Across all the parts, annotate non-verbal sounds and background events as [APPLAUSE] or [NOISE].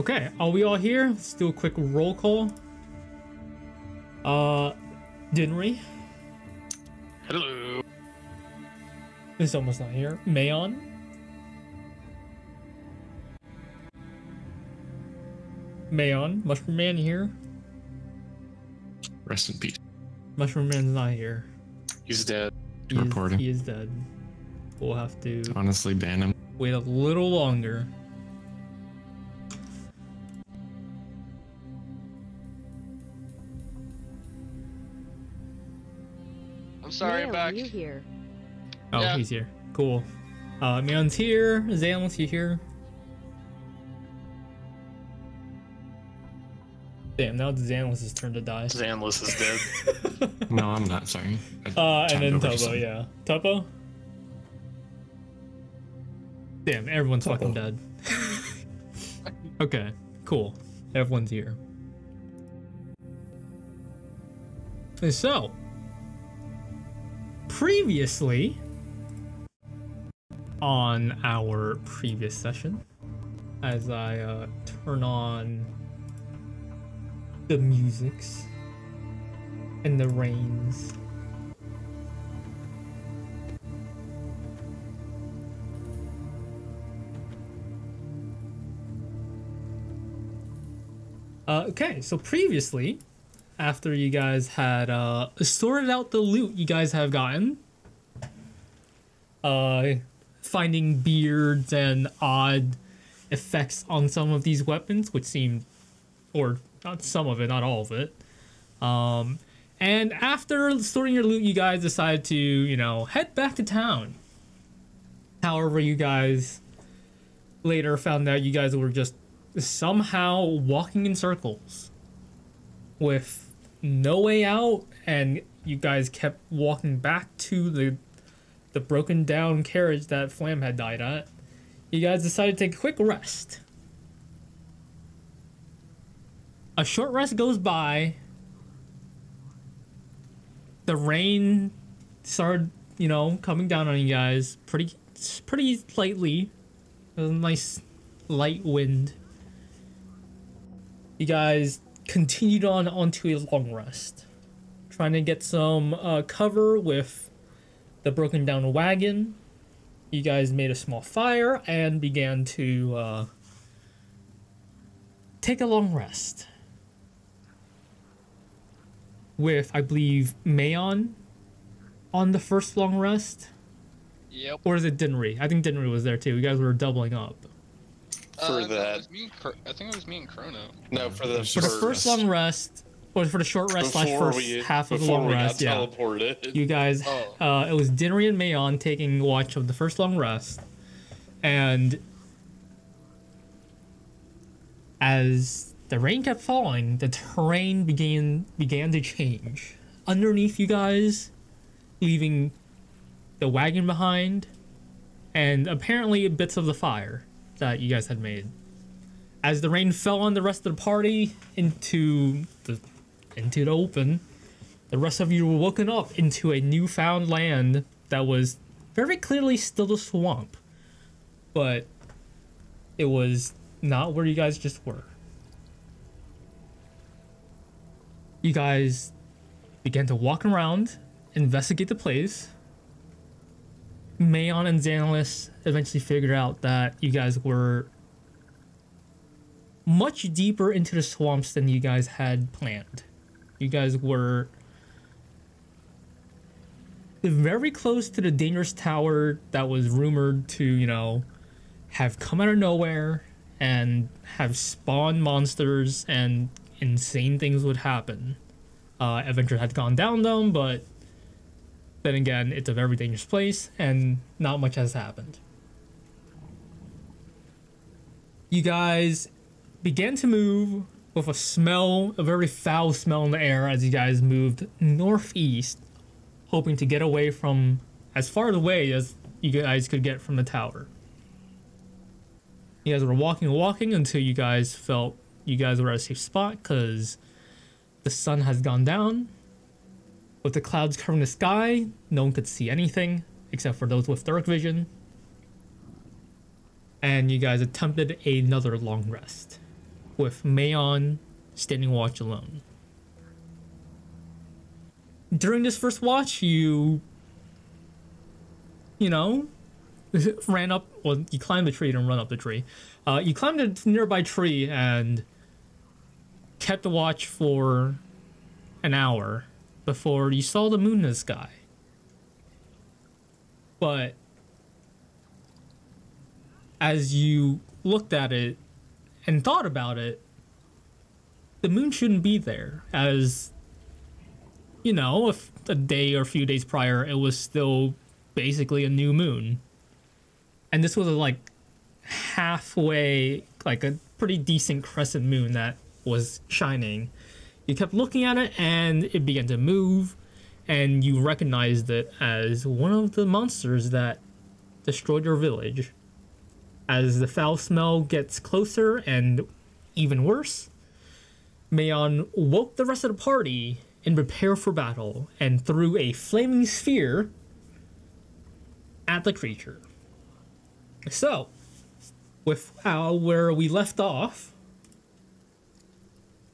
Okay, are we all here? Let's do a quick roll call. Uh, Dinri Hello. is almost not here. Mayon. Mayon. Mushroom Man here. Rest in peace. Mushroom Man's not here. He's dead. He is, Reporting. he is dead. We'll have to Honestly, ban him. wait a little longer. Sorry, Where I'm back. Are you here? Oh, Yeah. he's here. Cool. Uh, Mayon's here. Xanlis, you here? Damn, now it's Xanlis' turn to die. Xanlis is dead. [LAUGHS] no, I'm not. Sorry. I Uh, and chimed then over Tuppo, some- yeah. Tuppo? Damn, everyone's fucking dead. [LAUGHS] okay, cool. Everyone's here. And so, previously on our previous session, as I uh, turn on the musics and the rains. Uh, okay, so previously, after you guys had uh, sorted out the loot you guys have gotten, uh, finding beards and odd effects on some of these weapons, which seemed, or not some of it, not all of it. Um, and after sorting your loot, you guys decided to, you know, head back to town. However, you guys later found out you guys were just somehow walking in circles with no way out, and you guys kept walking back to the the broken down carriage that Flam had died at. You guys decided to take a quick rest. A short rest goes by. The rain started, you know, coming down on you guys pretty pretty slightly. It was a nice light wind. You guys continued on onto a long rest, trying to get some uh, cover with the broken down wagon. You guys made a small fire and began to uh, take a long rest. With, I believe, Mayon on the first long rest. Yep. Or is it Dinri? I think Dinri was there too. You guys were doubling up. Uh, For I thought it that- was me and Cro- I think it was me and Chrono. No, for the For the short first rest. long rest, or for the short rest slash first we- half of the before long we got rest, yeah. teleported. You guys, Oh. uh, it was Dinnery and Mayon taking watch of the first long rest, and as the rain kept falling, the terrain began began to change underneath you guys, leaving the wagon behind, and apparently bits of the fire that you guys had made. As the rain fell on the rest of the party into the into the open, the rest of you were woken up into a newfound land that was very clearly still a swamp, but it was not where you guys just were. You guys began to walk around, investigate the place. Mayon and Xanalis eventually figured out that you guys were much deeper into the swamps than you guys had planned. You guys were very close to the dangerous tower that was rumored to, you know, have come out of nowhere and have spawned monsters and insane things would happen. Uh, Adventure had gone down them, but then again, it's a very dangerous place and not much has happened. You guys began to move with a smell, a very foul smell in the air as you guys moved northeast, hoping to get away from as far away as you guys could get from the tower. You guys were walking and walking until you guys felt you guys were at a safe spot because the sun has gone down. With the clouds covering the sky, no one could see anything except for those with dark vision. And you guys attempted another long rest. with Mayon standing watch alone. During this first watch, you, you know, [LAUGHS] ran up. Well, you climbed the tree and run up the tree. Uh, you climbed a nearby tree and kept a watch for an hour before you saw the moon in the sky. But as you looked at it and thought about it, the moon shouldn't be there. As you know, if a day or a few days prior, it was still basically a new moon. And this was a, like halfway, like a pretty decent crescent moon that was shining. You kept looking at it and it began to move, and you recognized it as one of the monsters that destroyed your village. As the foul smell gets closer and even worse, Mayon woke the rest of the party and prepare for battle and threw a flaming sphere at the creature. So, with uh, where we left off,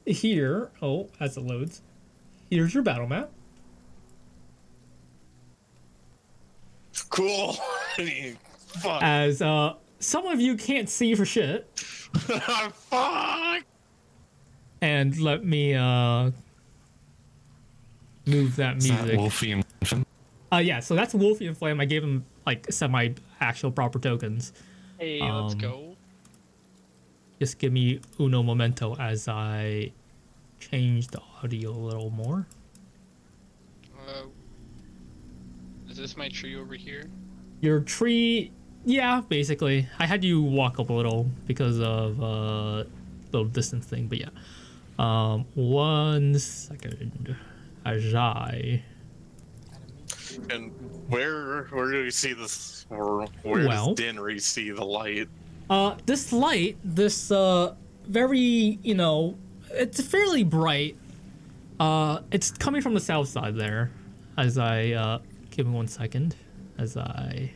here, oh, as it loads, here's your battle map. Cool. [LAUGHS] As uh, some of you can't see for shit, [LAUGHS] Fuck. and let me uh, move that music. Wolfie and Finn? Uh, yeah, so that's Wolfie and Flame. I gave him like semi actual proper tokens. Hey, let's Um, go. Just give me uno momento as I change the audio a little more. Uh, is this my tree over here? Your tree, yeah, basically. I had you walk up a little because of uh, little distance thing, but yeah. Um, one second. As I And where where do we see this? Or where Well- does Dinri see the light? Uh, this light, this uh, very, you know, it's fairly bright. Uh, it's coming from the south side there. As I uh, give me one second, as I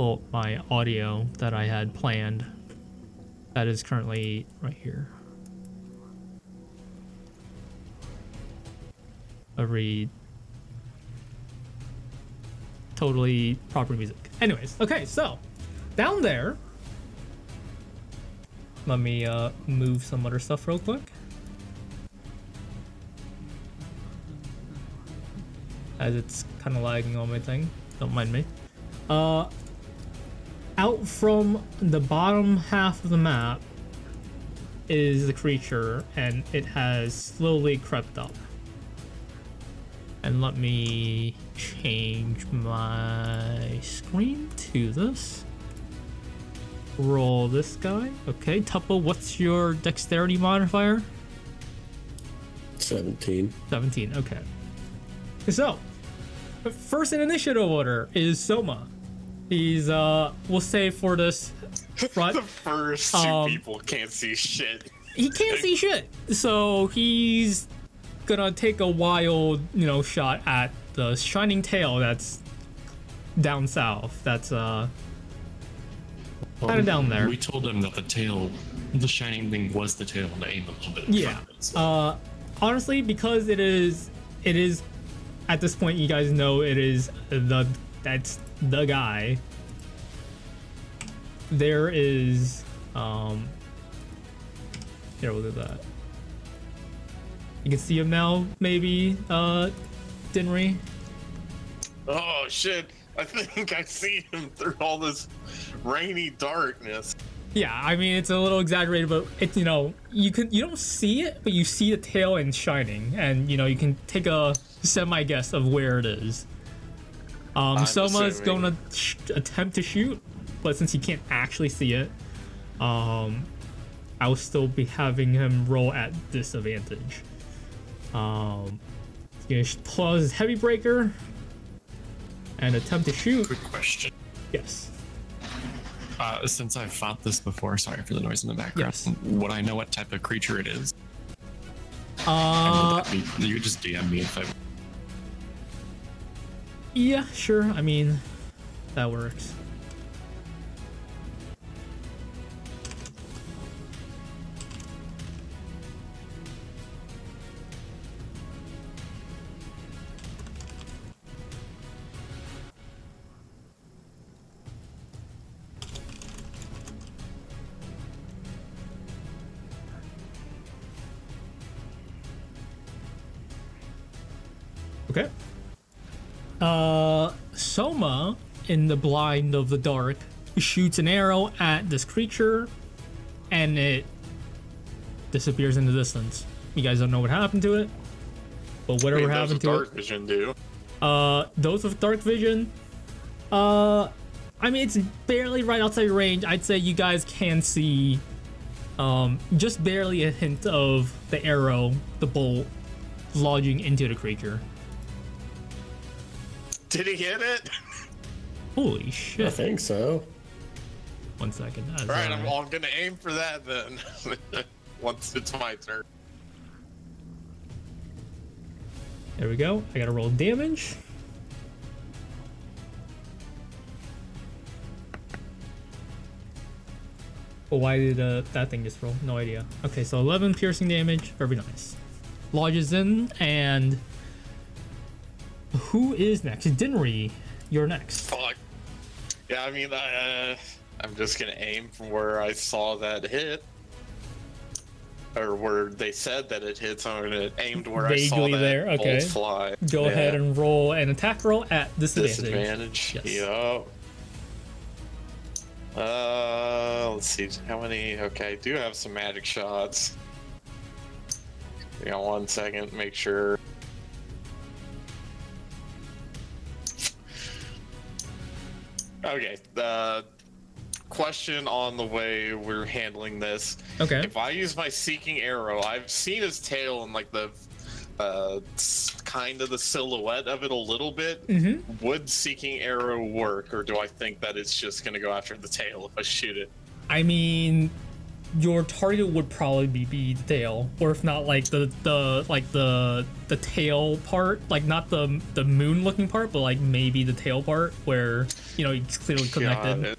pull up my audio that I had planned. That is currently right here. I read totally proper music. Anyways, okay, so down there. Let me uh, move some other stuff real quick. As it's kind of lagging on my thing. Don't mind me. Uh, out from the bottom half of the map is the creature, and it has slowly crept up. And let me change my screen to this. Roll this guy. Okay, Tuppo, what's your dexterity modifier? 17. 17, okay. So, first in initiative order is Soma. He's, uh, we'll say for this front, [LAUGHS] The first two Um, people can't see shit. he can't see shit. So he's gonna take a wild, you know, shot at the shining tail that's down south. That's uh kinda down there. We told him that the tail, the shining thing was the tail to aim a little bit Yeah. it. So Uh honestly because it is it is at this point you guys know it is the that's the guy. There is um here we'll do that. You can see him now, maybe, uh Dinri. Oh shit! I think I see him through all this rainy darkness. Yeah, I mean it's a little exaggerated, but it's you know you can you don't see it, but you see the tail and shining, and you know you can take a semi guess of where it is. Um, Soma's assuming- gonna attempt to shoot, but since he can't actually see it, um, I'll still be having him roll at disadvantage. Um, he's gonna pull out his heavy breaker and attempt to shoot. quick question. Yes. Uh, since I've fought this before, sorry for the noise in the background. Yes. Would I know what type of creature it is? Uh, be- you could just DM me if I. Yeah, sure. I mean, that works. Uh, Soma, in the blind of the dark, shoots an arrow at this creature, and it disappears in the distance. You guys don't know what happened to it, but whatever Wait, those happened to dark it. vision do. Uh, those with dark vision. Uh, I mean, it's barely right outside your range. I'd say you guys can see, um, just barely a hint of the arrow, the bolt, lodging into the creature. Did he hit it? Holy shit. I think so. One second. As, All right, I'm, uh, I'm gonna aim for that then. [LAUGHS] Once it's my turn. There we go. I gotta roll damage. Oh, why did uh, that thing just roll? No idea. Okay, so 11 piercing damage. Very nice. Lodges in, and who is next? Dinri, you're next. Fuck. Yeah, I mean, uh, I'm just gonna aim from where I saw that hit. Or where they said that it hit, so I'm gonna aim to where I saw Vaguely that there, okay. fly. Go Yeah. ahead and roll an attack roll at disadvantage. disadvantage. Yes. Yup. Uh, let's see how many. Okay, I do have some magic shots. Hang on one second, make sure. Okay, the question on the way we're handling this. Okay. If I use my seeking arrow, I've seen his tail and like the uh, kind of the silhouette of it a little bit. Mm-hmm. Would seeking arrow work, or do I think that it's just gonna go after the tail if I shoot it? I mean, your target would probably be, be the tail, or if not, like the the like the the tail part, like not the the moon looking part, but like maybe the tail part where you know it's clearly connected.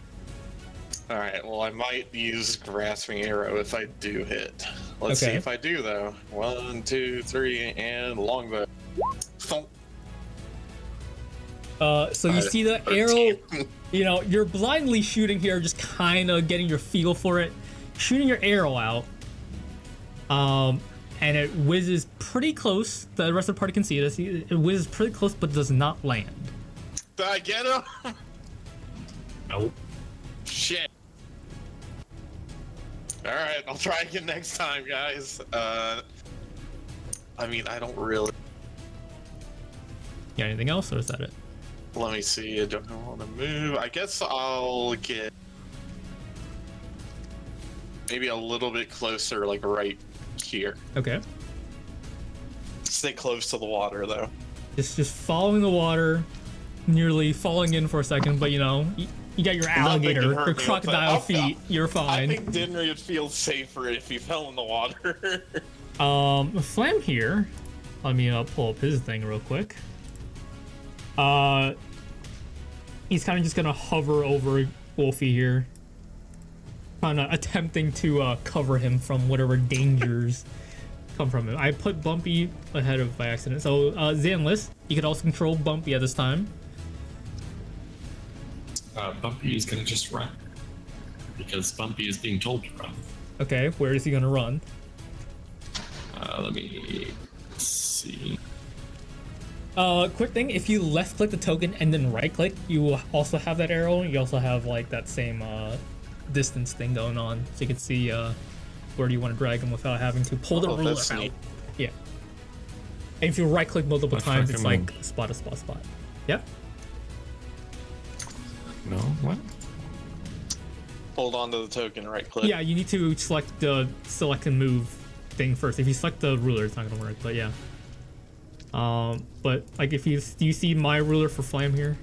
All right. Well, I might use grasping arrow if I do hit. Let's Okay. see if I do though. One, two, three, and longbow. Thump. Uh, so you Uh, see the [LAUGHS] 13. arrow. You know, you're blindly shooting here, just kind of getting your feel for it, shooting your arrow out. Um, and it whizzes pretty close. The rest of the party can see this. It whizzes pretty close, but does not land. Did I get him? [LAUGHS] Nope. Shit. All right, I'll try again next time, guys. Uh, I mean, I don't really. Yeah. Anything else, or is that it? Let me see. I don't want to move. I guess I'll get maybe a little bit closer, like right here. Okay. Stay close to the water, though. Just just following the water, nearly falling in for a second, but you know, you, you got your alligator, your crocodile that. feet. You're fine. I think Dinri would feel safer if he fell in the water. [LAUGHS] Um, Flam here. Let me uh, pull up his thing real quick. Uh, he's kind of just gonna hover over Wolfie here, kind of attempting to uh, cover him from whatever dangers come from him. I put Bumpy ahead of by accident. So uh, Xanlis, you could also control Bumpy at this time. Uh, Bumpy is gonna just run because Bumpy is being told to run. Okay, where is he gonna run? Uh, let me see. Uh, quick thing, if you left click the token and then right click, you will also have that arrow. You also have like that same uh, distance thing going on, so you can see uh, where do you want to drag them without having to pull the Oh, ruler out. neat. Yeah. And if you right click multiple I times, it's fucking like spot a spot spot. Yep. No, what? Hold on to the token, right click. Yeah, you need to select the select and move thing first. If you select the ruler, it's not gonna work. But yeah. Um, but like if you do you see my ruler for flame here?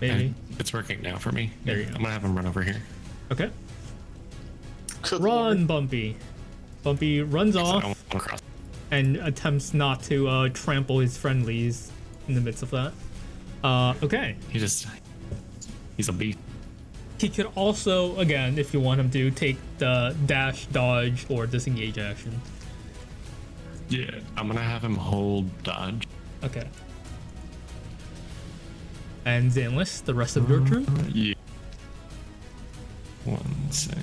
Maybe. Okay, It's working now for me. There you go. I'm gonna have him run over here. Okay. Run. Bumpy. Bumpy runs off don't wanna cross. and attempts not to uh, trample his friendlies in the midst of that. Uh, okay. He just. He's a beast. He could also, again, if you want him to, take the dash, dodge, or disengage action. Yeah, I'm gonna have him hold dodge. Okay. And Xanlis, the rest of your turn. Yeah. One sec.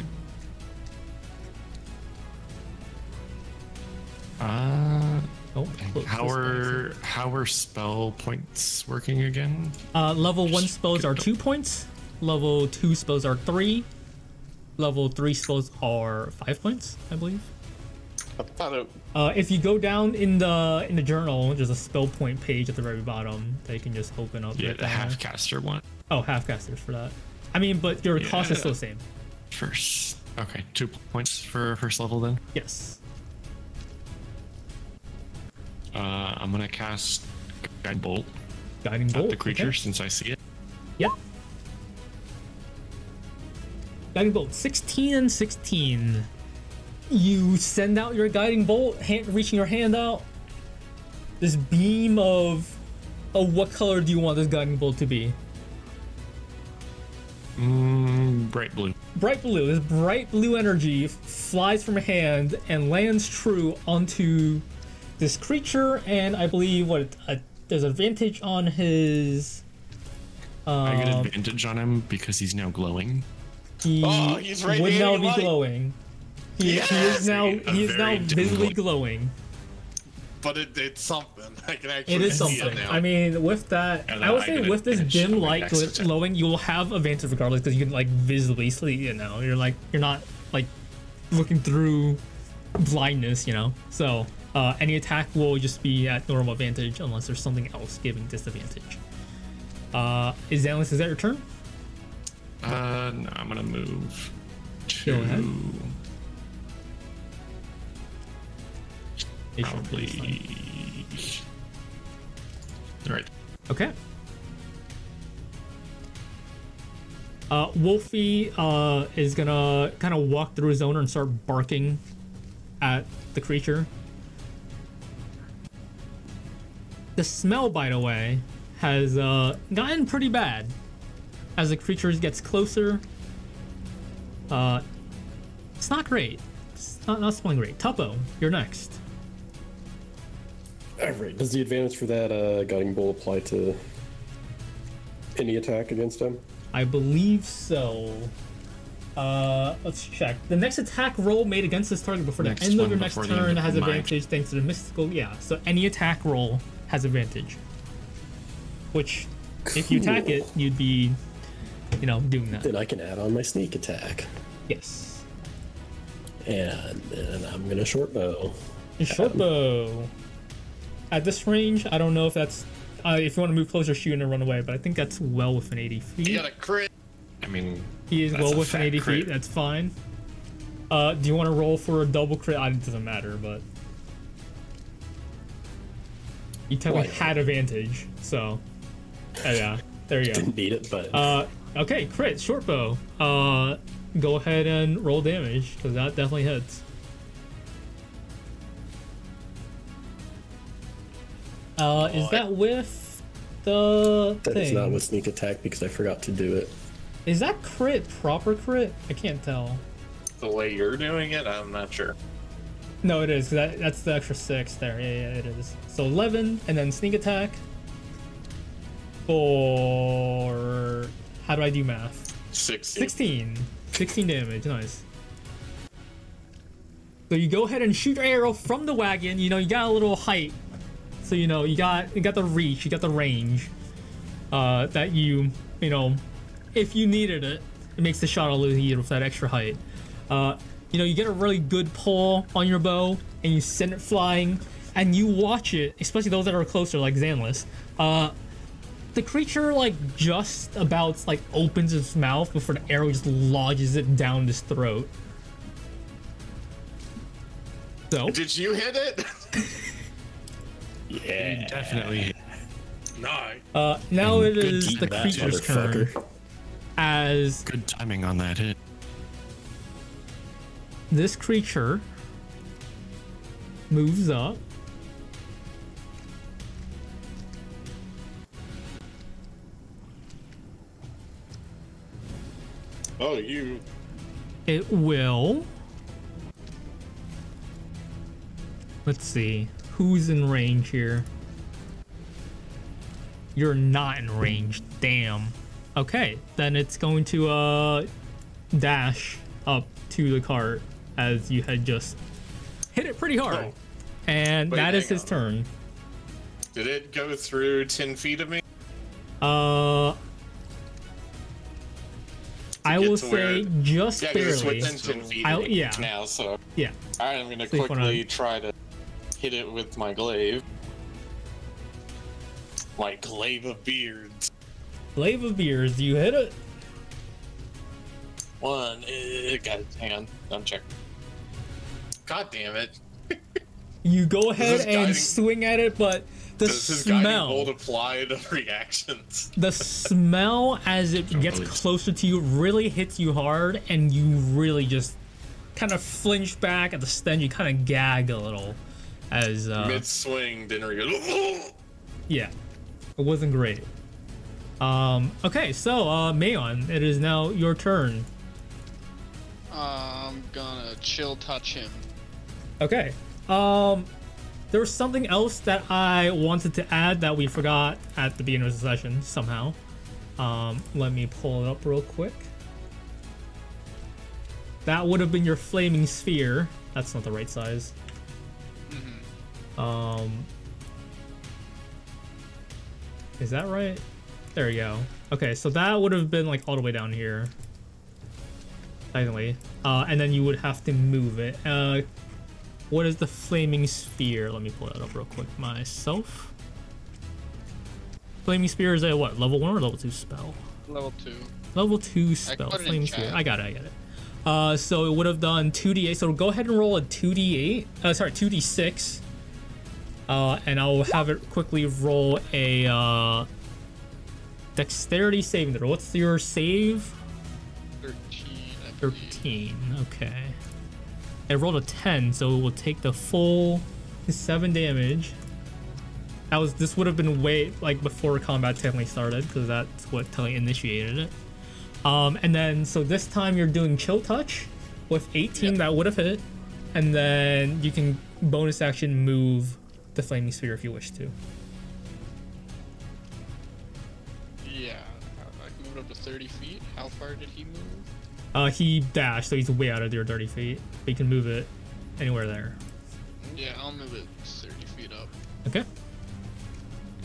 Uh, Oh, close How are how are spell points working again? Uh, level one spells are two points. Level two spells are three. Level three spells are five points, I believe. I thought it. Uh, if you go down in the in the journal, there's a spell point page at the very bottom that you can just open up. Yeah, right the half there. caster one Oh, half casters for that. I mean, but your cost is still the same. first. Okay, two points for first level then. Yes. Uh, I'm gonna cast guide bolt Guiding at bolt. the creature okay. since I see it. Yep. Guiding bolt, 16 and 16. You send out your guiding bolt, hand, reaching your hand out. This beam of, Oh, what color do you want this guiding bolt to be? Mm, bright blue. Bright blue. This bright blue energy f- flies from your hand and lands true onto this creature, and I believe what uh, there's an advantage on his. I get Um, advantage on him because he's now glowing. He Oh, he's would now be light. glowing. He, he is now he is now visibly glow. glowing. But it, it's something. [LAUGHS] I can actually It is see something. it now. I mean, with that, I would I say with this dim light next glowing, you will have advantage regardless because you can like visibly see it now. You're like you're not like looking through blindness, you know. So uh, any attack will just be at normal advantage unless there's something else giving disadvantage. Uh, is Xanlis, is that your turn? Uh, no, I'm gonna move to Go ahead. It probably. All right. Okay. Uh, Wolfie uh, is gonna kind of walk through his owner and start barking at the creature. The smell, by the way, has uh, gotten pretty bad as the creature gets closer. Uh, it's not great. It's not, not smelling great. Tuppo, you're next. Alright, does the advantage for that uh, guiding bolt apply to any attack against him? I believe so. Uh, let's check. The next attack roll made against this target before the Next end of your next before the end turn has mine. advantage thanks to the mystical. Yeah, so any attack roll has advantage. Which, if you attack it, you'd be, you know, doing that. Then I can add on my sneak attack. Yes. And then I'm gonna short bow. Short bow. At this range, I don't know if that's. Uh, if you want to move closer, shoot and run away, but I think that's well within 80 feet. you got a crit. I mean, He is That's well a within 80 crit. feet. That's fine. Uh, do you want to roll for a double crit? It doesn't matter, but you technically Why? had advantage. So, oh, yeah, there you go. Didn't need it, but Uh, okay, crit, short bow. Uh, go ahead and roll damage because that definitely hits. Uh, is that with the that thing? is not with sneak attack because I forgot to do it. Is that crit proper crit? I can't tell. The way you're doing it, I'm not sure. No, it is. That, that's the extra six there. Yeah, yeah, it is. So 11, and then sneak attack. For. How do I do math? 60. 16. 16 damage. Nice. So you go ahead and shoot your arrow from the wagon. You know, you got a little height. So, you know, you got you got the reach, you got the range. Uh, that you, you know, if you needed it, it makes the shot a little easier with that extra height. Uh, you know, you get a really good pull on your bow and you send it flying, and you watch it, especially those that are closer, like Xanlis. Uh, the creature like just about like opens its mouth before the arrow just lodges it down his throat. So Did you hit it? [LAUGHS] Yeah. definitely. no. uh, now it Good the creature's turn as Good timing on that hit. this creature moves up. Oh, you. It will. Let's see. Who's in range here? You're not in range. Damn. Okay, then it's going to uh dash up to the cart as you had just hit it pretty hard. And Wait, that is his on. turn. Did it go through 10 feet of me? Uh, I will say just Yeah, because it's barely. within 10 feet I- yeah. now, so. Yeah. Alright, I'm gonna So you wanna- quickly try to hit it with my glaive. My glaive of beards. Glaive of beards, you hit it. One, uh, God, hang on, I'm checking. God damn it. [LAUGHS] You go ahead and guiding- swing at it, but the Does his guiding smell, bolt apply to [LAUGHS] reactions? the smell as it gets closer to you really hits you hard, and you really just kind of flinch back at the stench. You kind of gag a little, as uh, Mid swing, Dinner goes, yeah, it wasn't great. Um, okay, so uh, Mayon, it is now your turn. I'm gonna chill touch him. Okay. Um, there was something else that I wanted to add that we forgot at the beginning of the session somehow. Um, let me pull it up real quick. That would have been your flaming sphere. That's not the right size. Um, is that right? There you go. Okay, so that would have been like all the way down here. Technically. Uh, and then you would have to move it. Uh, what is the flaming sphere? Let me pull that up real quick myself. Flaming sphere is a what? Level one or level two spell? Level two. Level two spell. put it in Flaming sphere. I got it. I got it. Uh, so it would have done 2d8. So go ahead and roll a 2d8. Uh, sorry, 2d6. Uh, and I'll have it quickly roll a uh, dexterity saving throw. What's your save? Thirteen. 13. Okay. It rolled a 10, so it will take the full 7 damage. That was this would have been way like before combat technically started because that's what technically initiated it. Um, and then so this time you're doing chill touch with 18 that would have hit, and then you can bonus action move the flaming sphere if you wish to. Yeah. I I moved up to 30 feet. How far did he move? Uh, he dashed, so he's way out of your 30 feet. But you can move it anywhere there. Yeah, I'll move it 30 feet up. Okay.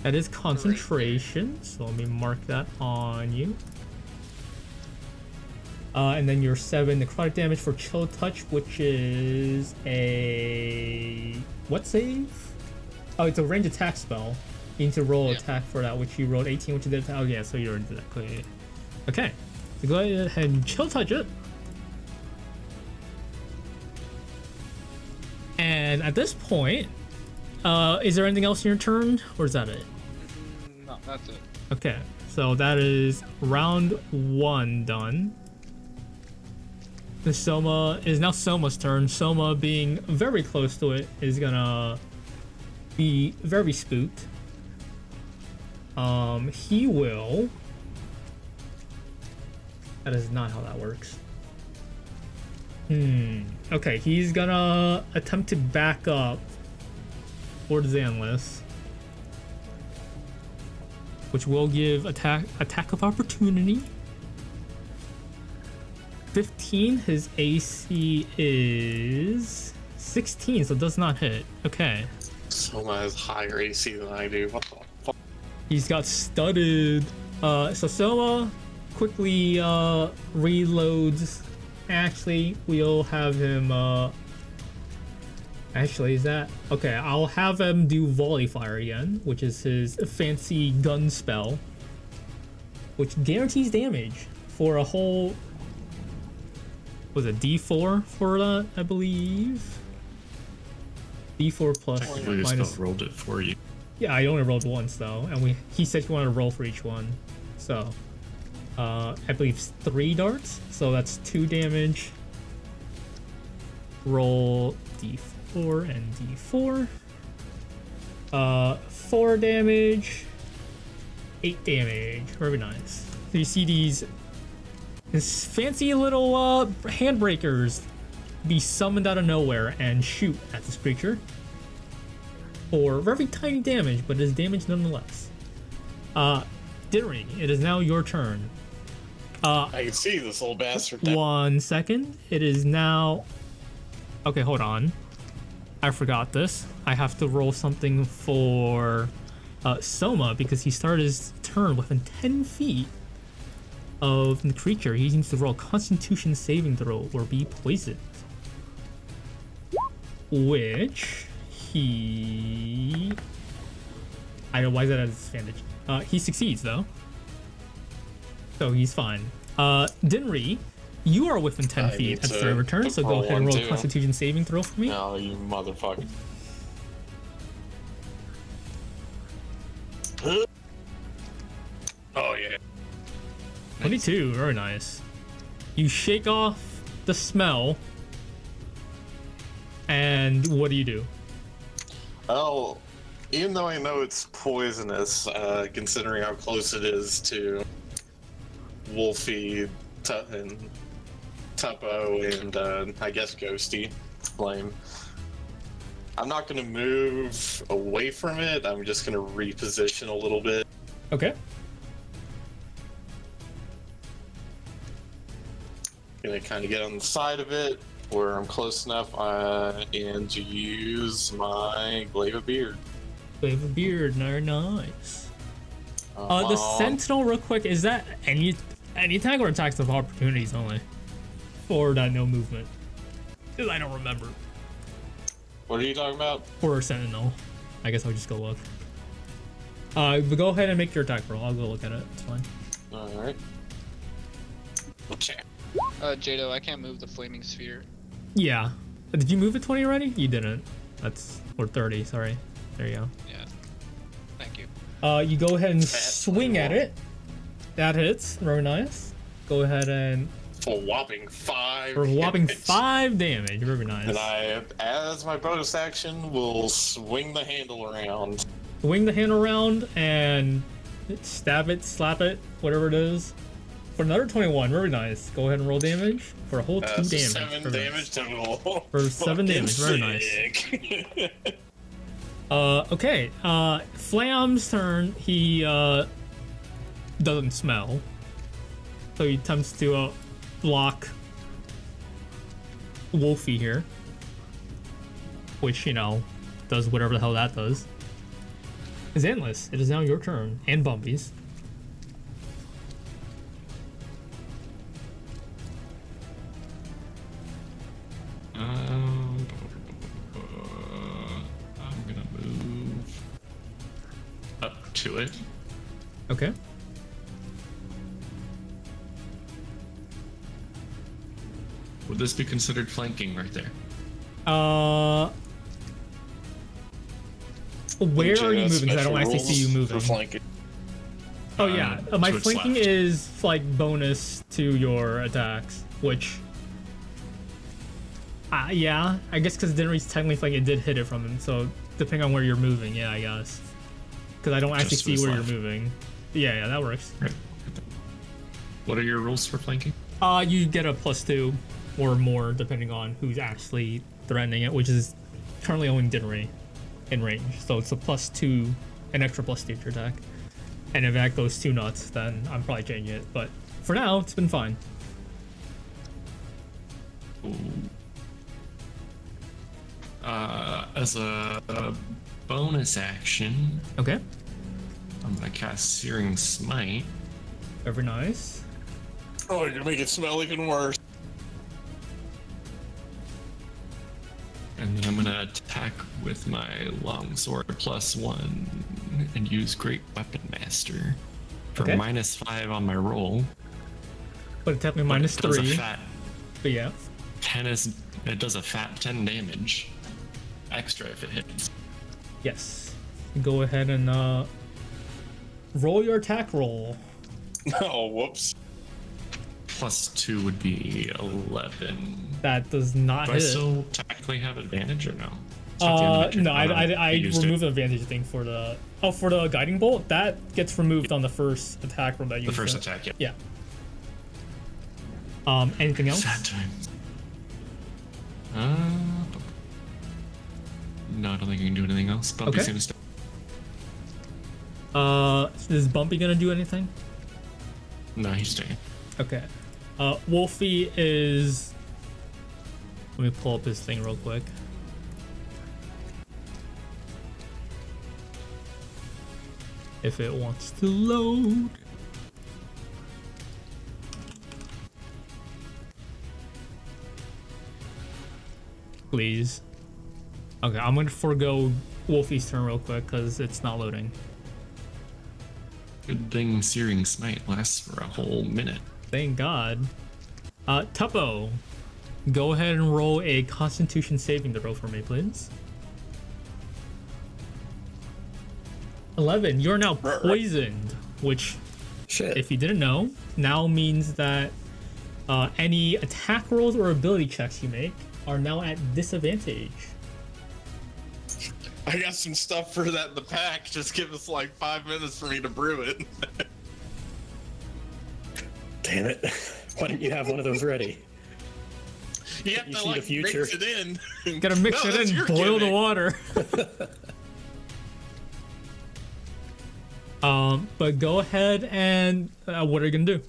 That is concentration, so let me mark that on you. Uh, and then your seven necrotic damage for chill touch, which is a what save? Oh, it's a range attack spell. You need to roll Yeah. attack for that, which you rolled 18, which you did. Oh yeah, so you're that. Okay, so go ahead and chill touch it. And at this point, uh, is there anything else in your turn, or is that it? No, that's it. Okay, so that is round one done. The Soma is now Soma's turn. Soma, being very close to it, is gonna be very spooked. Um, he will. That is not how that works. Hmm. Okay, he's gonna attempt to back up towards Xanlis which will give attack attack of opportunity. 15 his AC is 16 so does not hit. Okay. Soma has higher AC than I do. What the fuck? He's got studded uh so Soma quickly uh reloads. Actually, we'll have him uh Actually, is that okay? I'll have him do volley fire again, which is his fancy gun spell, which guarantees damage for a whole. Was it D4 for that? I believe. D4 plus Technically, this minus. spell rolled it for you. Yeah, I only rolled once though, and we he said he wanted to roll for each one, so uh, I believe it's three darts, so that's two damage. Roll d4 and d4. Uh, four damage, eight damage. Very nice. So you see these, these fancy little uh, handbreakers be summoned out of nowhere and shoot at this creature for very tiny damage, but it is damage nonetheless. Uh, Dinnery, it is now your turn. Uh, I can see this little bastard. down. one second. It is now. Okay, hold on. I forgot this. I have to roll something for uh, Soma because he started his turn within 10 feet of the creature. He needs to roll a Constitution saving throw or be poisoned. Which he. I don't know why is that at disadvantage. Uh, he succeeds though, so he's fine. Uh, Dinri, you are within 10 I feet need at the to start of your turn, so go ahead and one roll a. Constitution saving throw for me. No, you motherfucker. Oh yeah. 22, very nice. You shake off the smell, and what do you do? Oh, even though I know it's poisonous, uh, considering how close it is to Wolfie, and Tuppo, and uh, I guess Ghosty, Flame. I'm not gonna move away from it. I'm just gonna reposition a little bit. Okay. Gonna kind of get on the side of it where I'm close enough, uh, and use my glaive of beard. We of beard, no, nice. Uh, Uh, the Sentinel, real quick, is that any any attack or attacks of opportunities only? Or that no movement? Because I don't remember. What are you talking about? Or Sentinel. I guess I'll just go look. Uh, but go ahead and make your attack roll. I'll go look at it. It's fine. All right. Okay. Uh, Jadow, I can't move the flaming sphere. Yeah. Uh, Did you move it 20 already? You didn't. That's or 30. Sorry. There you go. Yeah. Thank you. Uh, you go ahead and Fat swing at it. That hits. Very nice. Go ahead and For a whopping five. for a whopping hits. five damage. Very nice. And I, as my bonus action, will swing the handle around. Swing the hand around and stab it, slap it, whatever it is. For another 21. Very nice. Go ahead and roll damage for a whole two Uh, so damage. Seven Very damage total. For seven damage, very nice. Uh, okay. Uh, Flam's turn. He uh doesn't smell, so he attempts to uh, block Wolfie here, which you know does whatever the hell that does. Xanlis, it is now your turn, and Bumpy's. Um, I'm gonna move up to it. Okay. Would this be considered flanking right there? Uh, where are you moving? 'Cause I don't actually see you moving. flanking. Oh yeah, Um, uh, my flanking left. is like bonus to your attacks, which. Uh, yeah, I guess because Dinnery's technically like it did hit it from him. So depending on where you're moving, yeah, I guess. Because I don't actually Just see where left. you're moving. Yeah, yeah, that works. Right. What are your rules for flanking? Uh, you get a plus two or more depending on who's actually threatening it, which is currently only Dinnery in range. So it's a plus two, an extra plus two to your attack. And if that goes too nuts, then I'm probably changing it. But for now, it's been fine. Uh, as a, a bonus action, Okay. I'm gonna cast Searing Smite. Very nice. Oh, you're making it smell even worse. And then I'm gonna attack with my longsword plus one and use Great Weapon Master for Okay. minus five on my roll. But it technically but it does three. A fat But yeah. ten is it does a fat ten damage extra if it hits. Yes. Go ahead and uh, roll your attack roll. [LAUGHS] Oh, whoops. Plus two would be eleven. That does not Do I still technically have advantage or no? It's not the end of Uh, no, I, Oh, I, I removed the advantage thing for the oh for the guiding bolt. That gets removed on the first attack roll that you the first used attack. Yeah. Yeah. Um. Anything else? Sad time. Uh, no, I don't think I can do anything else. Bumpy's okay. gonna stop. Uh, is Bumpy gonna do anything? No, he's staying. Okay. Uh, Wolfie is. Let me pull up his thing real quick. If it wants to load. Please. Okay, I'm gonna forego Wolfie's turn real quick because it's not loading. Good thing Searing Smite lasts for a whole minute. Thank God. Uh, Tuppo, go ahead and roll a Constitution saving throw for me, please. 11. You're now poisoned, which, Shit. if you didn't know, now means that uh, any attack rolls or ability checks you make are now at disadvantage. I got some stuff for that in the pack. Just give us like five minutes for me to brew it. [LAUGHS] Damn it. Why didn't you have one of those ready? you have You to see the like future. mix it in. Gotta mix [LAUGHS] No, it in, your boil the water. [LAUGHS] um, but go ahead and uh, what are you gonna do?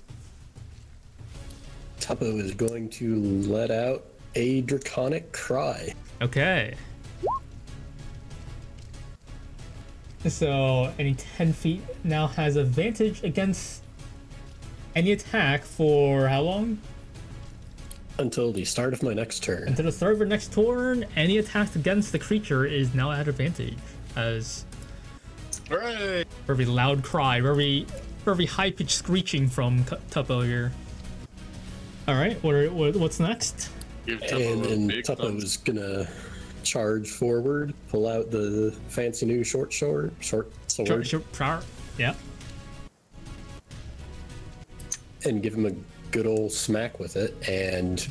Tuppo is going to let out a draconic cry. Okay. So any 10 feet now has advantage against any attack for how long? Until the start of my next turn. Until the start of your next turn, any attack against the creature is now at advantage. As Hooray! very loud cry, very very high pitched screeching from Cu- Tuppo here. All right, what, are, what what's next? Give Tuppo And a then big thumbs Tuppo's gonna charge forward, pull out the fancy new short sword, short sword, Sure, sure, sure. Yeah. and give him a good old smack with it, and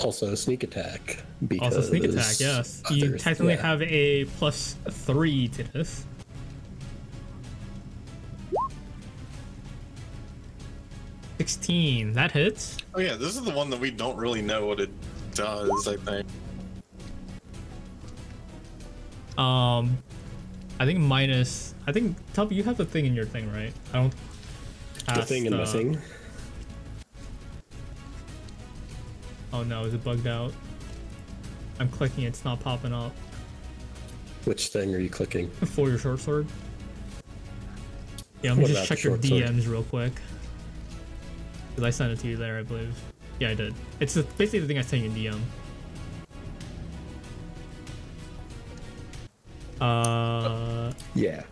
also sneak attack. Because Also sneak attack. Yes, you technically yeah. have a plus three to this. Sixteen. That hits. Oh yeah, this is the one that we don't really know what it does. I think. Um, I think minus. I think Tuppo, you have the thing in your thing, right? I don't. the thing in my uh, thing. Oh no, is it bugged out? I'm clicking, it's not popping up. Which thing are you clicking? [LAUGHS] For your short sword. Yeah, let me What just check your short sword? DMs real quick. Because I sent it to you there, I believe. Yeah, I did. It's basically the thing I sent you in DM. Uh, Yeah.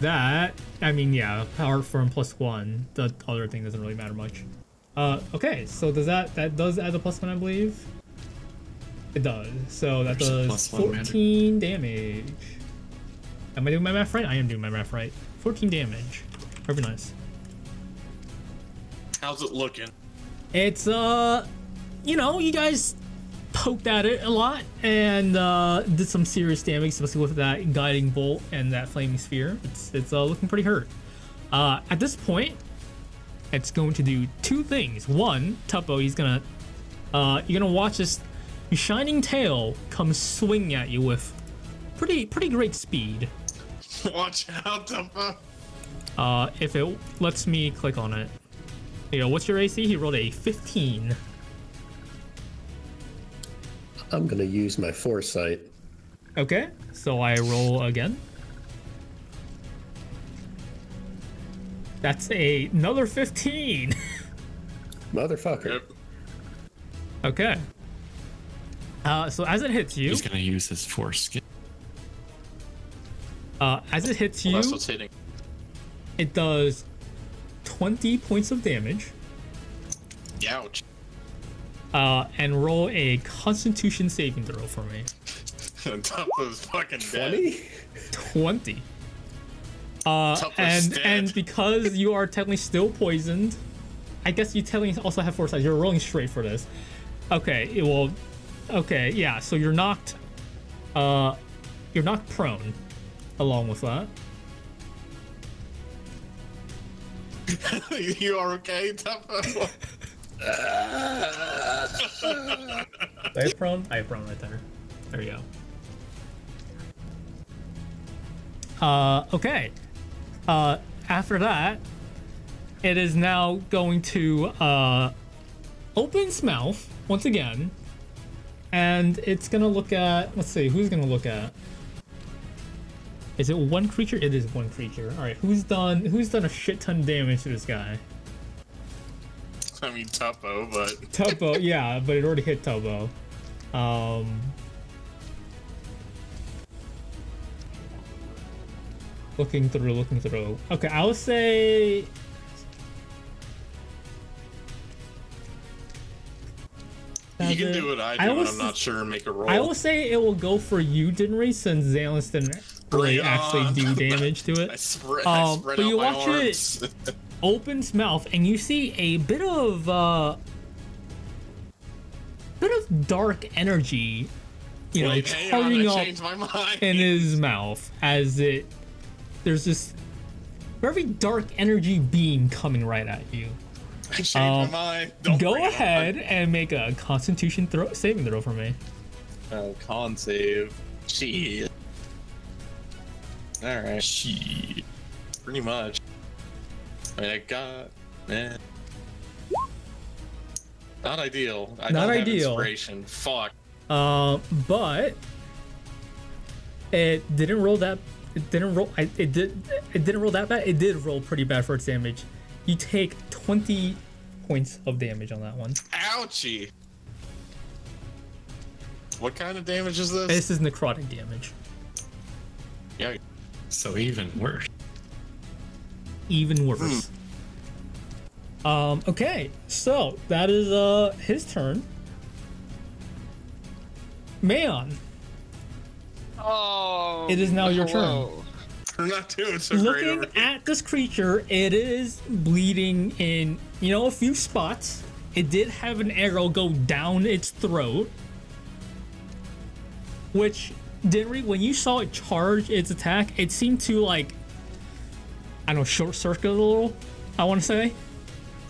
that, I mean, yeah, power firm plus one. The other thing doesn't really matter much. Uh, okay, so does that, that does add a plus one, I believe? It does. So that There's does plus 14 damage. Am I doing my math right? I am doing my math right. 14 damage. Very nice. How's it looking? It's, uh, you know, you guys poked at it a lot and uh, did some serious damage, especially with that guiding bolt and that flaming sphere. It's, it's uh, looking pretty hurt. Uh, at this point, it's going to do two things. One, Tuppo, he's gonna, uh, you're gonna watch this shining tail come swing at you with pretty, pretty great speed. [LAUGHS] Watch out, Tuppo. Uh, if it lets me click on it. You know, what's your AC? He rolled a 15. I'm gonna use my foresight. Okay, so I roll again. That's a, another 15. [LAUGHS] Motherfucker. Yep. okay. Uh, so as it hits you, He's gonna use his foreskin. uh, as it hits Well, you, that's what's hitting. it does 20 points of damage. Ouch. Uh, and roll a Constitution saving throw for me. [LAUGHS] Tuppo's fucking 20? 20. Uh, and dead. and because you are technically still poisoned, I guess you technically also have foresight. You're rolling straight for this. Okay, it will. Okay, yeah. So you're knocked. Uh, you're knocked prone. Along with that, [LAUGHS] you are okay, Tuppo? [LAUGHS] I have prone. I have prone right there. There you go. Uh, okay. Uh, after that, it is now going to uh, open its mouth once again, and it's gonna look at. Let's see, who's gonna look at? Is it one creature? It is one creature. All right, who's done? Who's done a shit ton of damage to this guy? I mean, Tuppo, but [LAUGHS] Tuppo, yeah, but it already hit Tuppo. Um, looking through, looking through. Okay, I would say. you can do what I do I when I'm not sure and make a roll. I will say it will go for you, Dinri, since Xanlis didn't really actually do [LAUGHS] damage to I it. spread, I Um, spread but out you watch it- arms. [LAUGHS] opens mouth and you see a bit of uh bit of dark energy you know Wait, hang on, charging up changed my mind. in his mouth as it there's this very dark energy beam coming right at you I changed um, my mind. Don't go it on. ahead and make a constitution throw saving throw for me Oh, con save. Shit. Alright, pretty much. I mean, I got. Eh. Not ideal. I Not don't have ideal. inspiration. Fuck. uh, but it didn't roll that it didn't roll I, it did it didn't roll that bad it did roll pretty bad for its damage you take 20 points of damage on that one Ouchie. What kind of damage is this? this is necrotic damage yeah. So even worse. Even worse um okay so that is uh his turn Mayon, Oh. It is now your turn. hello. We're [LAUGHS] not doing so looking over at this creature it is bleeding in you know a few spots it did have an arrow go down its throat which Dinri, when you saw it charge its attack it seemed to like i know short circuit a little i want to say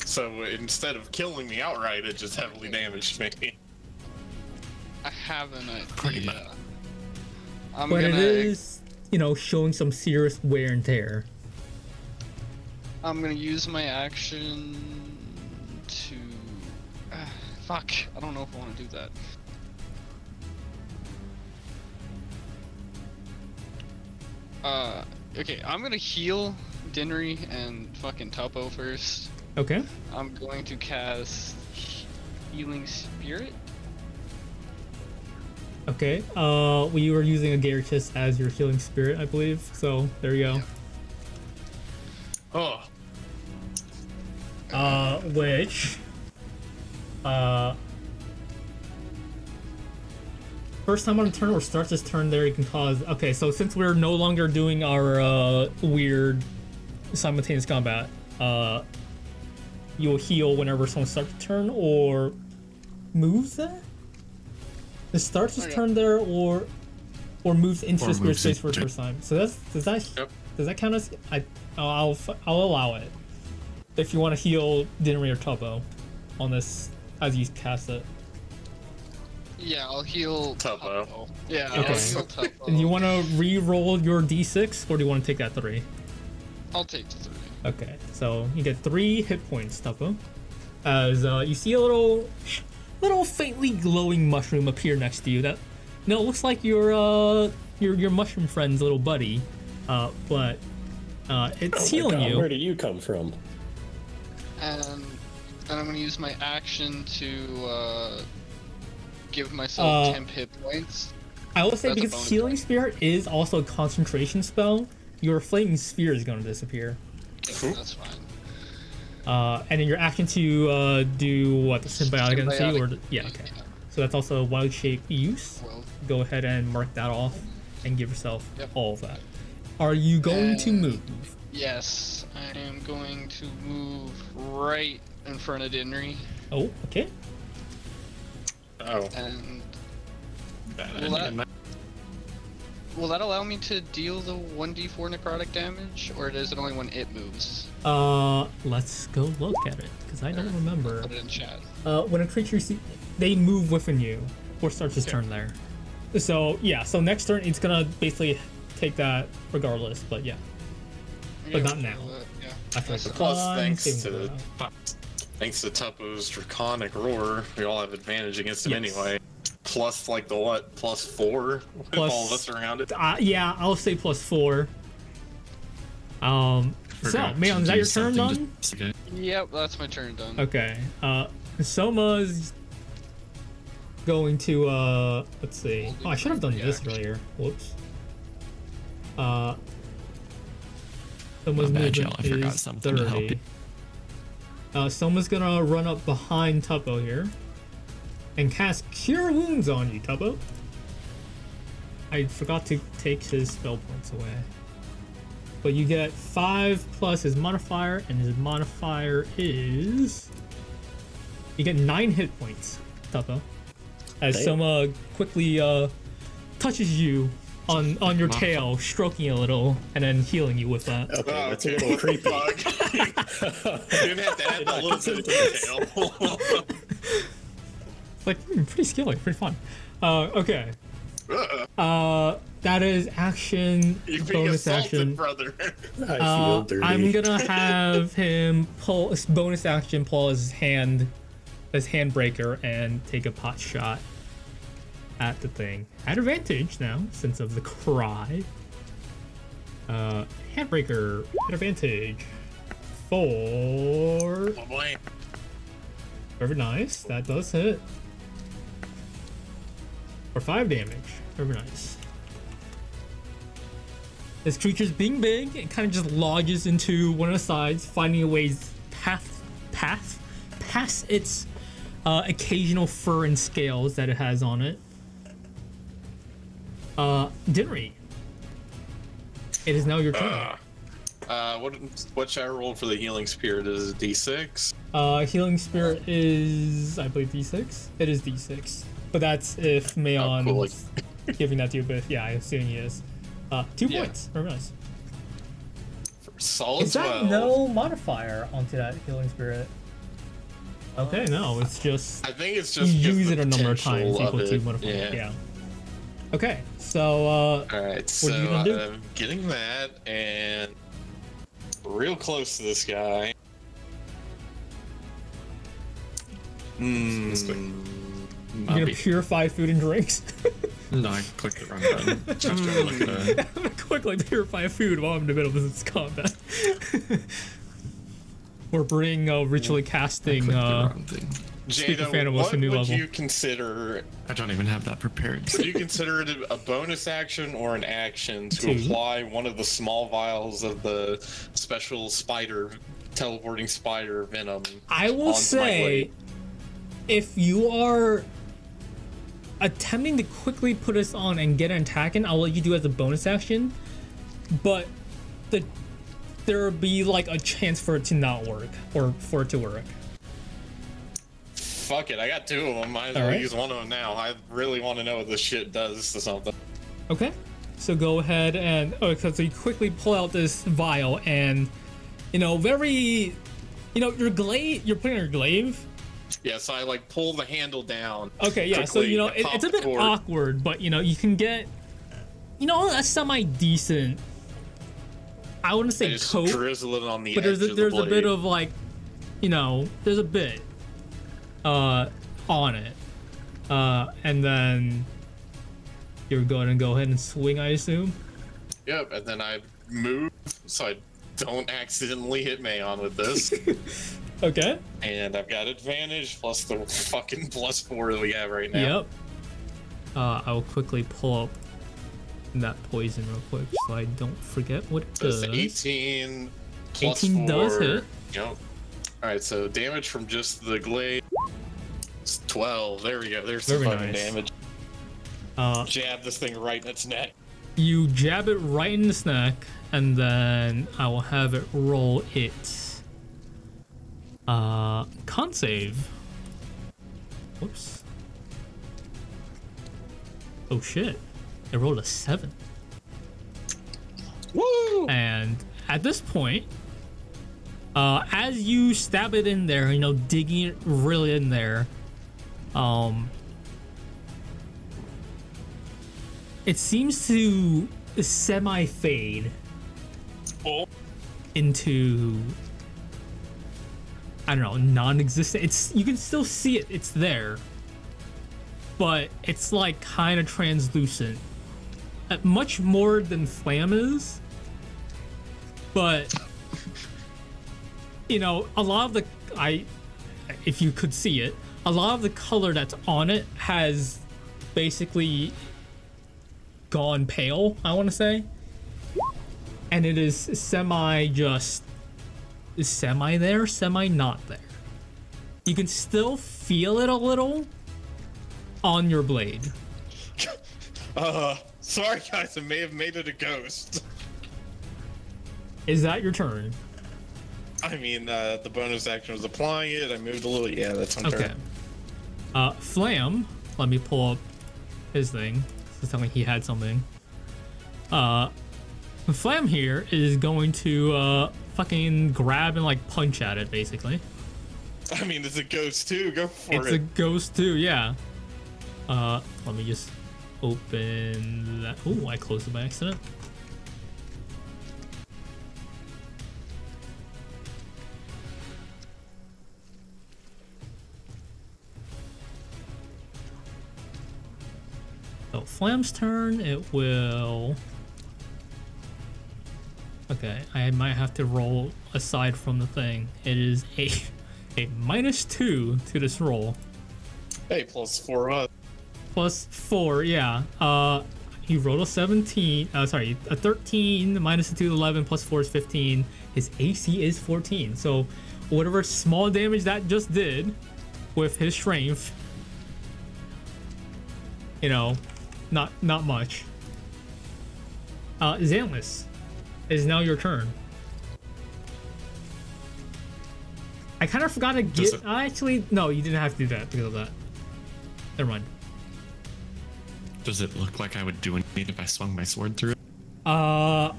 So instead of killing me outright, it just heavily damaged me. I have an idea. Pretty much. I'm but gonna. it is you know showing some serious wear and tear I'm gonna use my action to. Ah, fuck. I don't know if I want to do that. Uh, okay. I'm gonna heal Dinri and fucking Tuppo first. okay I'm going to cast Healing Spirit. okay uh we were using a Gyarados as your healing spirit i believe so there you go Oh, uh, which, uh, first time on a turn or starts this turn there, you can cause. Okay, so since we're no longer doing our uh, weird simultaneous combat, uh, you'll heal whenever someone starts a turn or moves there. It starts his Okay. turn there or or moves into Or the spirit space for the first time. So that's does that Yep. does that count as I? I'll I'll, f- I'll allow it if you want to heal Dinri or Tuppo on this as you cast it. Yeah, I'll heal Tuppo. Tuppo. Yeah, Okay. I'll heal Tuppo. And you want to re-roll your d6 or do you want to take that three? I'll take the three. Okay, so you get three hit points, Tuppo. As uh, you see a little, little faintly glowing mushroom appear next to you. That no, it looks like your uh your your mushroom friend's little buddy, uh, but uh, it's Oh healing God, you. Where did you come from? And then I'm gonna use my action to uh, give myself Uh, 10 hit points. I will say That's because healing point. spirit is also a concentration spell, your flaming sphere is going to disappear. Yeah, that's fine. Uh, and then your action to uh, do what the symbiotic energy or Symbiotic. the, yeah okay. So that's also a wild shape use. Well, Go ahead and mark that off and give yourself Yep. all of that. Are you going to move? yes, I am going to move right in front of Dinri, Oh, okay. oh. and Bad Well, idea. that- will that allow me to deal the 1d4 necrotic damage, or is it only when it moves? Uh, let's go look at it because I don't remember. Put it in chat. Uh, when a creature see, they move within you or starts its Okay. turn there. So yeah, so next turn it's gonna basically take that regardless. But yeah, But not now. uh, yeah. after That's the fine. Plus, climb, thanks to- throw. Thanks to Tuppo's draconic roar, we all have advantage against him Yes. anyway. Plus like the what? Plus four with Plus- all of us around it. Uh, yeah, I'll say plus four. Um. So, man, is that your turn done? to- okay. Yep, that's my turn done. Okay. Uh, Soma's going to uh, let's see. Oh, I should have done this earlier. Whoops. Uh, Soma's My bad, movement Joe. I forgot is something to help 30. you. Uh, Soma's gonna run up behind Tuppo here and cast Cure Wounds on you, Tuppo. I forgot to take his spell points away. But you get 5 plus his modifier, and his modifier is. You get 9 hit points, Tuppo. As Damn. Soma quickly uh, touches you on, on your tail, stroking you a little, and then healing you with that. Okay, Oh, that's a little creepy. [LAUGHS] fuck? Didn't have to add that little bit of [LAUGHS] detail. like hmm, pretty skilly, pretty fun. Uh, okay. Uh, Uh, that is action You're being bonus assaulted, action. brother. [LAUGHS] Uh, I'm gonna have him pull bonus action, pull his hand, his handbreaker, and take a pot shot at the thing. At advantage now, since of the cry. Uh, handbreaker at advantage. Four. Oh, boy. Very nice. That does hit. For five damage. Very nice. This creature's being big, it kind of just lodges into one of the sides, finding a way path, path, past its uh, occasional fur and scales that it has on it. Uh. It is now your turn. Uh, what what should I roll for the healing spirit? Is it D6? Uh, healing spirit is, I believe, D6. It is D6, but that's if Mayon cool, is [LAUGHS] giving that to you. But yeah, I assume he is. Uh, two Yeah. points. Very nice. Solid Is that 12. no modifier onto that healing spirit? Okay, no, it's just I think it's just because use it a number of potential times equal of to modifier. Yeah. Yeah. Okay, so uh, All right, so are you gonna do? I'm getting that and real close to this guy. Hmm. This way. you're gonna be- purify food and drinks. [LAUGHS] No, I clicked the wrong button. I was trying to look at a- Quickly purify food while I'm in the middle of this combat. [LAUGHS] or bring bringing uh, ritually casting. clicked the Uh, wrong thing. Super Jada, fan of us what a new would level. you consider? I don't even have that prepared. Would you consider it a bonus action or an action to Two. apply one of the small vials of the special spider, teleporting spider venom? I will say, if you are attempting to quickly put us on and get an attack in, I'll let you do it as a bonus action. But the there will be like a chance for it to not work or for it to work. Fuck it, I got two of them. Might as well use one of them now. I really want to know what this shit does to something. Okay. So go ahead and oh, so so you quickly pull out this vial and you know very, you know your glaive. You're putting your glaive. Yeah, so I like pull the handle down. Okay, yeah. so you know it, it's a bit cord. awkward, but you know you can get, you know, a semi decent. I wouldn't say coat, drizzle it on the but there's a, of the there's a bit of like, you know, there's a bit, uh, on it, uh, and then you're going to go ahead and swing, I assume. Yep, and then I move so I don't accidentally hit Mayon with this. [LAUGHS] Okay. and I've got advantage plus the fucking plus four that we have right now. Yep. Uh, I will quickly pull up that poison real quick so I don't forget what it does. 18 plus 18 does four. hit. Yep. Alright, so damage from just the glaive. It's 12. There we go. There's the Very fucking nice. damage. Uh, Jab this thing right in its neck. you jab it right in the neck, and then I will have it roll it. Uh, con save. Whoops. Oh shit! It rolled a seven. Woo! And at this point, uh, as you stab it in there, you know, digging it really in there, um, it seems to semi fade Oh, into I don't know, non-existent. It's you can still see it. It's there, but it's like kind of translucent. Uh, much more than Flam is. But you know, a lot of the I if you could see it, a lot of the color that's on it has basically gone pale, I want to say. And it is semi just semi there, semi not there. You can still feel it a little on your blade. [LAUGHS] Uh, sorry guys, I may have made it a ghost. Is that your turn? I mean, uh, the bonus action was applying it. I moved a little. Yeah, that's on Okay. turn. Uh, Flam, let me pull up his thing. It's telling me he had something. Uh, Flam here is going to uh fucking grab and like punch at it basically. [LAUGHS] I mean, it's a ghost too. Go for It's it. It's a ghost too, yeah. Uh, let me just open that. Oh, I closed it by accident. So Flam's turn. It will. Okay, I might have to roll aside from the thing. It is a [LAUGHS] a minus two to this roll. Hey, plus four. Uh, plus four, yeah. Uh, he rolled a 17. Uh, sorry, a 13 minus a 2, 11 plus 4 is 15. His AC is 14. So, whatever small damage that just did with his strength, you know, not not much. Uh, Xanlis, it is now your turn. I kind of forgot to get. it- Actually, no, you didn't have to do that because of that. Never mind. Does it look like I would do anything if I swung my sword through it? Uh,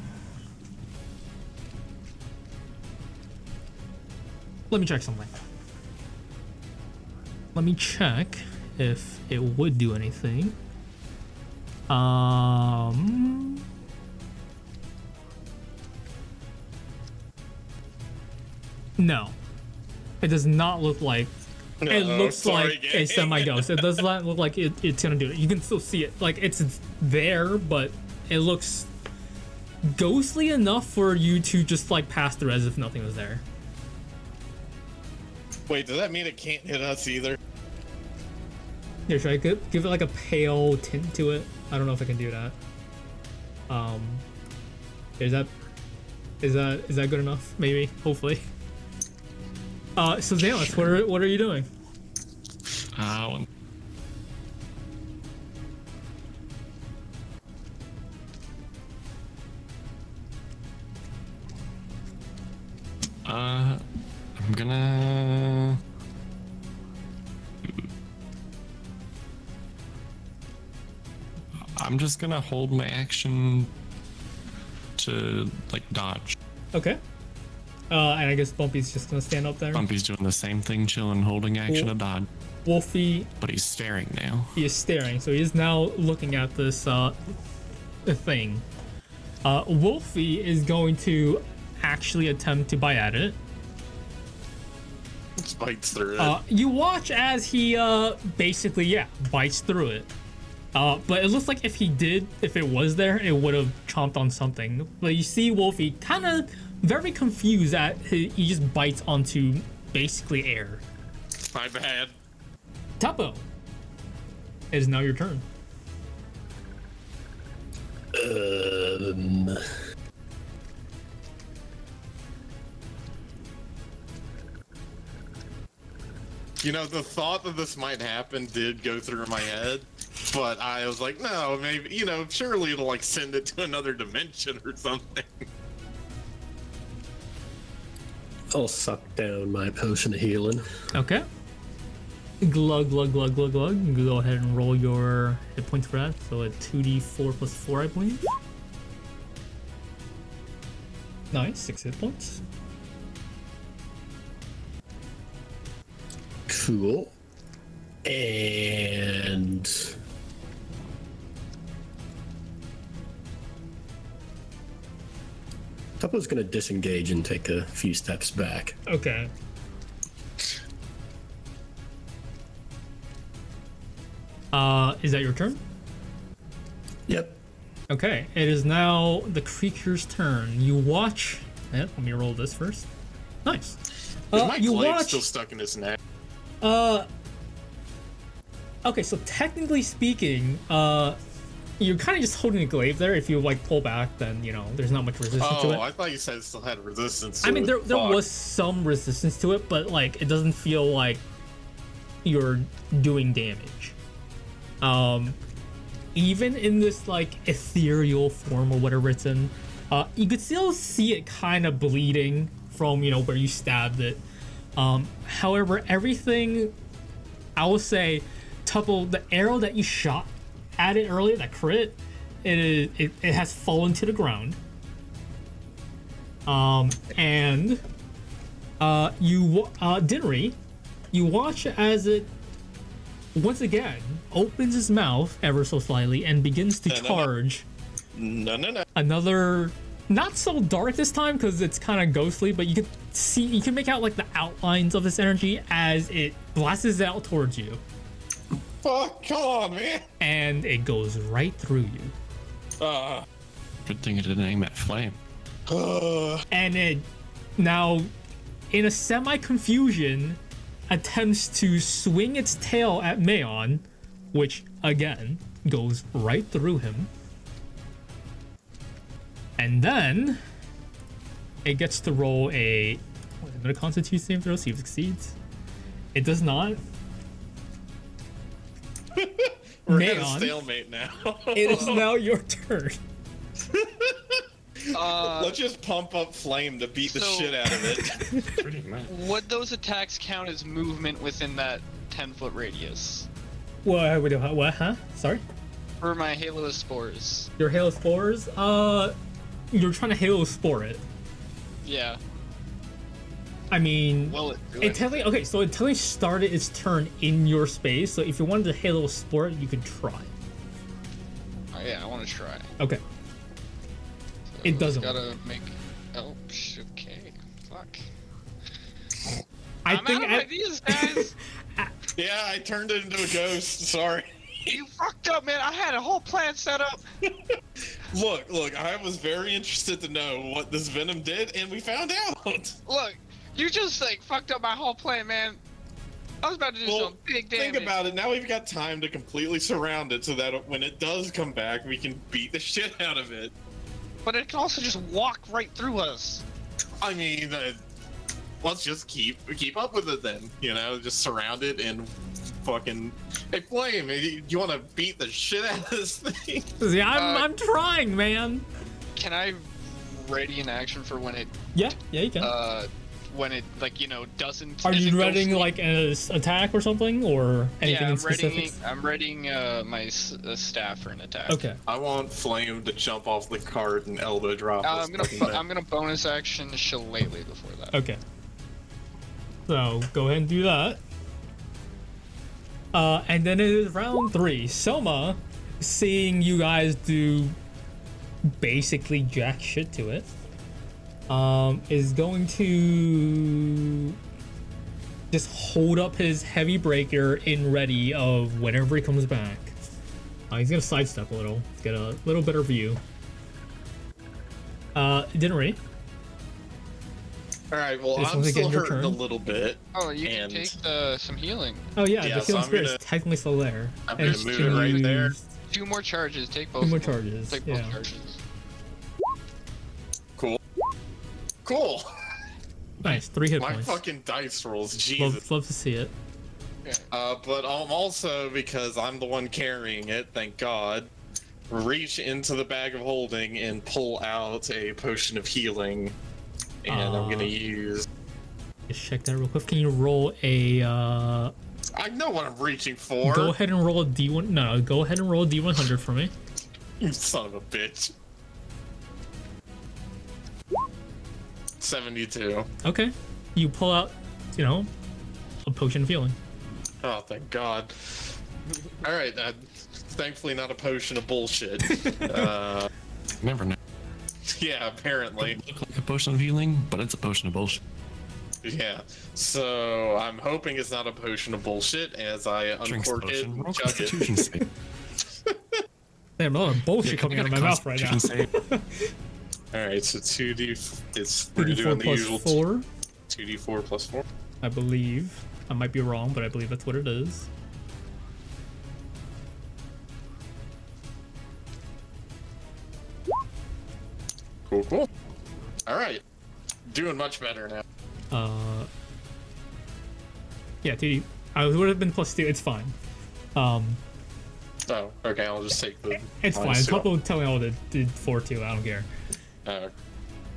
let me check something. Let me check if it would do anything. Um. No, it does not look like. it looks sorry, like a semi ghost. It does not look like it, it's gonna do it. You can still see it, like it's there, but it looks ghostly enough for you to just like pass through as if nothing was there. wait, does that mean it can't hit us either? Here, should I give, give it like a pale tint to it? I don't know if I can do that. Um, is that is that is that good enough? Maybe, hopefully. Uh, so Xanlis, what are what are you doing? Uh, Uh, I'm gonna. I'm just gonna hold my action to like dodge. Okay. Uh, and I guess Bumpy's just gonna stand up there. Bumpy's doing the same thing, chilling, holding action to dodge, Wolfie but he's staring now. he is staring, so he is now looking at this uh thing. Uh, Wolfie is going to actually attempt to bite at it. Bites through it. Uh, you watch as he uh basically yeah bites through it. Uh, but it looks like if he did, if it was there, it would have chomped on something. But you see Wolfie kind of very confused at he, he just bites onto basically air. My bad. Tuppo, it is now your turn. Um, You know, the thought that this might happen did go through my head, but I was like, no, maybe, you know, surely it'll like send it to another dimension or something. [LAUGHS] I'll suck down my potion of healing. Okay. Glug, glug, glug, glug, glug. You go ahead and roll your hit points for that. So a 2d4 plus 4, I believe. Nice, 6 hit points. Cool. And Tuppo's gonna disengage and take a few steps back. Okay. Uh, is that your turn? Yep. Okay, it is now the creature's turn. You watch. Eh, let me roll this first. Nice. Is Uh, my you watch. Still stuck in his neck. Uh. Okay, so technically speaking, uh, you're kind of just holding a glaive there. If you like pull back, then you know there's not much resistance to it. Oh. I thought you said it still had resistance. I mean, there there was some resistance to it, but like it doesn't feel like you're doing damage. Um, even in this like ethereal form or whatever it's in, uh, you could still see it kind of bleeding from you know where you stabbed it. Um, however, everything I will say, Tuppo, the arrow that you shot at it earlier, that crit, it is it, it has fallen to the ground. Um, and uh, you uh, Dinri, you watch as it once again opens his mouth ever so slightly and begins to no. charge No, no, no. another not so dark this time because it's kind of ghostly but you can see you can make out like the outlines of this energy as it blasts out towards you Fuck, come on, man. and it goes right through you. Uh, Good thing it didn't aim at flame. uh, and it now in a semi confusion attempts to swing its tail at Mayon which again goes right through him. And then it gets to roll a what, another constitution save throw see if it succeeds. It does not [LAUGHS] we're at a stalemate now. [LAUGHS] it is now your turn Uh, Let's just pump up flame to beat the so- shit out of it. [LAUGHS] Pretty much. would those attacks count as movement within that 10 foot radius? what, what, what huh sorry For my Halo spores. your Halo spores uh you're trying to Halo spore it Yeah. I mean, Will it do it it? technically okay. So it technically started its turn in your space. So if you wanted to halo spore, you could try. Oh, yeah, I want to try. Okay. So It doesn't Gotta make. Oh, sh- okay. Fuck. I I'm think out of at- ideas, [LAUGHS] guys. yeah, I turned it into a ghost. Sorry. you fucked up, man. I had a whole plan set up. [LAUGHS] Look, look, I was very interested to know what this venom did, and we found out. Look, you just like fucked up my whole plan, man. I was about to do Well, some big damage. think about it. Now we've got time to completely surround it so that when it does come back, we can beat the [LAUGHS] shit out of it. But it can also just walk right through us. I mean, uh, let's just keep keep up with it then. You know, just surround it and fucking. Hey, Flame, you, you want to beat the shit out of this thing? [LAUGHS] yeah, I'm, Uh, I'm trying, man. Can I ready an action for when it, Yeah, yeah, you can. uh, when it like you know doesn't? Are you isn't readying like an attack or something, or anything Yeah, I'm specific? readying. I'm readying uh, my s- uh, staff for an attack. Okay. I want Flame to jump off the cart and elbow drop. Uh, I'm gonna bo- I'm gonna bonus action Shillelagh before that. Okay. So go ahead and do that. Uh, and then it is round three. Selma, seeing you guys do basically jack shit to it, um, is going to just hold up his heavy breaker in ready of whenever he comes back. Uh, he's gonna sidestep a little, get a little better view. Uh, Dinri. All right, well, I'm one's still again your hurting a little bit. Oh, you And- can take uh, some healing. Oh yeah, Yeah, the so healing I'm spirit gonna- is technically still there. I'm And gonna move it right there. Two more charges. Take both. Two more charges. Take yeah. both charges. Cool. Nice. Three hit My points. fucking dice rolls, Jesus. Love, love to see it. Uh, but I'm also because I'm the one carrying it. Thank God. Reach into the bag of holding and pull out a potion of healing, and I'm gonna Ah. use. Just check that real quick. Can you roll a? Uh, I know what I'm reaching for. go ahead and roll a D1. No, no, go ahead and roll a D100 for me. You son of a bitch. 72. Okay. You pull out, you know, a potion of healing. Oh, thank God. All right, uh, thankfully not a potion of bullshit. [LAUGHS] uh, Never know. yeah, apparently. Look like a potion of healing, but it's a potion of bullshit. Yeah. So I'm hoping it's not a potion of bullshit as I Drinks uncork it and Roll chug it. Constitution save. Damn, a lot of bullshit Yeah, coming out of my mouth right now. [LAUGHS] All right, so two d. It's we're 2d4 doing the usual 4, two d four plus four. I believe. I might be wrong, but I believe that's what it is. Cool, cool. All right, doing much better now. Uh, yeah, two D. I would have been plus 2. It's fine. Um, Oh, okay. I'll just take the. it's fine. two. Couple tell me all did, did 4 2. I don't care. Uh,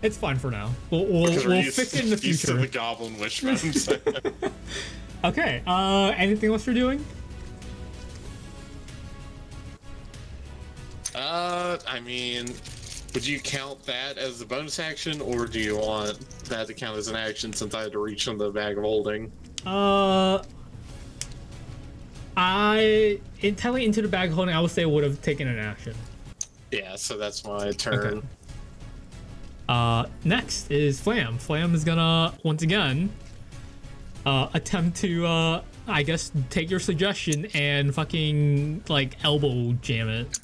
It's fine for now. We'll, we'll, we'll used, fix it in the [LAUGHS] used to future. the goblin wishbones. [LAUGHS] Okay, uh, anything else you're doing? [LAUGHS] uh, I mean, would you count that as a bonus action, or do you want that to count as an action since I had to reach in the bag of holding? Uh, I entirely into the bag holding. I would say would have taken an action. Yeah, so that's my turn. Okay. Uh, next is Flam. Flam is gonna once again uh, attempt to, uh, I guess, take your suggestion and fucking like elbow jam it.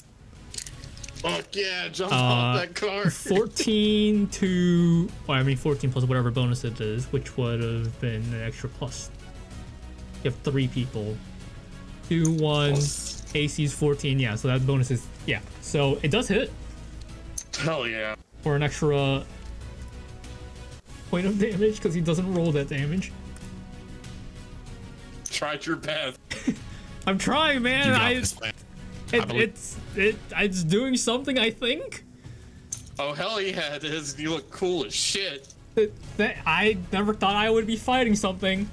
Fuck yeah, jump Uh, off that car. [LAUGHS] 14 to, well, I mean 14 plus whatever bonus it is, which would have been an extra plus. You have three people. Two, one, Plus- AC's 14, yeah, so that bonus is, yeah. So it does hit Hell yeah. For an extra point of damage because he doesn't roll that damage. Tried your best. [LAUGHS] I'm trying, man. I, this, man. it, believe- it's it, it's doing something. I think. Oh hell yeah, it is. You look cool as shit. That, that I never thought I would be fighting something.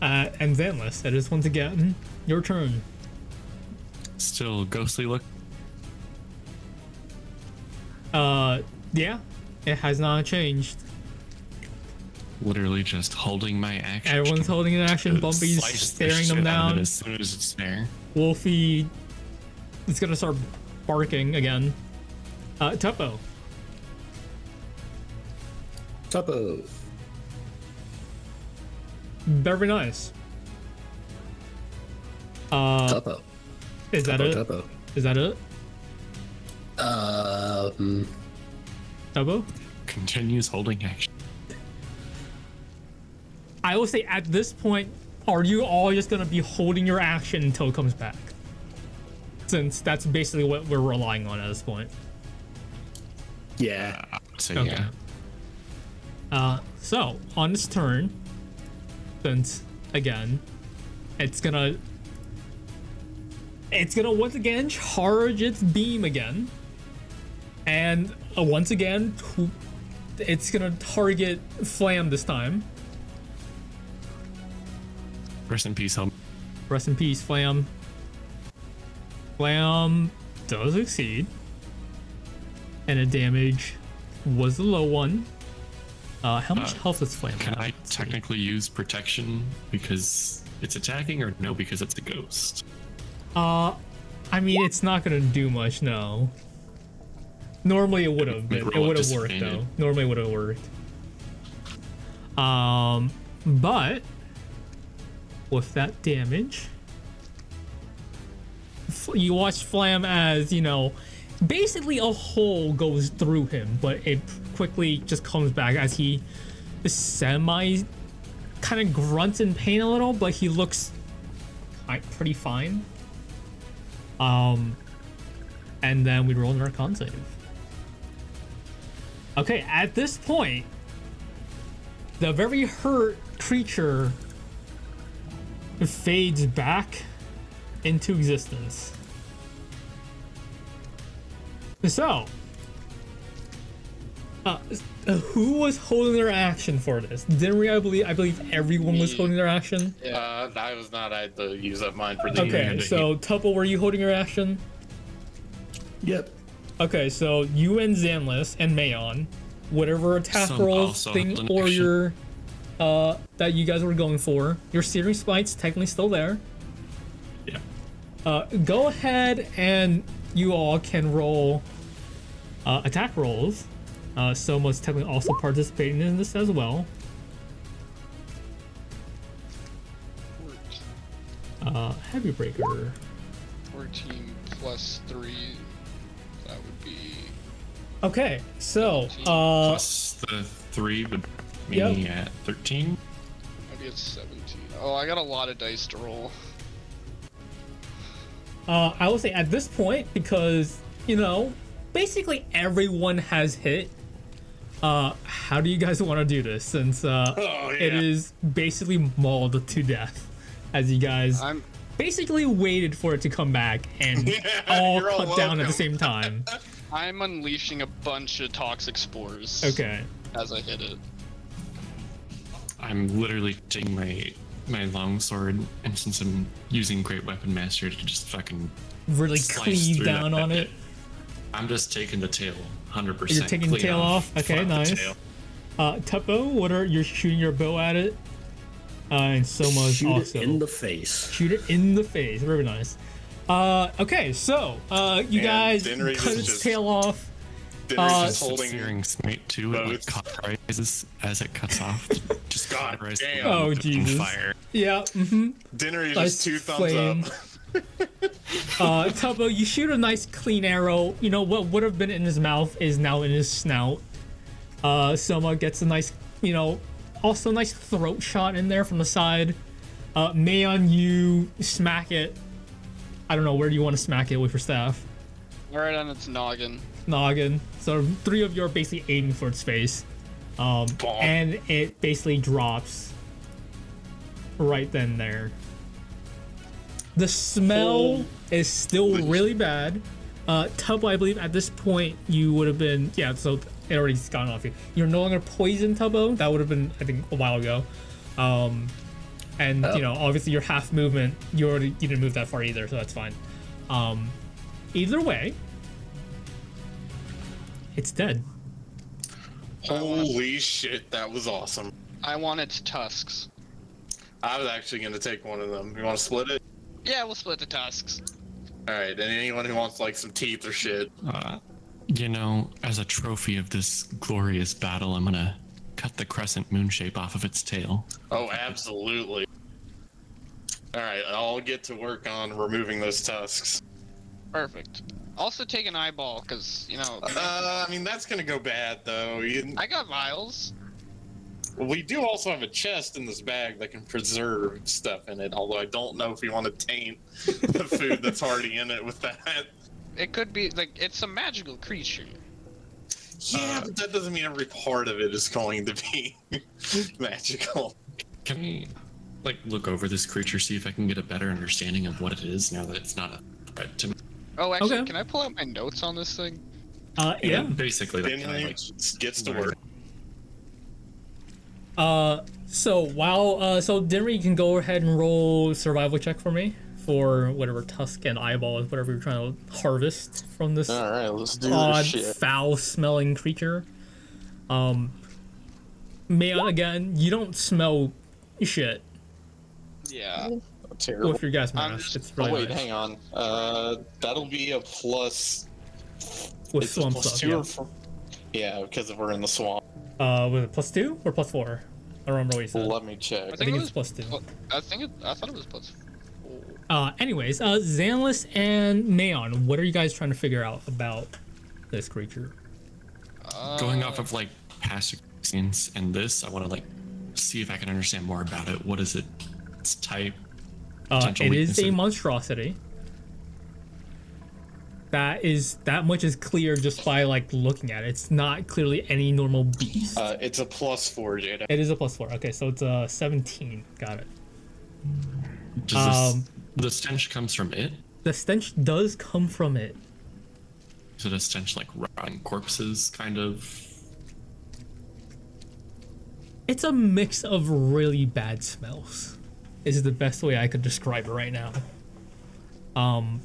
Uh, and Xanlis, that is once again your turn. Still ghostly look. Uh, yeah, it has not changed. Literally just holding my action. Everyone's holding an action. to Bumpy's slice the staring them shit out of it down. As soon as it's there. Wolfie is gonna start barking again. Uh, Tuppo. Tuppo. Very nice. Uh, Tuppo. is that Tuppo. it? Tuppo. Is that it? Uh, hmm. Tuppo? Continues holding action. I will say at this point, are you all just gonna be holding your action until it comes back? Since that's basically what we're relying on at this point. yeah. I would say Okay. yeah. Uh, so on this turn, since again, it's gonna, it's gonna once again charge its beam again, and uh, once again, it's gonna target Flam this time. Rest in peace, home. Rest in peace, Flam. Flam does succeed. And the damage was a low one. Uh, how much Uh, health does Flam Can? I technically use protection because it's attacking, or no because it's a ghost? Uh, I mean, it's not gonna do much, no. Normally it would have been. It would have worked, though. Normally it would have worked. Um, but with that damage, you watch Flam as you know, basically a hole goes through him, but it quickly just comes back as he semi kind of grunts in pain a little, but he looks pretty fine. Um, and then we roll another con save. Okay, at this point, the very hurt creature fades back into existence. So, uh, who was holding their action for this? Didn't we? I believe. I believe everyone was holding their action. Uh, I was not. I had to use up mine for the Okay, so Tuppo, were you holding your action? Yep. Okay, so you and Xanlis and Mayon, whatever attack Some rolls also thing or action. your uh that you guys were going for, your searing smite's technically still there. Yeah. Uh, go ahead and you all can roll uh, attack rolls. Uh, Soma's technically also participating in this as well. Uh, Heavy Breaker. 14 plus 3. That would be. Okay, so uh, Plus the three would be Yep. at 13. Maybe it's 17. Oh, I got a lot of dice to roll. uh, I will say at this point because you know basically everyone has hit. Uh, how do you guys [LAUGHS] want to do this since uh, Oh, yeah. is basically mauled to death as you guys I'm. Basically waited for it to come back and [LAUGHS] Yeah, all you're all cut down at the same time. [LAUGHS] I'm unleashing a bunch of toxic spores Okay. as I hit it. I'm literally taking my my longsword, and since I'm using Great Weapon Master to just fucking, Really Slice cleave down that on it. I'm just taking the tail, 100%. You're taking the tail off? Okay, Fuck the nice. tail. Uh, Tuppo, what are you're shooting your bow at it? Uh, and Soma's Shoot also it in the face. shoot it in the face. Very nice. Uh, okay, so uh, you And guys Dinri cut its just- tail off. Dinri's Uh, just holding. Searing Smite too, it like both. cauterizes as it cuts off. [LAUGHS] Just God cauterizes damn. Oh, Jesus. fire. Yeah. Mm-hmm. Dinner is just two thumbs up. [LAUGHS] [LAUGHS] Uh, Tuppo, you shoot a nice clean arrow. You know what would have been in his mouth is now in his snout. Uh, Soma gets a nice, you know, also nice throat shot in there from the side. Uh, Mayon, you smack it. I don't know where do you want to smack it with your staff. Right on its noggin. noggin. So three of you are basically aiming for its face. Um, and it basically drops right then there. The smell Oh. is still really bad. Uh, Tuppo, I believe at this point you would have been yeah. So it already gone off you. You're no longer poisoned, Tuppo. That would have been I think a while ago. Um, and you know obviously your half movement you already you didn't move that far either, so that's fine. Um, either way, it's dead. Holy shit, that was awesome. I want its tusks. I was actually going to take one of them. You want to split it? Yeah, we'll split the tusks. All right, and anyone who wants like some teeth or shit. Uh, you know, as a trophy of this glorious battle, I'm gonna cut the crescent moon shape off of its tail. Oh, absolutely. All right, I'll get to work on removing those tusks. Perfect. Also take an eyeball, because, you know, Uh, I mean that's gonna go bad though. You, I got vials. we do also have a chest in this bag that can preserve stuff in it. Although I don't know if we want to taint the food that's already in it with that. It could be, like, it's a magical creature. Yeah, but that doesn't mean every part of it is going to be [LAUGHS] magical. Can we, like, look over this creature, see if I can get a better understanding of what it is now that it's not a threat to me? Oh, actually, Okay. can I pull out my notes on this thing? Uh, yeah. Basically, like, Then can I, like, gets to work. Uh, so while uh, so Dinri, you can go ahead and roll survival check for me for whatever tusk and eyeball is whatever you're trying to harvest from this All right, let's do odd, this shit. foul-smelling creature. Um, Maya, again, you don't smell shit Yeah. Terrible. with your gas mask. just- It's Oh really wait, nice. hang on. Uh, that'll be a plus. with it's swamp plus stuff. two Yeah. or four? Yeah, because if we're in the swamp. Uh, with it plus two or plus four? I don't remember what you said. Let me check. I I think think it it's was plus two. I think it, I thought it was plus. four. Uh, anyways, uh, Xanlis and Mayon, what are you guys trying to figure out about this creature? going Uh, off of, like, past experience and this, I want to, like, see if I can understand more about it. What is it? Its type? Uh, Potential it is a monstrosity. That is that much is clear just by like looking at it. It's not clearly any normal beast. Uh, it's a plus four, Jadow. it is a plus four. Okay, so it's a seventeen. Got it. Does this, Um, the stench comes from it? The stench does come from it. Is it a stench like rotting corpses, kind of? It's a mix of really bad smells. Is the best way I could describe it right now. Um.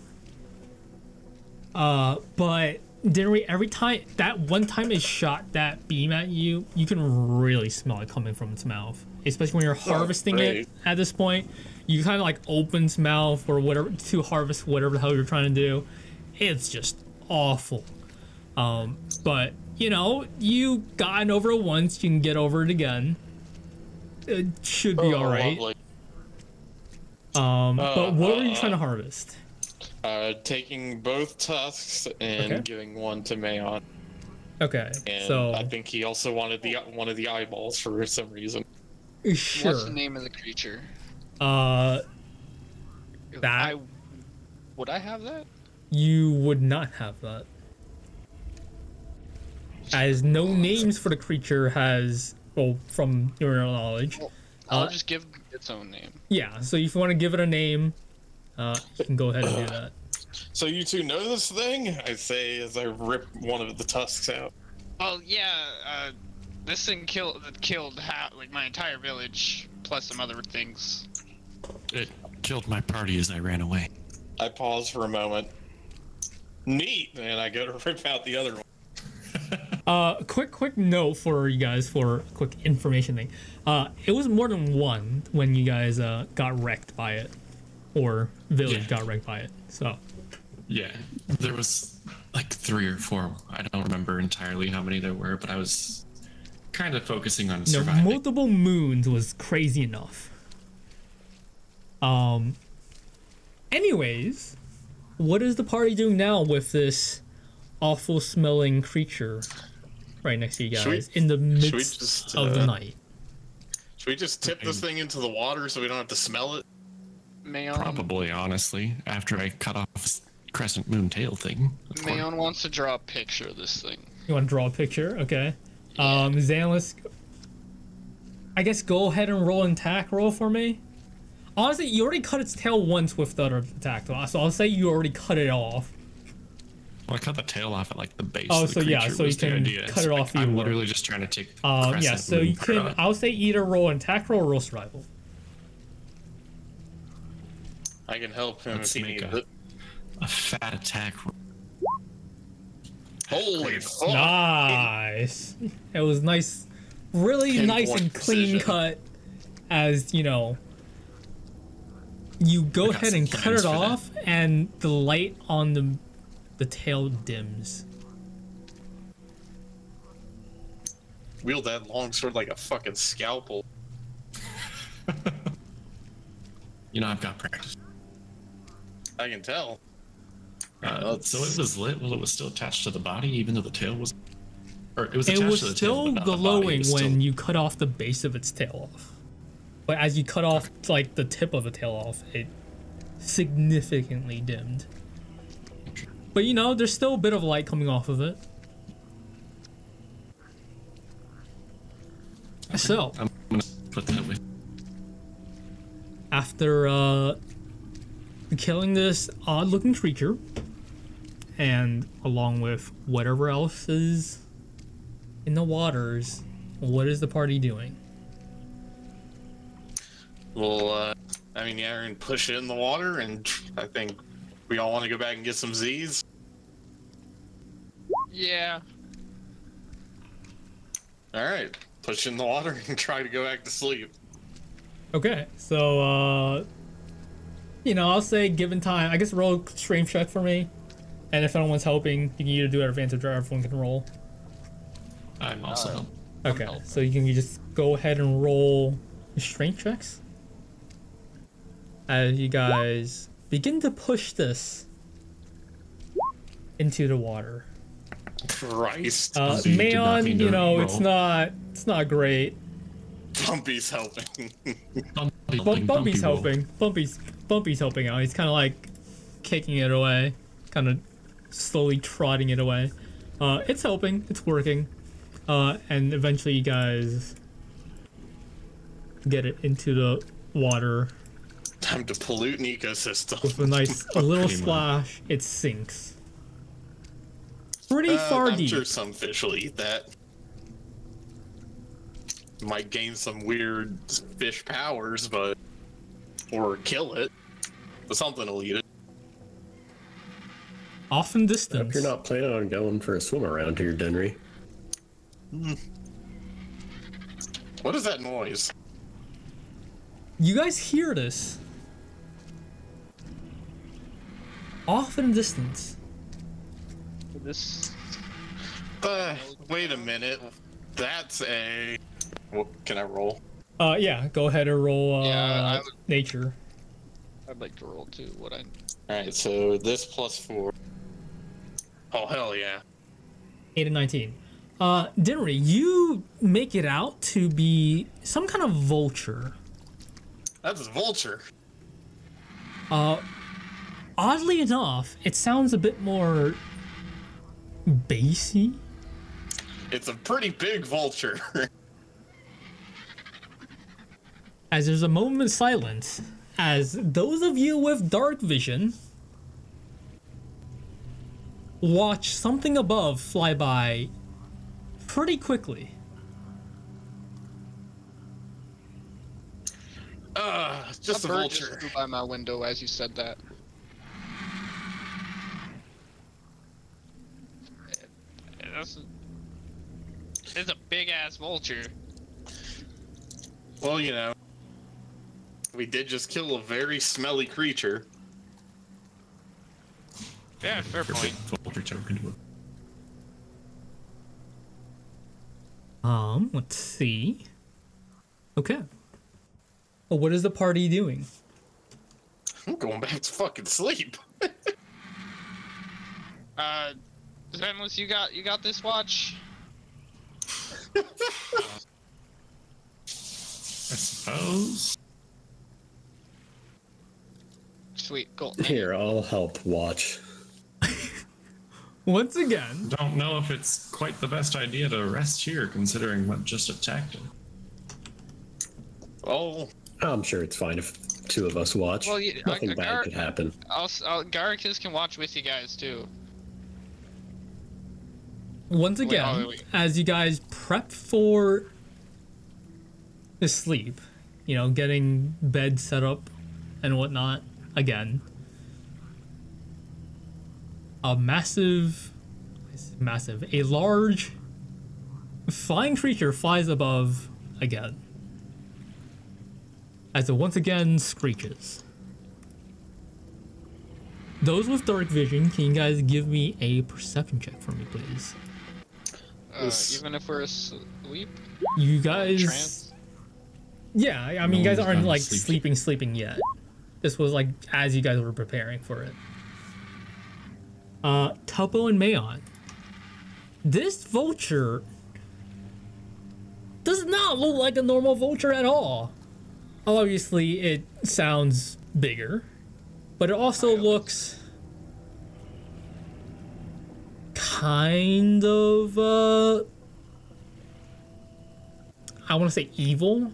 Uh, but Dinri, every time that one time it shot that beam at you, you can really smell it coming from its mouth. Especially when you're harvesting it at this point. You kind of like opens mouth or whatever to harvest whatever the hell you're trying to do. It's just awful. Um, but you know, you gotten over it once, you can get over it again. It should be Oh, all right. lovely. Um, but what were you uh, trying to harvest? Uh, taking both tusks and Okay. giving one to Mayon. Okay, And so I think he also wanted the one of the eyeballs for some reason. sure. What's the name of the creature? Uh, That- I, would I have that? you would not have that. As no names for the creature has, well, from your knowledge. I'll Uh, just give its own name. Yeah, so if you want to give it a name, uh, you can go ahead and do that. So you two know this thing? I say as I rip one of the tusks out. Well, yeah. Uh, this thing killed killed half, like my entire village, plus some other things. It killed my party as I ran away. I pause for a moment. Neat, and I go to rip out the other one. [LAUGHS] Uh, quick, quick note for you guys for a quick information thing. Uh, it was more than one when you guys uh got wrecked by it, or village Yeah. got wrecked by it. So Yeah, there was like three or four. I don't remember entirely how many there were, but I was kind of focusing on No, multiple moons was crazy enough. Um. Anyways, what is the party doing now with this awful smelling creature right next to you Should we- guys in the midst just, of the uh, night? Should we just tip this thing into the water so we don't have to smell it? Mayon, Probably, honestly, after I cut off this crescent moon tail thing. Of. Mayon wants to draw a picture of this thing. You want to draw a picture? Okay. Um, Xanlis, I guess go ahead and roll an attack roll for me. Honestly, you already cut its tail once with the other attack, so I'll say you already cut it off. Well, I cut the tail off at like the base. Oh, of the so yeah, creature so you can idea. cut it So, off like, I'm either literally just trying to take the uh, crescent yeah, so you can. part. I'll say either roll an attack roll or roll survival. I can help him Let's if he make needs a- it. a fat attack. Holy fuck! Nice. It was nice, really nice and clean precision. cut. As you know, you go ahead and cut it for that. off, and the light on the the tail dims. Wield that long sword like a fucking scalpel. You know, I've got practice. I can tell. Uh, so it was lit while it was still attached to the body, even though the tail was. Or it was It attached was to the still tail, but not the glowing was when still- you cut off the base of its tail off. But as you cut off like the tip of the tail off, it significantly dimmed. But you know, there's still a bit of light coming off of it. So, I'm gonna put that with. after uh, killing this odd looking creature, and along with whatever else is in the waters, what is the party doing? Well, uh, I mean, Aaron, push it in the water, and I think we all want to go back and get some Z's. Yeah. All right, push in the water [LAUGHS] and try to go back to sleep. Okay, so uh you know, I'll say given time, I guess roll a strength check for me. And if anyone's helping, you can either do it at advantage or everyone can roll. I'm also. Okay, so you can just go ahead and roll strength checks. As you guys begin to push this into the water. Christ, Uh, So you Mayon, mean you to know, it's not it's not great. Bumpy's helping. Bumpy, Bump, Bumpy's roll. helping. Bumpy's Bumpy's helping out. He's kind of like kicking it away, kind of slowly trotting it away. Uh, it's helping. It's working. Uh, and eventually, you guys get it into the water Time to pollute an ecosystem. with a nice [LAUGHS] a little Pretty much. splash. It sinks. Pretty Uh, far I'm deep. sure some fish will eat that. Might gain some weird fish powers, but or kill it. But something will eat it. Off in If distance. you're not planning on going for a swim around here, Dinri, What is that noise? You guys hear this? Off in the distance. This. Uh, wait a minute. That's a. What can I roll? Uh, yeah, go ahead and roll uh, Yeah, would- nature. I'd like to roll too. What I Alright, so this plus four. Oh, hell yeah. 8 and 19. Uh, Dinri, you make it out to be some kind of vulture. That's a vulture. Uh, oddly enough, it sounds a bit more bassy. It's a pretty big vulture. [LAUGHS] as there's a moment of silence as those of you with dark vision watch something above fly by pretty quickly. uh, just a, bird vulture. just flew by my window as you said that. That's a, it's a big ass vulture. Well, you know, we did just kill a very smelly creature. Yeah, fair Your point. vulture token to. Um, let's see. Okay. Well, what is the party doing? I'm going back to fucking sleep. [LAUGHS] Uh, Xanlis, you got you got this watch. I suppose. Sweet, cool. [LAUGHS] Here, I'll help watch. [LAUGHS] Once again, Don't know if it's quite the best idea to rest here, considering what just attacked him. Oh, I'm sure it's fine if two of us watch. Well, you- uh, Nothing I- I- bad could happen. I'll, I'll uh, Garricus can watch with you guys too. Once again, oh, wait, wait. as you guys prep for the sleep, you know, getting bed set up and whatnot, again, a massive, massive, a large flying creature flies above again. As it once again screeches. Those with dark vision, can you guys give me a perception check for me, please? Uh, This- even if we're asleep, You guys. trance. Yeah, I mean, you No guys aren't like sleep. sleeping, sleeping yet. This was like as you guys were preparing for it. Uh, Tuppo and Mayon. This vulture does not look like a normal vulture at all. Obviously, it sounds bigger, but it also looks kind of uh I want to say evil.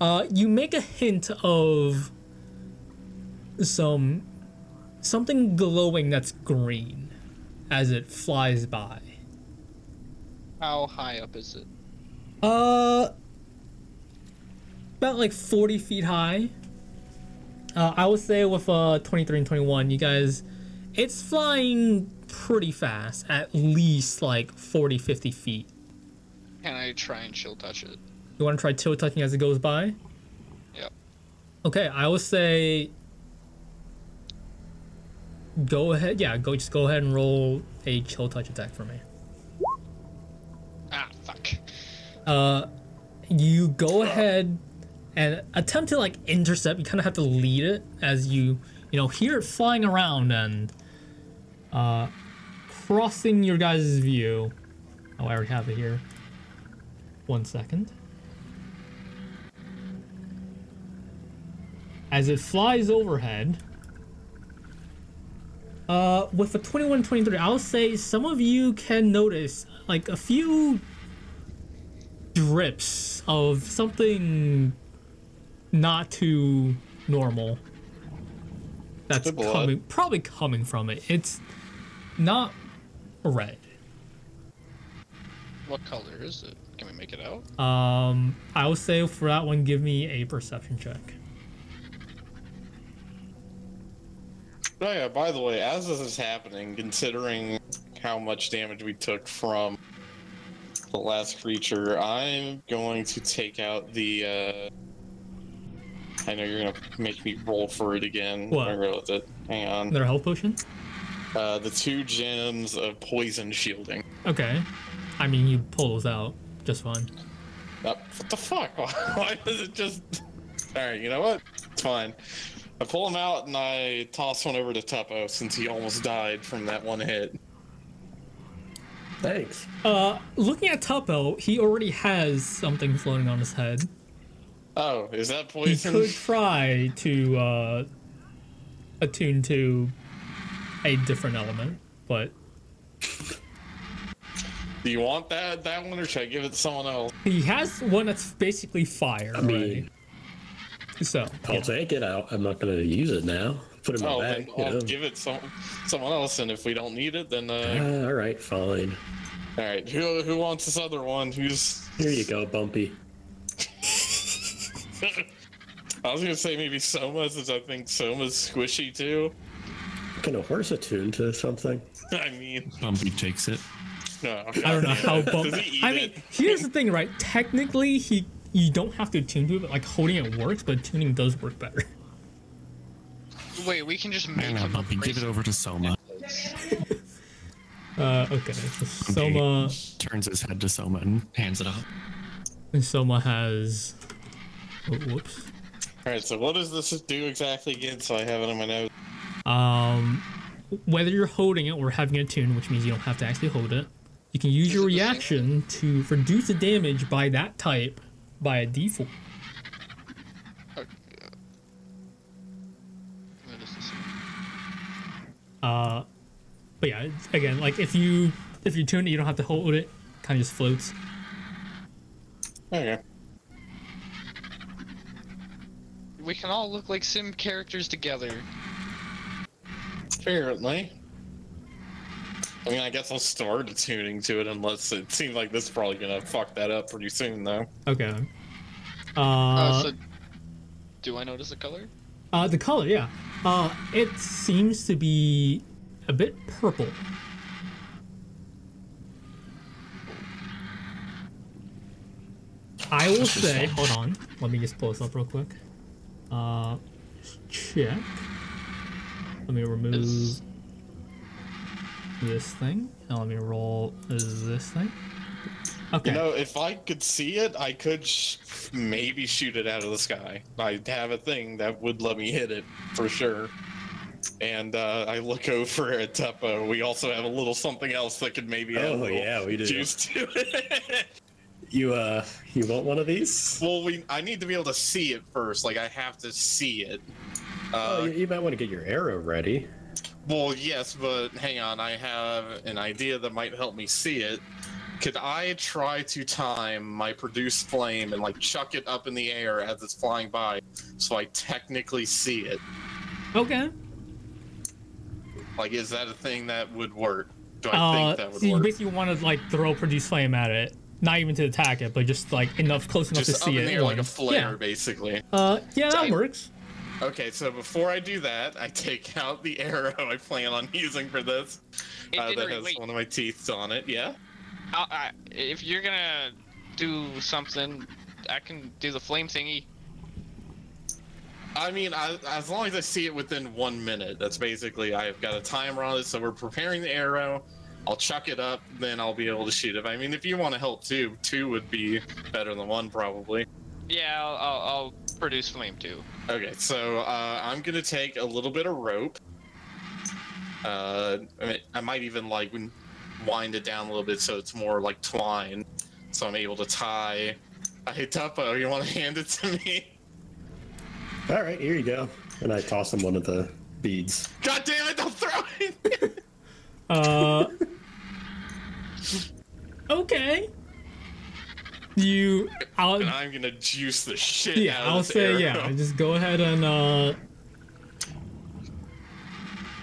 Uh, you make a hint of some something glowing that's green as it flies by. How high up is it? Uh, about like 40 feet high. Uh, I would say with uh 23 and 21, you guys, it's flying pretty fast, at least like 40, 50 feet. Can I try and chill touch it? You want to try chill touching as it goes by? Yep. Okay, I will say go ahead. Yeah, go just go ahead and roll a chill touch attack for me. Ah, fuck. Uh, you go ahead and attempt to like intercept. You kind of have to lead it as you you know hear it flying around and uh, crossing your guys' view. Oh, I already have it here. One second. As it flies overhead, uh, with a 21 23, I'll say some of you can notice like a few drips of something not too normal that's coming probably coming from it it's not red What color is it? Can we make it out? um i will say for that one give me a perception check Oh yeah, by the way, as this is happening, considering how much damage we took from the last creature, I'm going to take out the uh I know you're gonna make me roll for it again. What? I realize it. Hang on. their health potion Uh, the two gems of poison shielding. okay I mean, you pull those out just fine. Uh, what the fuck? [LAUGHS] Why does it just? All right, you know what? It's fine. I pull him out and I toss one over to Tuppo since he almost died from that one hit. Thanks. Uh, looking at Tuppo, he already has something floating on his head. Oh, is that poison? He could try to uh, attune to a different element, but Do you want that that one, or should I give it to someone else? he has one that's basically fire. I mean, already. so I'll yeah. take it. I, I'm not going to use it now. Put it in my Oh, bag. I'll know. give it some someone else, and if we don't need it, then uh, Ah, all right, fine. all right. Who who wants this other one? Who's? Here you go, Bumpy. [LAUGHS] I was gonna say maybe Soma, since I think Soma's squishy too. Can a horse attune to something? [LAUGHS] I mean, Bumpy takes it. no, I don't know how Bumpy. [LAUGHS] Does he eat I mean, it? here's the thing, right? Technically, he you don't have to attune to it, but like holding it works, but tuning does work better. Wait, we can just make Hang on, him Bumpy. Give it over to Soma. [LAUGHS] Uh, okay, so Soma, Turns his head to Soma and hands it off. And Soma has. Oh, whoops. All right. So what does this do exactly again? So I have it in my notes. Um, whether you're holding it or having it tuned, which means you don't have to actually hold it, you can use your it the same? reaction to reduce the damage by that type by a d4. What is this? Uh, but yeah, again, like if you if you tune it, you don't have to hold it. Kind of just floats. Okay. We can all look like sim characters together. Apparently. I mean, I guess I'll start attuning to it unless it seems like this is probably gonna fuck that up pretty soon, though. Okay. Uh, Uh, so, do I notice the color? uh, the color, yeah. Uh, it seems to be a bit purple. I will say, hold on, let me just pull this up real quick. Uh, check. Let me remove Is- this thing, and let me roll this thing. Okay. You know, if I could see it, I could sh- maybe shoot it out of the sky. I have a thing that would let me hit it for sure. And uh, I look over [LAUGHS] at Tuppo. We also have a little something else that could maybe add a Oh, yeah, we do. juice to it. [LAUGHS] You uh, you want one of these? well, we I need to be able to see it first. Like I have to see it. Oh, Uh, you, you might want to get your arrow ready. Well, yes, but hang on. I have an idea that might help me see it. Could I try to time my produced flame and like chuck it up in the air as it's flying by, so I technically see it? Okay. Like, is that a thing that would work? Do I Uh, think that so would you work? basically want to like throw produce flame at it, not even to attack it, but just like enough close enough Just to up see in it. the air like a once. flare, basically. Uh, yeah, that I- works. Okay, so before I do that, I take [LAUGHS] out the arrow I plan on using for this. Uh, that has wait. one of my teeth on it. Yeah. I, if you're gonna do something, I can do the flame thingy. I mean, I, as long as I see it within one minute, that's basically I've got a timer on it. So we're preparing the arrow. I'll chuck it up, then I'll be able to shoot it. I mean, if you want to help too, two would be better than one probably. Yeah, I'll, I'll, I'll produce flame too. Okay, so uh, I'm gonna take a little bit of rope. Uh, I, mean, I might even like wind it down a little bit so it's more like twine, so I'm able to tie. Hey Tuppo, you want to hand it to me? All right, here you go. And I toss him one of the beads. God damn it! Don't throw it. Uh, [LAUGHS] okay. You, I'll, and I'm gonna juice the shit yeah, out of I'll this say arrow. yeah. [LAUGHS] Just go ahead and uh,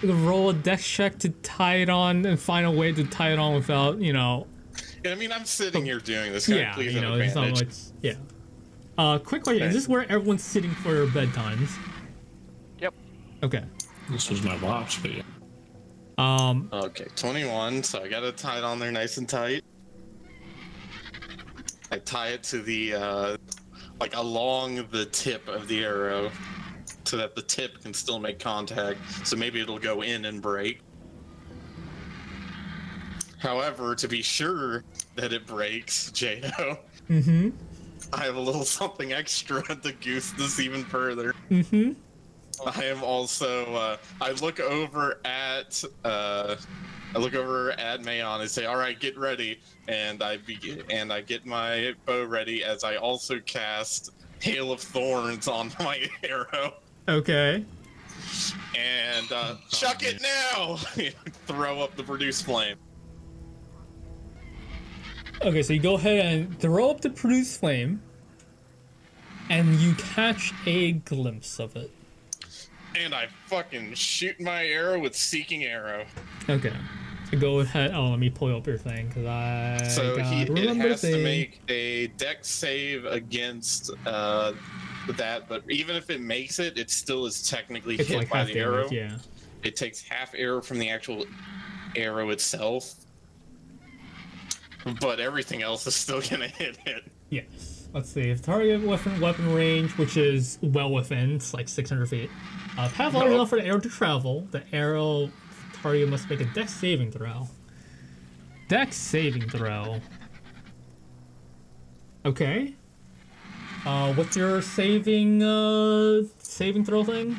roll a dex check to tie it on and find a way to tie it on without, you know, I mean, I'm sitting here doing this. Can yeah, please you have know, it's not advantage? like, yeah. Uh, quick question: Is this where everyone's sitting for bedtimes? Yep. Okay. This was my watch, but yeah. Um, Okay, 21. So I gotta tie it on there nice and tight. I tie it to the, uh, like along the tip of the arrow so that the tip can still make contact. So maybe it'll go in and break. However, to be sure, that it breaks, Jadow, Mm-hmm. I have a little something extra [LAUGHS] to goose this even further. Mm-hmm. I am also. Uh, I look over at. Uh, I look over at Mayon and say, "All right, get ready," and I begin, and I get my bow ready as I also cast Hail of Thorns on [LAUGHS] my arrow. Okay. And uh, chuck it now! [LAUGHS] Throw up the produce flame. Okay, so you go ahead and throw up the produce flame, and you catch a glimpse of it. And I fucking shoot my arrow with Seeking Arrow. Okay. Go ahead. Oh, let me pull up your thing because I So he it has to make a dex save against uh, that, but even if it makes it, it still is technically It's hit like by the damage, arrow. yeah. It takes half arrow from the actual arrow itself, but everything else is still [LAUGHS] gonna hit it. Yes. Let's see. If target weapon weapon range, which is well within, it's like 600 feet. Uh, path large No. enough for the arrow to travel. The arrow target must make a dex saving throw. Dex saving throw. Okay. Uh, what's your saving uh saving throw thing?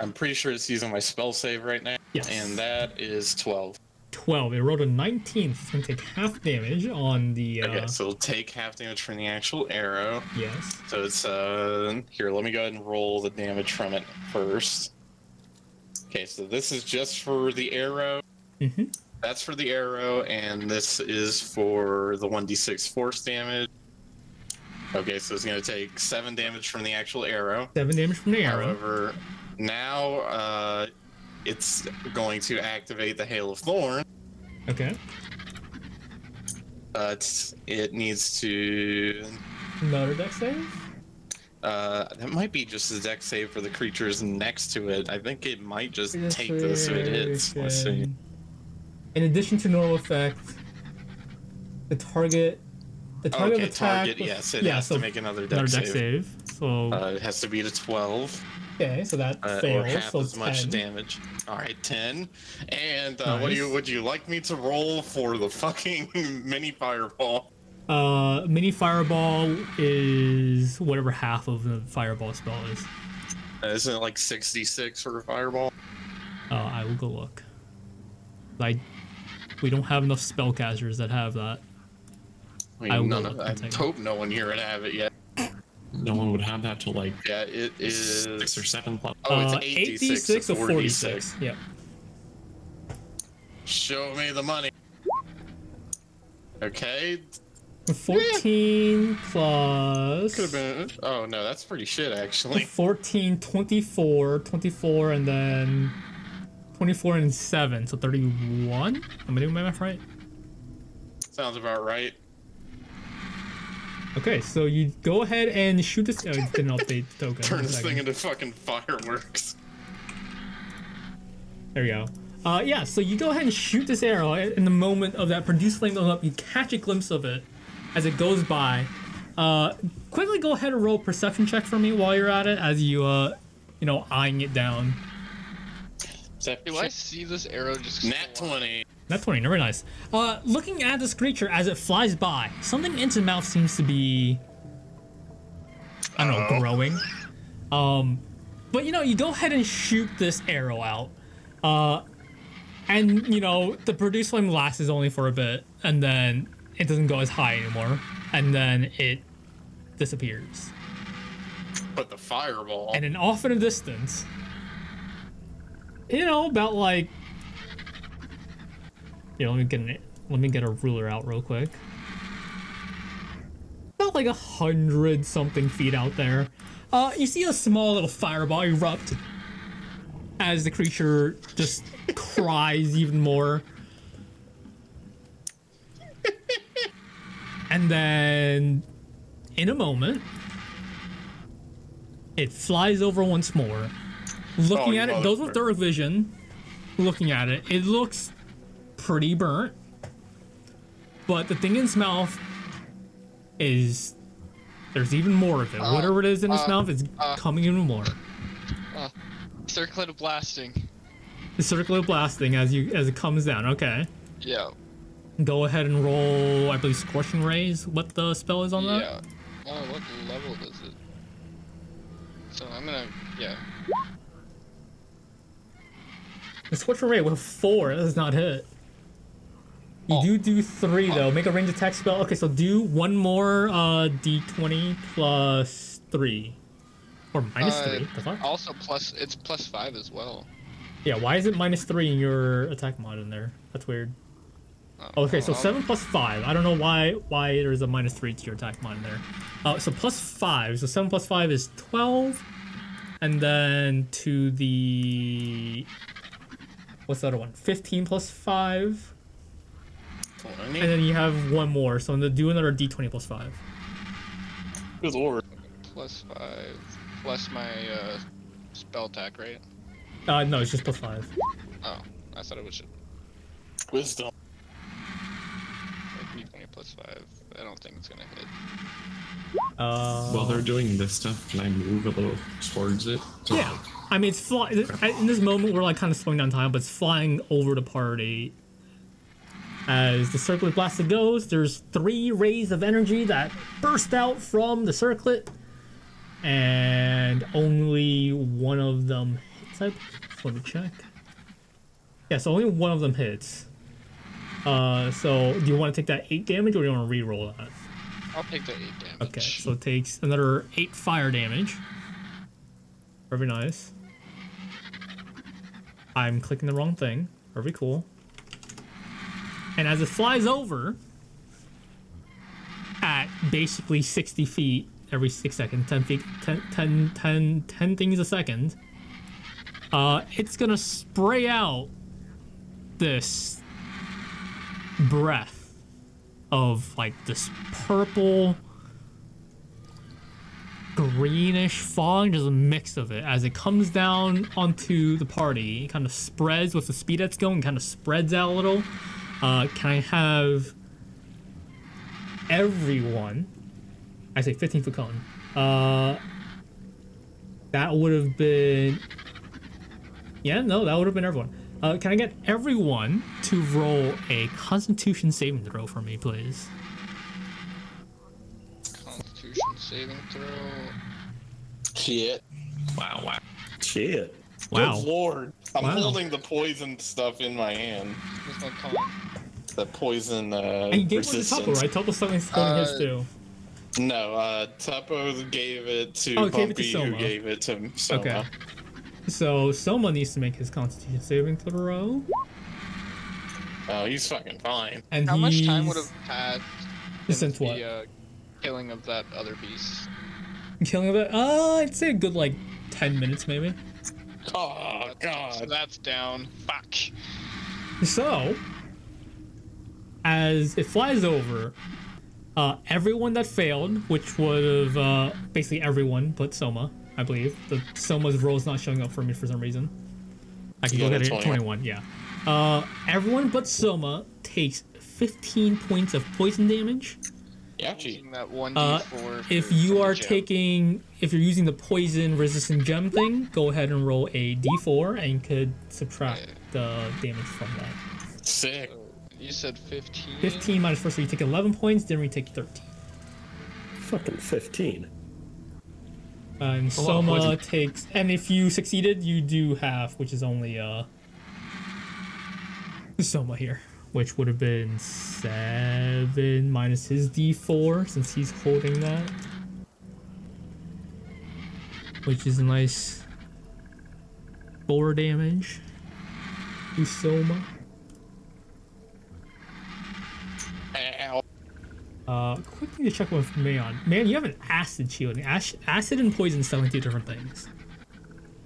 I'm pretty sure it's using my spell save right now, Yes. and that is 12. 12. It rolled a 19. It's gonna take half damage on the. Uh, Okay, so it'll take half damage from the actual arrow. Yes. So it's uh here. Let me go ahead and roll the damage from it first. Okay, so this is just for the arrow. Mm-hmm. That's for the arrow, and this is for the one d six force damage. Okay, so it's gonna take seven damage from the actual arrow. Seven damage from the arrow. However, now uh, it's going to activate the hail of thorn, Okay. but it needs to Another dex save. Uh, that might be just a dex save for the creatures next to it. I think it might just take this if it hits. Let's see. In addition to normal effect, the target, the target Okay, attack. target. with- Yes, it yeah, has so to make another dex another save. dex save. So Uh, it has to beat a 12, okay, so that uh, or half so as much damage. All right, 10. And uh, what do you would you like me to roll for the fucking [LAUGHS] mini fireball? Uh, mini fireball is whatever half of the fireball spell is. Uh, isn't it like 66 for a fireball? Uh, I will go look. Like, we don't have enough spellcasters that have that. I mean, I none of, I hope no one here would have it yet. No one would have that till like Yeah, it is. six or seven plus. Oh, it's uh, 8d6 or 46. 4d6. Yep. Show me the money. Okay, 14 plus. could have been. Oh no, that's pretty shit actually. 14, 24, 24, and then 24 and 7, so 31? Am I doing my math right? Sounds about right. Okay, so you go ahead and shoot this. Oh, it didn't update the token. Turn this thing into fucking fireworks. There we go. Uh, yeah, so you go ahead and shoot this arrow. In the moment of that produce flame going up, you catch a glimpse of it as it goes by. Uh, quickly go ahead and roll a perception check for me while you're at it, as you, uh, you know, eyeing it down. Do I see this arrow just Nat 20. That's 20, very nice. Uh, looking at this creature as it flies by, something in its mouth seems to be, I don't know, Uh-oh. growing. Um, but you know, you go ahead and shoot this arrow out. Uh, and you know, the produce flame lasts only for a bit, and then it doesn't go as high anymore, and then it disappears. But the fireball. And then off in a distance, you know, about like, you know, let me get an, let me get a ruler out real quick. About like a hundred something feet out there, uh, you see a small little fireball erupt as the creature just [LAUGHS] cries even more. And then, in a moment, it flies over once more. Looking Oh, at it, those with dark vision, looking at it, it looks pretty burnt. But the thing in its mouth is there's even more of it. Uh, Whatever it is in its uh, mouth is uh. coming even more. Circlet of blasting. The circular blasting as you as it comes down. Okay. Yeah. Go ahead and roll, I believe, Scorching Rays, what the spell is on that? Yeah. Oh, what level does it? So I'm gonna, yeah. The Scorching Ray with four, that does not hit. You Oh. do do three though. Make a range attack spell. Okay, so do one more uh, d20 plus three, or minus Uh, three. The fuck? Also plus, it's plus five as well. Yeah, why is it minus three in your attack mod in there? That's weird. Okay, so seven plus five. I don't know why why there's a minus three to your attack mod in there. Uh, so plus five. So seven plus five is twelve, and then to the what's the other one? Fifteen plus five, and then you have one more. So I'm gonna do another d20 plus five. Good lord. Plus five, plus my uh, spell attack, right? Uh, no, it's just plus five. Oh, I thought it was just Wisdom. Like d20 plus five. I don't think it's gonna hit. Uh, While they're doing this stuff, can I move a little towards it? So, Yeah, I mean it's fly. In this moment, we're like kind of slowing down time, but it's flying over the party. As the circlet blasted goes, there's three rays of energy that burst out from the circlet, and only one of them hits. I let me check. Yeah, so only one of them hits. Uh, so do you want to take that eight damage, or do you want to re-roll that? I'll take the eight damage. Okay, so it takes another 8 fire damage. Very nice. I'm clicking the wrong thing. Very cool. And as it flies over at basically 60 feet every 6 seconds, 10 feet, 10, 10, 10, 10 things a second, uh, it's gonna spray out this breath of like this purple greenish fog just a mix of it. As it comes down onto the party it kind of spreads. With the speed that's going kind of spreads out a little. Uh, can i have everyone i say 15 foot cone uh, that would have been yeah no that would have been everyone uh, can i get everyone to roll a constitution saving throw for me please Constitution saving throw. Shit. wow, wow. Shit. wow Good lord. I'm Wow. holding the poison stuff in my hand. What's? The poison uh And you gave one to resistance. Tuppo, right? Tuppo's something holding his Uh, too. No, uh Tuppo gave it to Oh, gave it to who gave it to Soma. Okay. So Soma needs to make his Constitution saving throw, Oh, he's fucking fine. and How much time would have had Since the what? uh, killing of that other beast? killing of it. Uh, I'd say a good like ten minutes maybe. Oh So god. that's down. Fuck. So, as it flies over, uh, everyone that failed, which would have uh, basically everyone but Soma, I believe. The Soma's roll is not showing up for me for some reason. I can Yeah, go ahead that's at 21. 21, yeah. Uh, everyone but Soma takes 15 points of poison damage. Ouchie. Using that one Uh, if you are taking, if you're using the poison resistant gem thing, go ahead and roll a d4 and could subtract the damage from that. Sick. You said 15. 15 minus 4, so you take 11 points, then we take 13. Fucking 15. Uh, and Soma takes, and if you succeeded, you do half, which is only uh Soma here, which would have been seven minus his d4 since he's holding that, which is a nice four damage to Soma. Uh, quick thing to check with Mayon. Man, you have an acid shield. Ash- acid and poison sound like two different things,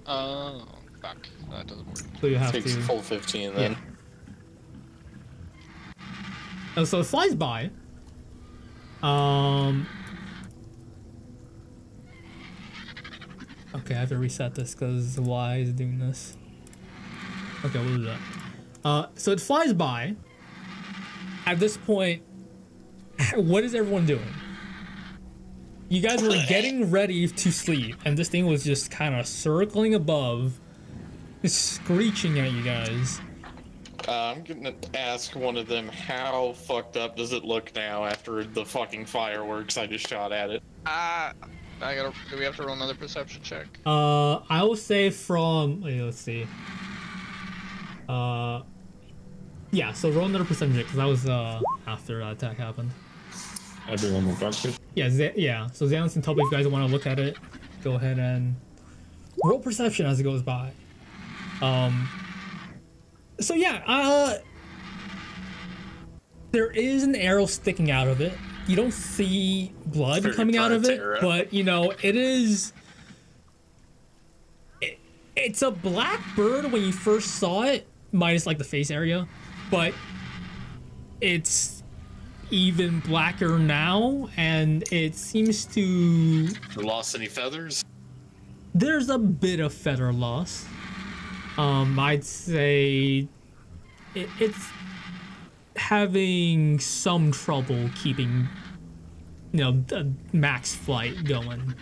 Oh, fuck. That doesn't work. so you have Takes to. full 15 then. Yeah. So it flies by. Um. Okay, I have to reset this because why is it doing this? Okay, we'll do that. Uh, so it flies by. At this point, [LAUGHS] what is everyone doing? You guys were getting ready to sleep, and this thing was just kind of circling above, just screeching at you guys. Uh, I'm gonna ask one of them how fucked up does it look now after the fucking fireworks I just shot at it. Ah, I gotta. Do we have to roll another perception check? Uh, I will say from wait, let's see. Uh, yeah. So roll another perception check because that was uh after that attack happened. Everyone will darkfish. Yeah, Z- yeah. So Xanlis and Tuppo, if you guys want to look at it, go ahead and roll perception as it goes by. Um. So yeah, uh, there is an arrow sticking out of it. You don't see blood Very coming out of it, Pantera. but you know it is. It, it's a black bird when you first saw it, minus like the face area, but it's even blacker now, and it seems to Lost any feathers? there's a bit of feather loss. Um, I'd say it, it's having some trouble keeping, you know, the max flight going.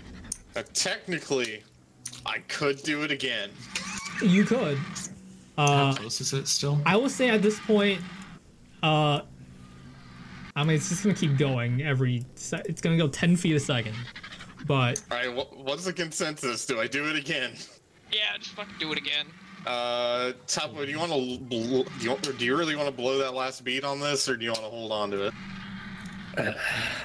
Uh, technically, I could do it again. You could. How Uh, close is it still? I will say at this point, uh, I mean, it's just gonna keep going every. Se- it's gonna go ten feet a second, but All right, wh- what's the consensus? Do I do it again? Yeah, just fucking do it again. Uh, Tuppo, do you want to bl- do you, do you really want to blow that last beat on this, or do you want to hold on to it?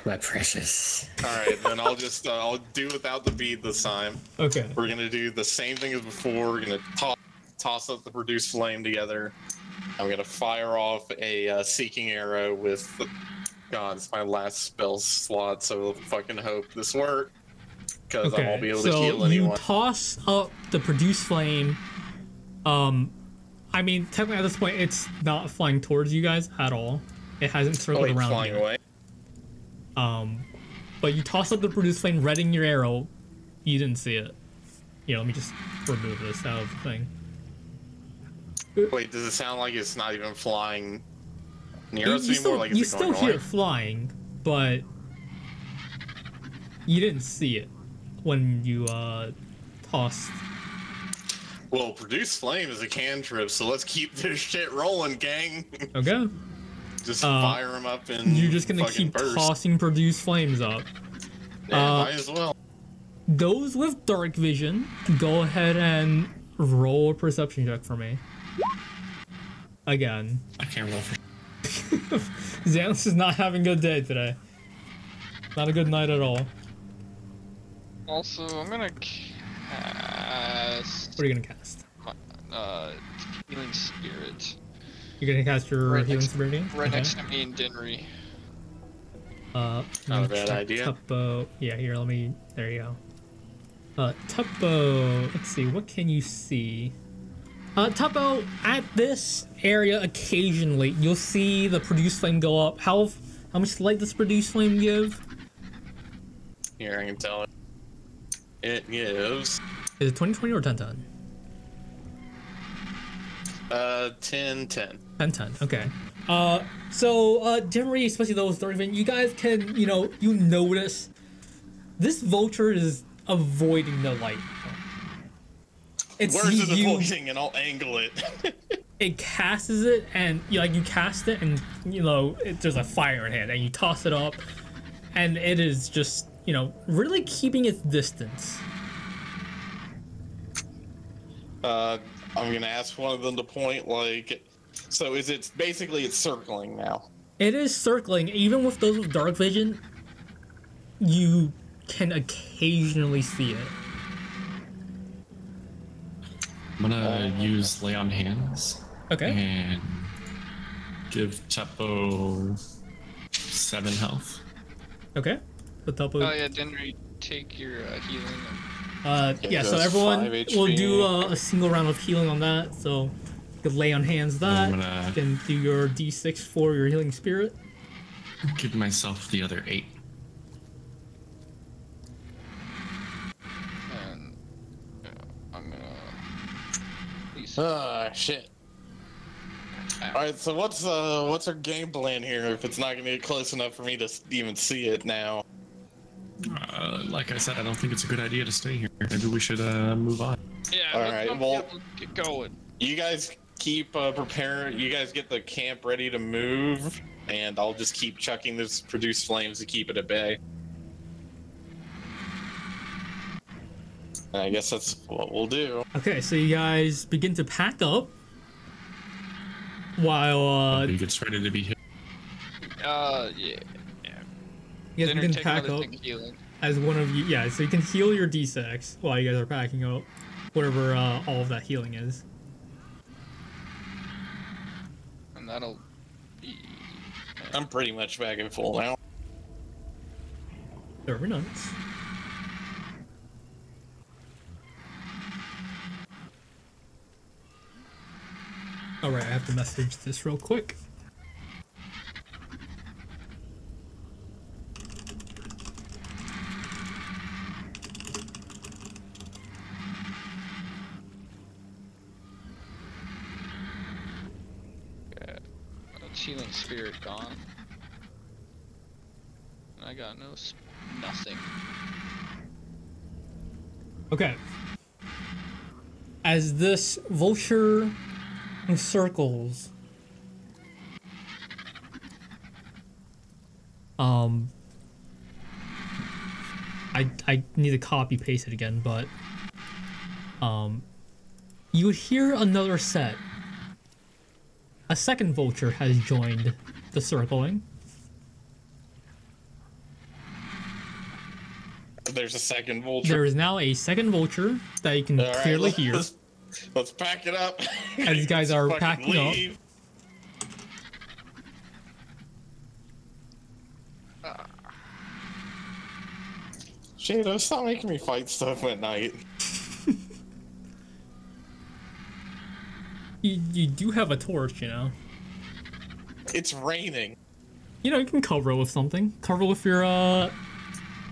My precious. All right, then I'll just uh, I'll do without the bead this time. okay. We're gonna do the same thing as before. We're gonna toss toss up the produce flame together. I'm gonna fire off a uh, seeking arrow with. The, God, it's my last spell slot, so fucking hope this works. Because I won't be able to so heal you toss up the produce flame. Um, I mean, technically at this point, it's not flying towards you guys at all. It hasn't oh, circled wait, around flying yet. away. Um, but you toss up the produce flame, readying your arrow. You didn't see it. Yeah, let me just remove this out of the thing. Wait, does it sound like it's not even flying near You, you anymore? still, like you still hear it flying, but you didn't see it when you uh tossed. Well, produce flame is a cantrip, so let's keep this shit rolling, gang. Okay. [LAUGHS] just Uh, fire them up and You're just gonna keep burst. tossing produce flames up. Yeah, uh, might as well. Those with dark vision, go ahead and roll a perception check for me. Again. I can't roll for. [LAUGHS] Xanlis is not having a good day today. Not a good night at all. Also, I'm gonna cast What are you gonna cast? uh, healing spirit You're gonna cast your Right healing next- spirit? right Okay. next to me and Dinri. Uh, Not a let me bad idea. Tuppo. Yeah, here, let me. There you go. Uh, Tuppo. Let's see. What can you see? Uh, Tuppo, at this area, occasionally you'll see the produce flame go up. How how much light does produce flame give? Here, I can tell it. It gives Is it 2020 or 1010? uh 10 10. 1010. Okay. Uh, so uh, generally, especially those third event, you guys can you know you notice this vulture is avoiding the light. It's Where's it avoiding? And I'll angle it. [LAUGHS] it casts it and you like you cast it and you know it, there's a fire in it and you toss it up and it is just you know really keeping its distance uh, I'm gonna ask one of them to point. Like, so is it basically it's circling now? it is circling even with those with dark vision you can occasionally see it I'm gonna use lay on hands okay and give Chapo seven health. okay the top of, Oh yeah, Dinri, take your uh, healing. uh It yeah so everyone will do uh, a single round of healing on that so you can lay on hands that I'm gonna then do your d6 for your healing spirit give myself the other eight. And yeah, I'm gonna. Please. Ah, shit. All right, so what's uh what's our game plan here? If it's not gonna get close enough for me to even see it now, Uh, like I said, I don't think it's a good idea to stay here. Maybe we should uh, move on. yeah, all let's- right, let's well- get- get going. you guys keep uh, preparing. You guys get the camp ready to move, and I'll just keep chucking this produce flames to keep it at bay. And I guess that's what we'll do. Okay, so you guys begin to pack up while uh, He gets ready to be hit. Uh, yeah. you guys Dinner, begin to take pack up as one of you. Yeah, so you can heal your D6 while you guys are packing up, whatever uh, all of that healing is. And that'll be. I'm pretty much back in full now. Very nice. Alright, I have to message this real quick. Healing spirit gone. And I got no. nothing. Okay. As this vulture circles, um, I I need to copy paste it again, but um, you would hear another set. A second vulture has joined the circling. There's a second vulture. There is now a second vulture that you can All right, clearly let's, hear. Let's, let's pack it up. As you guys [LAUGHS] are packing up. leave. Jadow, stop making me fight stuff at night. [LAUGHS] You, you do have a torch, you know. It's raining. You know, you can cover it with something. Cover it with your uh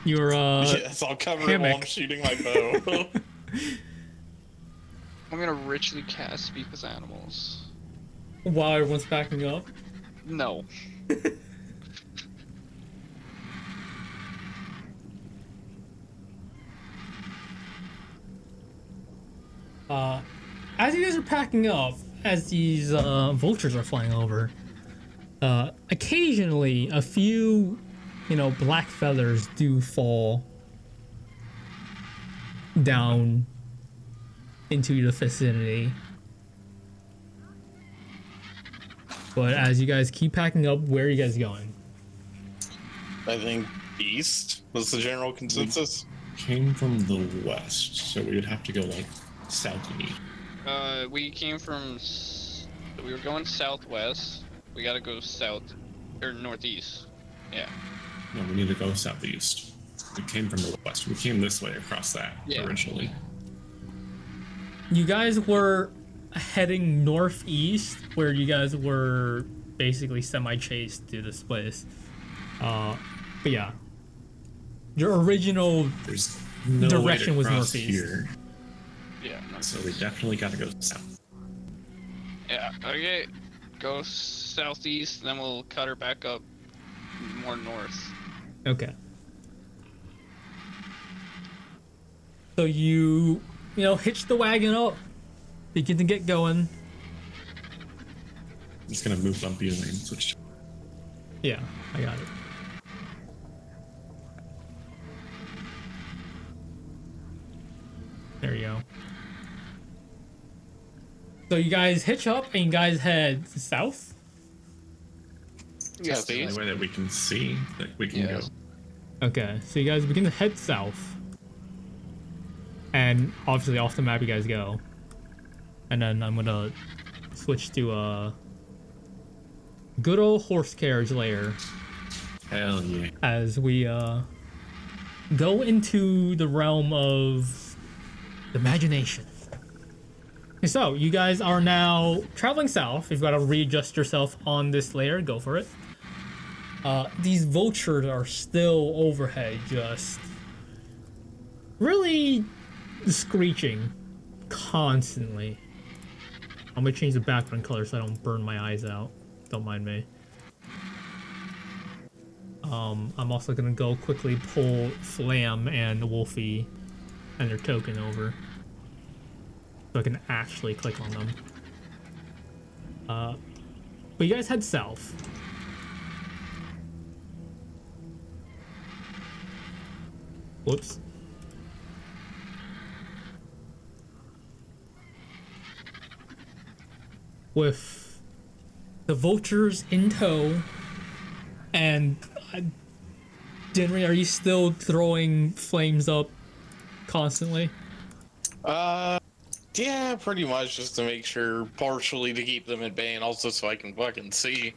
your uh [LAUGHS] yes, I'll cover it while I'm shooting my bow. I'm gonna richly cast speak with animals. while everyone's backing up. No. [LAUGHS] Uh as you guys are packing up, as these uh vultures are flying over, uh occasionally a few, you know, black feathers do fall down into the vicinity. But as you guys keep packing up, where are you guys going? I think east was the general consensus. Came from the west, so we would have to go like south and east. Uh, we came from. s- We were going southwest. We gotta go south or northeast. Yeah. No, we need to go southeast. We came from the west. We came this way across that Yeah. originally. You guys were heading northeast, where you guys were basically semi-chased to this place. Uh, but yeah, your original There's no Direction way was to cross northeast. here, Yeah. no- so we definitely got to go south. Yeah. Okay. Go southeast, then we'll cut her back up more north. okay. So you you know hitch the wagon up, begin to get going. I'm just gonna move bumpy lane, switch. Yeah, I got it. There you go. So you guys hitch up and you guys head south. Yes, That's the only way that we can see that we can Yes. go. Okay, so you guys begin to head south. And obviously off the map you guys go. And then I'm gonna switch to a good old horse carriage layer Hell yeah. as we uh go into the realm of imagination. So you guys are now traveling south. You've got to readjust yourself on this layer. Go for it. Uh, these vultures are still overhead, just really screeching constantly. I'm gonna change the background color so I don't burn my eyes out. Don't mind me. Um, I'm also gonna go quickly pull Flam and Wolfie and their token over. So I can actually click on them. Uh, but you guys head south. Whoops. With the vultures in tow, and uh, Dinri, are you still throwing flames up constantly? Uh, yeah, pretty much just to make sure, partially to keep them at bay, and also so I can fucking see.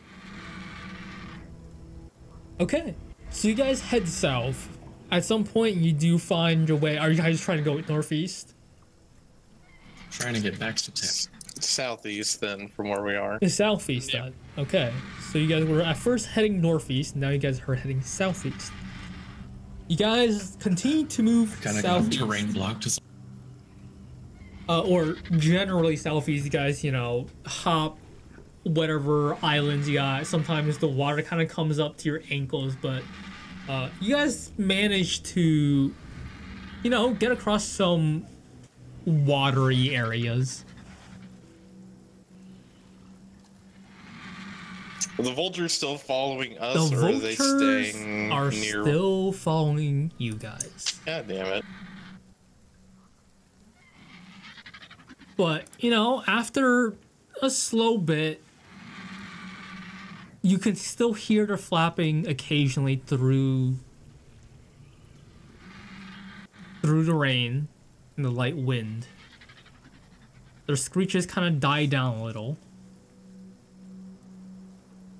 Okay, so you guys head south. At some point, you do find your way. Are you guys trying to go northeast? Trying to get back to town. Southeast, then, from where we are. The southeast. Yeah. Then. Okay, so you guys were at first heading northeast. Now you guys are heading southeast. You guys continue to move Kind of southeast, terrain blocked. as- uh, or generally southeast. You guys, you know, hop whatever islands you got. Sometimes the water kind of comes up to your ankles, but uh, you guys manage to, you know, get across some watery areas. Are the vultures still following The us, or are they staying are near? still following you guys. God damn it! But, you know, after a slow bit, you can still hear the flapping occasionally through through the rain and the light wind. Their screeches kind of die down a little.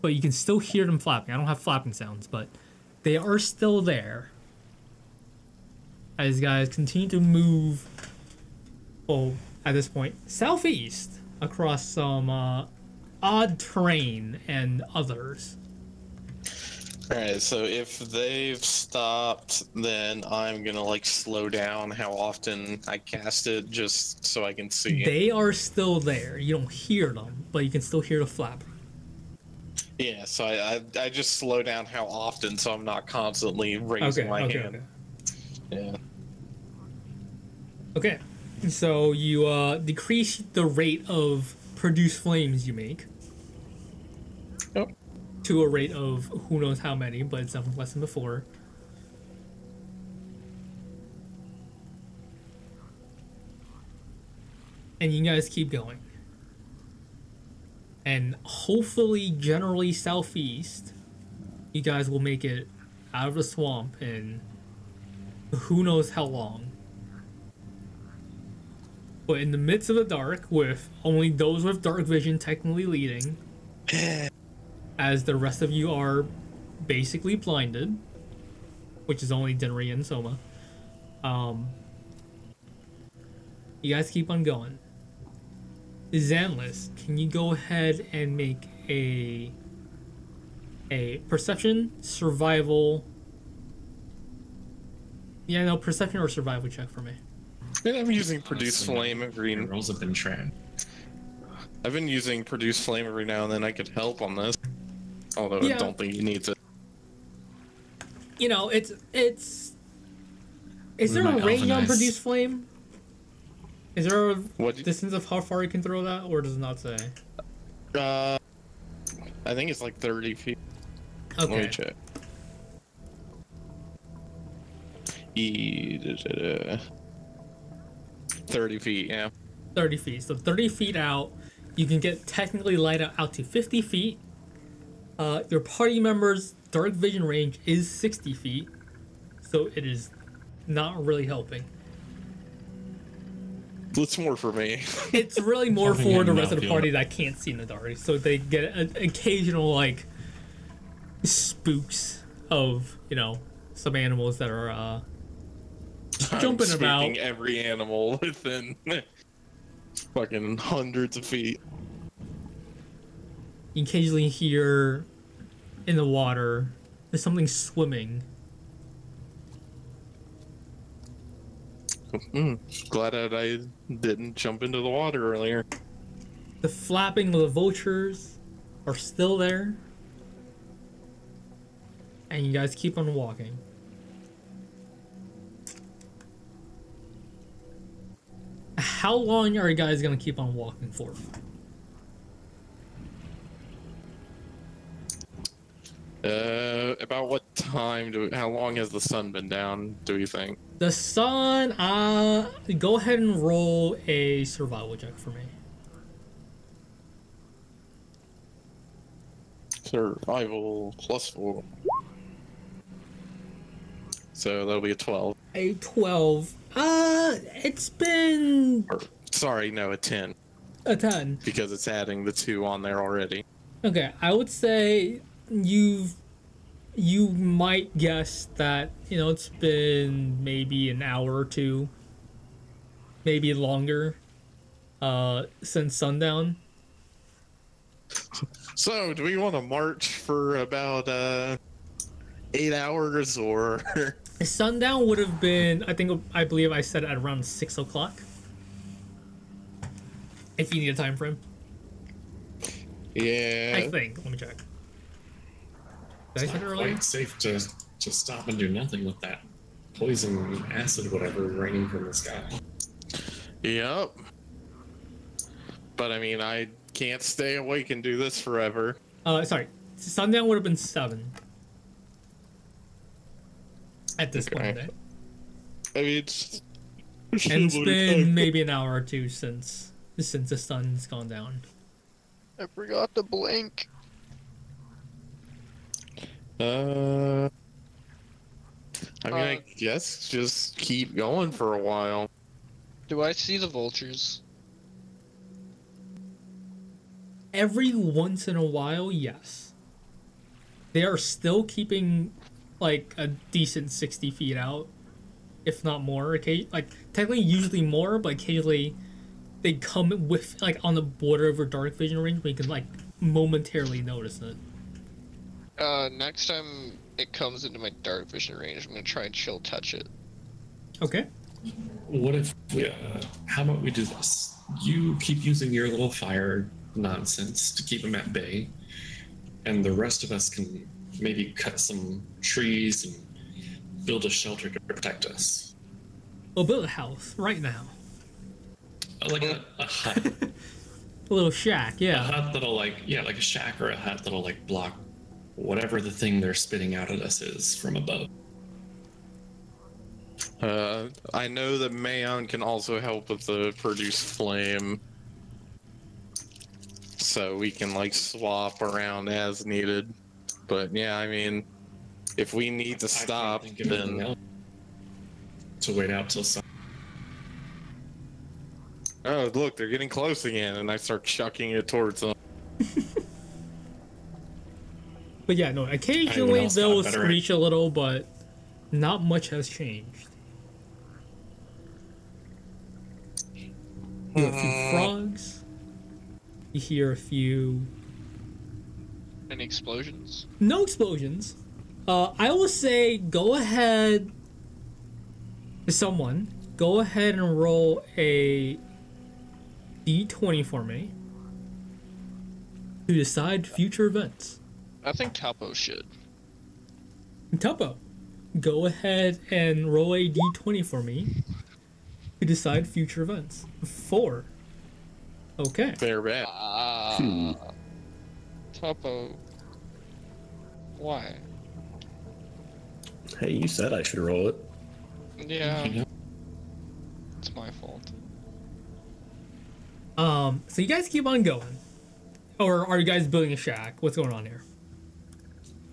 But you can still hear them flapping. I don't have flapping sounds, but they are still there. As guys continue to move well, at this point, southeast across some uh, odd terrain and others. Alright, so if they've stopped, then I'm gonna like slow down how often I cast it, just so I can see. They are still there. You don't hear them, but you can still hear the flap. Yeah, so I, I I just slow down how often, so I'm not constantly raising Okay, my okay, hand. okay. Yeah. Okay, so you uh, decrease the rate of produced flames you make Yep. to a rate of who knows how many, but it's definitely less than before. And you guys keep going. And hopefully, generally southeast, you guys will make it out of the swamp in who knows how long. But in the midst of the dark, with only those with dark vision technically leading, [LAUGHS] as the rest of you are basically blinded, which is only Dinri and Soma. Um, you guys keep on going. Xanlis, can you go ahead and make a a perception survival? Yeah, no, perception or survival check for me. And I'm using produce Honestly, flame every. Your rolls have been trash. I've been using produce flame every now and then. I could help on this, although Yeah. I don't think you need to. you know, it's it's. Is there a range on produce flame? Is there a What? distance of how far you can throw that, or does it not say? Uh, I think it's like 30 feet. Let me Okay. check. E- da- da- da. 30 feet, yeah. 30 feet. So 30 feet out, you can get technically light out, out to 50 feet. Uh, your party members' dark vision range is 60 feet, so it is not really helping. It's more for me. [LAUGHS] It's really more for the rest of the Mountfield. party that can't see in the dark, so they get an occasional like spooks of you know some animals that are uh, Jumping I'm about. every animal [LAUGHS] within fucking hundreds of feet. you occasionally hear in the water there's something swimming. Mm, glad that I didn't jump into the water earlier. The flapping of the vultures are still there. And you guys keep on walking. How long are you guys gonna keep on walking for? Uh, about what time do? How long has the sun been down? Do you think? The sun, uh, go ahead and roll a survival check for me. Survival plus four. So that'll be a twelve. A 12. Uh, it's been Or sorry, no, a ten a 10. because it's adding the two on there already. Okay, I would say you've you might guess that you know it's been maybe an hour or two, maybe longer, uh, since sundown. So, do we want to march for about uh eight hours or? [LAUGHS] Sundown would have been, I think, I believe I said at around six o'clock. If you need a time frame, yeah. I think. Let me check. Did It's say it not earlier? quite safe to just stop and do nothing with that poison acid, whatever, raining from the sky. Yep. But I mean, I can't stay awake and do this forever. Uh, sorry, sundown would have been seven. At this point, Okay. day. I mean, it's, [LAUGHS] and it's been maybe an hour or two since since the sun's gone down. I forgot to blink. Uh, I mean, I Uh, guess just keep going for a while. Do I see the vultures? Every once in a while, yes. They are still keeping like a decent sixty feet out, if not more. Okay, like technically, usually more, but occasionally they come with like on the border of your dark vision range, where you can like momentarily notice it. Uh, next time it comes into my dark vision range, I'm gonna try and chill touch it. Okay. What if we, uh, how about we do this? You keep using your little fire nonsense to keep them at bay, and the rest of us can maybe cut some trees and build a shelter to protect us. We'll build a house right now. Uh, Like a, a hut. [LAUGHS] A little shack, yeah. a yeah. hut that'll like, yeah, like a shack or a hut that'll like block whatever the thing they're spitting out at us is from above. Uh, I know that Mayon can also help with the produce flame. So we can like swap around as needed. But yeah, I mean, if we need to stop, think of anything then to wait out till sun. oh look, they're getting close again, and I start chucking it towards them. [LAUGHS] But yeah, no. Occasionally they'll screech a little, but not much has changed. You hear a few frogs. You hear a few Any explosions? no explosions. Uh, I will say, go ahead. Someone, go ahead and roll a d20 for me to decide future events. I think Tuppo should. Tuppo, go ahead and roll a d20 for me to decide future events. Four. Okay. Fair bet. Ah. Tuppo. Why? Hey, you said I should roll it. Yeah, it's my fault. Um. So you guys keep on going, or are you guys building a shack? What's going on here?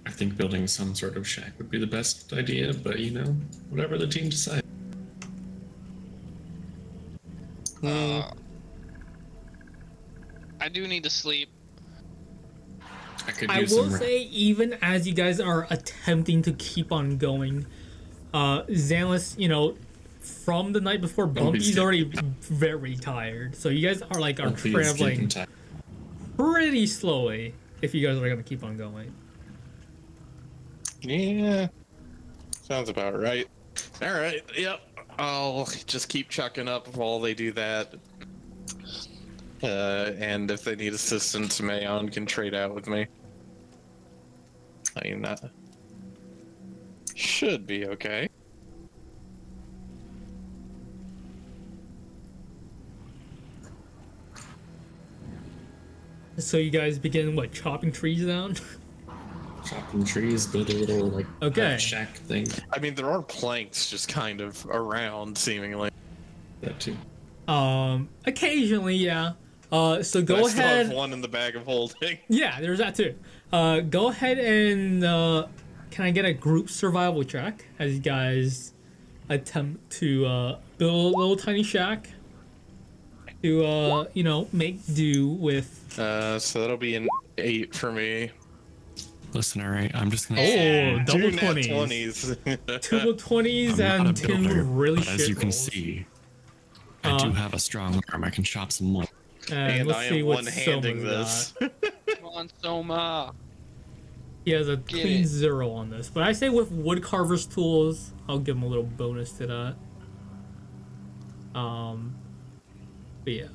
I think building some sort of shack would be the best idea, but you know, whatever the team decides. Uh, I do need to sleep. I could I will say, even as you guys are attempting to keep on going, uh, Xanlis, you know, from the night before, Bumpy's scared. already very tired. So you guys are like are Bumpy traveling pretty slowly. If you guys are gonna keep on going. Yeah. Sounds about right. All right. Yep. I'll just keep chucking up while they do that. Uh, and if they need assistance, Mayon can trade out with me. I mean, that should be okay. So you guys begin what chopping trees down? [LAUGHS] Chop some trees, build a little like Okay. shack thing. I mean, there are planks just kind of around, seemingly. That too. Um, occasionally, yeah. Uh, so But I go still ahead. have one in the bag of holding. [LAUGHS] Yeah, there's that too. Uh, go ahead and uh, can I get a group survival check as you guys attempt to uh, build a little tiny shack to uh, you know make do with. Uh, so that'll be an eight for me. Listen, all right. I'm just gonna. Oh, double twenties. double 20s. two twenties, I'm not and a two really shit as you can see, I Uh, do have a strong arm. I can chop some wood. And, and let's I see am what one-handing this. Come on, Soma. He has a Get clean it. zero on this, but I say with woodcarver's tools, I'll give him a little bonus to that. Um, but yeah,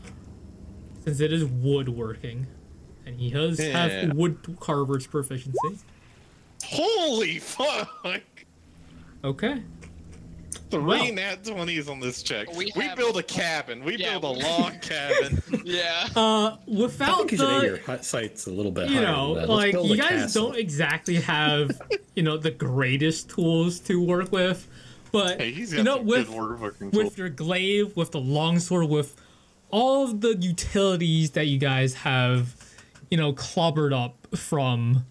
since it is woodworking, and he does Yeah. have woodcarver's proficiency. Holy fuck! Okay. Three Well- nat 20s on this check. We We, have- build a cabin. We Yeah, build a we- [LAUGHS] log cabin. Yeah. Uh, I without think you should hit your the, hut sites a little bit you know, than that. Let's like you guys castle. don't exactly have, [LAUGHS] you know, the greatest tools to work with, but Hey, you know, with with your glaive, with the longsword, with all of the utilities that you guys have, you know, clobbered up from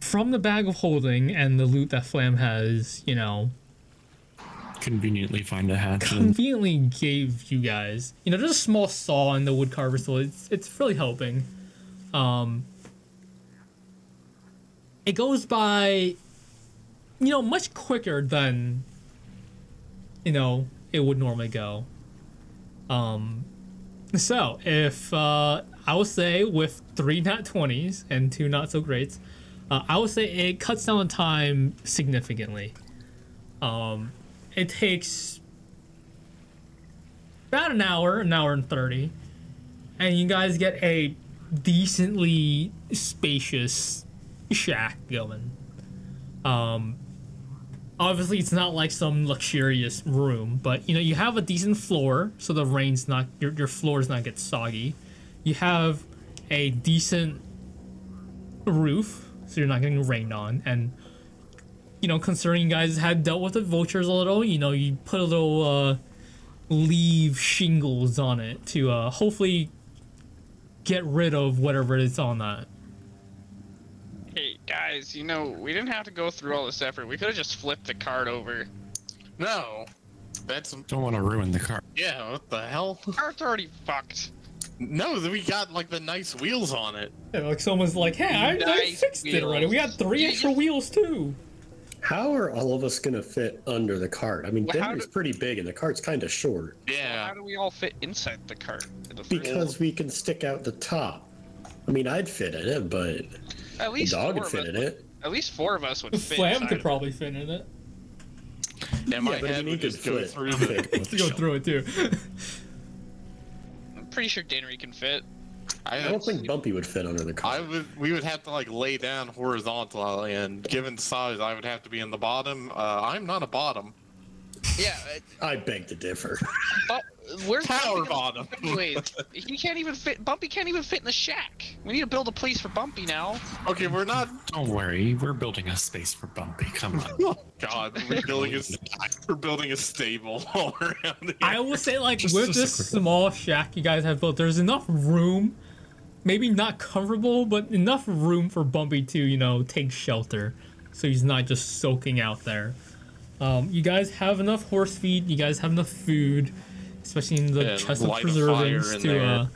from the bag of holding and the loot that Flam has, you know, Conveniently find a hatchet. conveniently gave you guys. You know, there's a small saw in the wood carver tool. It's it's really helping. Um, it goes by, you know, much quicker than, you know, it would normally go. Um, so if uh, I would say with three nat twenties and two not so greats, uh, I would say it cuts down the time significantly. Um, it takes about an hour, an hour and 30, and you guys get a decently spacious shack going. Um, obviously, it's not like some luxurious room, but you know, you have a decent floor, so the rain's not, your, your floor's not get soggy. You have a decent roof, so you're not getting rained on, and you know, considering you guys had dealt with the vultures a little, you know, you put a little uh, leave shingles on it to uh, hopefully get rid of whatever it's on that. Hey guys, you know we didn't have to go through all this effort. We could have just flipped the cart over. No. That's. Don't want to ruin the car. Yeah, what the hell? Cart's already fucked. No, we got like the nice wheels on it. Yeah, like someone's like, hey, I, I Nice fixed it already. We had three Yeah, extra yeah. wheels too. How are all of us gonna fit under the cart? I mean, Well, Denver's do- pretty big and the cart's kind of short. Yeah. How do we all fit inside the cart? in the first Because we can stick out the top. I mean, I'd fit in it, but place? at the least dog four would of fit in it. At least four of us would fit. Flam could probably fit in it. And my Yeah, but head you would just go fit. through [LAUGHS] Fit. the. To go through it too. I'm pretty sure Dinri can fit. I, I don't think Bumpy would fit under the car. I would. We would have to like lay down horizontally, and given size, I would have to be in the bottom. Uh, I'm not a bottom. Yeah, I beg to differ. [LAUGHS] but where's Power Bumpy gonna- bottom. [LAUGHS] Anyways, he can't even fit. Bumpy can't even fit in the shack. We need to build a place for Bumpy now. Okay, we're not. Don't worry, we're building a space for Bumpy. Come on. [LAUGHS] God, we're building a. We're building a stable all around here. I will say, like, Just- with just this small shack you guys have built, there's enough room, maybe not comfortable, but enough room for Bumpy to, you know, take shelter, so he's not just soaking out there. Um, you guys have enough horse feed. You guys have enough food, especially in the And chest of light a fire preservings to. Uh,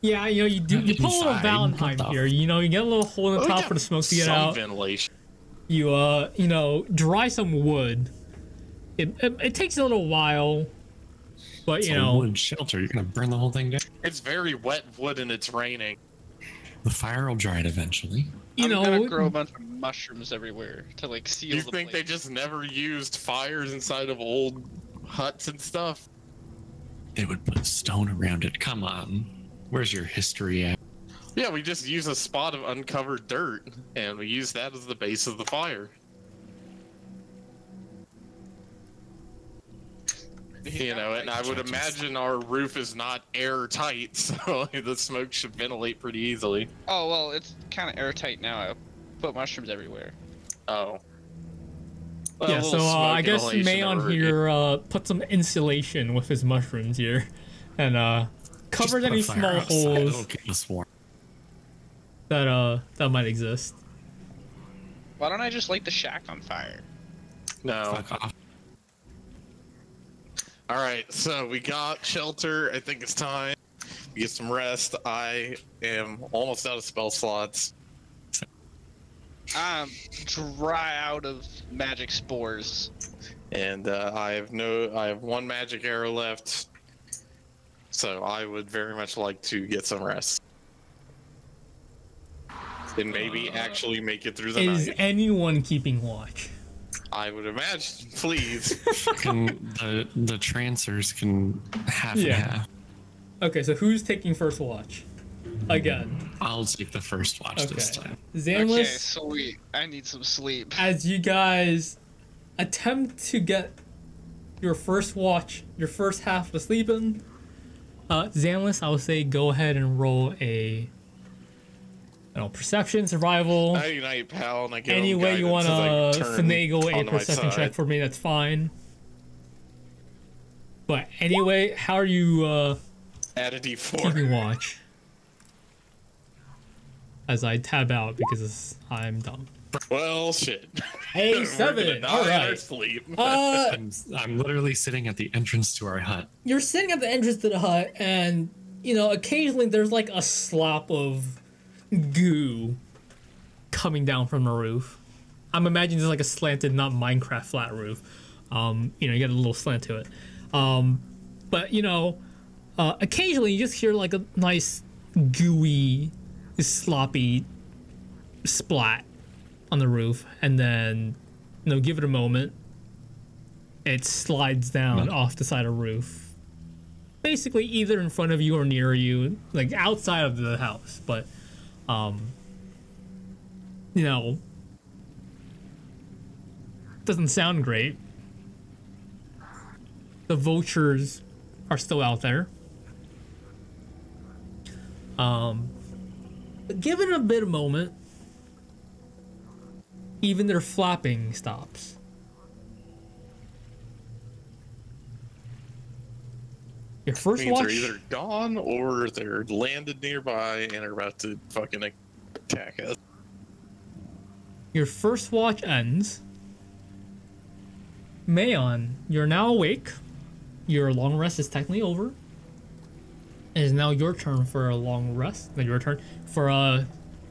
yeah, you know, you do. You put a little Valentine here. You know, you get a little hole in the Oh, top for the smoke to get some out. ventilation. You uh, you know, dry some wood. It, it, it takes a little while, but It's you a know, wood shelter. You're gonna burn the whole thing down. It's very wet wood and it's raining. The fire will dry it eventually. You I'm know, gonna grow a bunch of mushrooms everywhere to like seal You the think they just never used fires inside of old huts and stuff? They would put stone around it. Come on. Where's your history at? Yeah, we just use a spot of uncovered dirt and we use that as the base of the fire. You know, and I would imagine our roof is not airtight, [LAUGHS] so the smoke should ventilate pretty easily. Oh well, it's kind of airtight now. I put mushrooms everywhere. Oh. yeah, so uh, I guess Mayon here uh, put some insulation with his mushrooms here, and uh, covered any small holes keep us warm. that uh that might exist. Why don't I just light the shack on fire? No. Fuck off. All right, so we got shelter. I think it's time we get some rest. I am almost out of spell slots. I'm dry out of magic spores. and uh, I have no, I have one magic arrow left, so I would very much like to get some rest, and maybe actually make it through the Is night. anyone keeping watch? I would imagine, [LAUGHS] please. Fucking the the trancers can half Yeah. and half. Okay, so who's taking first watch? Again, I'll take the first watch this time. Xanlis. Okay, sweet. I need some sleep. as you guys attempt to get your first watch, your first half of sleeping, uh, Xanlis, I would say go ahead and roll a you know, perception, survival, I unite pal, and I give any way you want to as I turn finagle a perception check for me, that's fine. But anyway, how are you uh, Add a d4. keeping watch? As I tab out because I'm dumb. Well, shit. Hey, [LAUGHS] seven. gonna die All in our right. sleep. Uh, [LAUGHS] I'm, I'm literally sitting at the entrance to our hut. you're sitting at the entrance to the hut, and you know, occasionally there's like a slop of goo coming down from the roof. I'm imagining there's like a slanted, not Minecraft flat roof. Um, you know, you got a little slant to it. Um, but you know, uh, occasionally you just hear like a nice gooey, sloppy splat on the roof, and then you know, give it a moment. It slides down off the side of the roof, basically either in front of you or near you, like outside of the house. But, um, you know, doesn't sound great. The vultures are still out there. Um, given a bit of moment, even their flapping stops. Your first means watch. they're either gone or they're landed nearby and are about to fucking attack us. Your first watch ends. Mayon, you're now awake. Your long rest is technically over. It is now your turn for a long rest. Then your turn for uh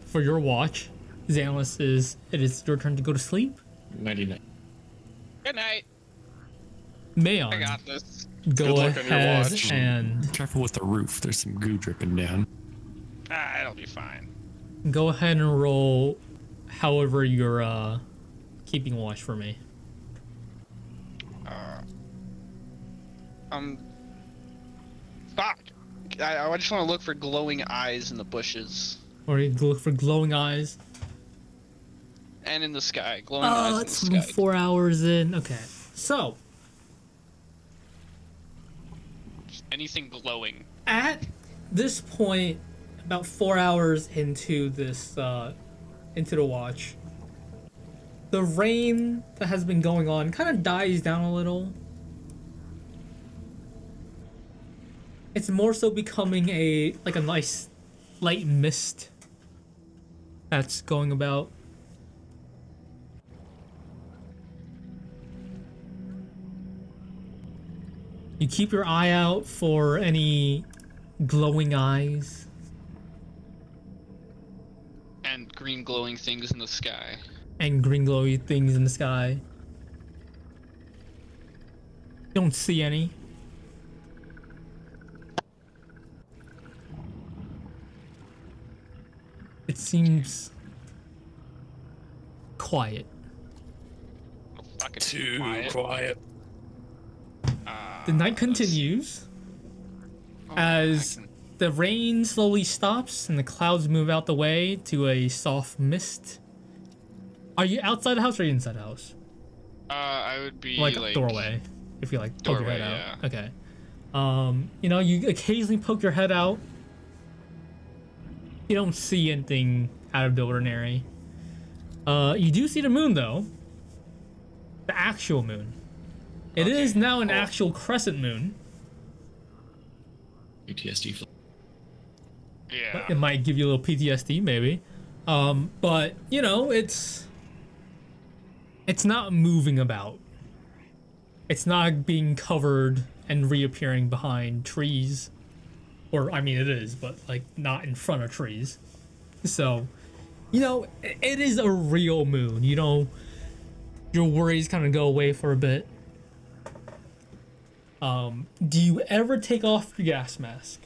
for your watch. Xanlis is it is your turn to go to sleep. 99. Good night. Mayon, I got this. Go Good luck on your ahead watch. and Careful with the roof. There's some goo dripping down. Ah, it'll be fine. go ahead and roll however you're uh keeping watch for me. Um. Fuck. I, I just want to look for glowing eyes in the bushes Or you look for glowing eyes. and in the sky. Glowing Oh, eyes it's in the sky. four hours in. Okay. So, Anything glowing. at this point, about four hours into this, uh, into the watch, the rain that has been going on kind of dies down a little. It's more so becoming a like a nice light mist that's going about. You keep your eye out for any glowing eyes. And green glowing things in the sky. and green glowy things in the sky. Don't see any. It seems quiet. Oh, Too quiet. quiet. The night continues as the rain slowly stops and the clouds move out the way to a soft mist. Are you outside the house or are you inside the house? Uh, I would be Like like, a doorway. if you like poke your Doorway, head out. Okay. Um, you know, you occasionally poke your head out. You don't see anything out of the ordinary. Uh, you do see the moon though. The actual moon. It is Okay, now an cool. actual crescent moon. PTSD. Yeah. It might give you a little PTSD, maybe. Um, but you know, it's it's not moving about. It's not being covered and reappearing behind trees, or I mean, it is, but like not in front of trees. So, you know, i- it is a real moon. You know, your worries kind of go away for a bit. Um, do you ever take off your gas mask?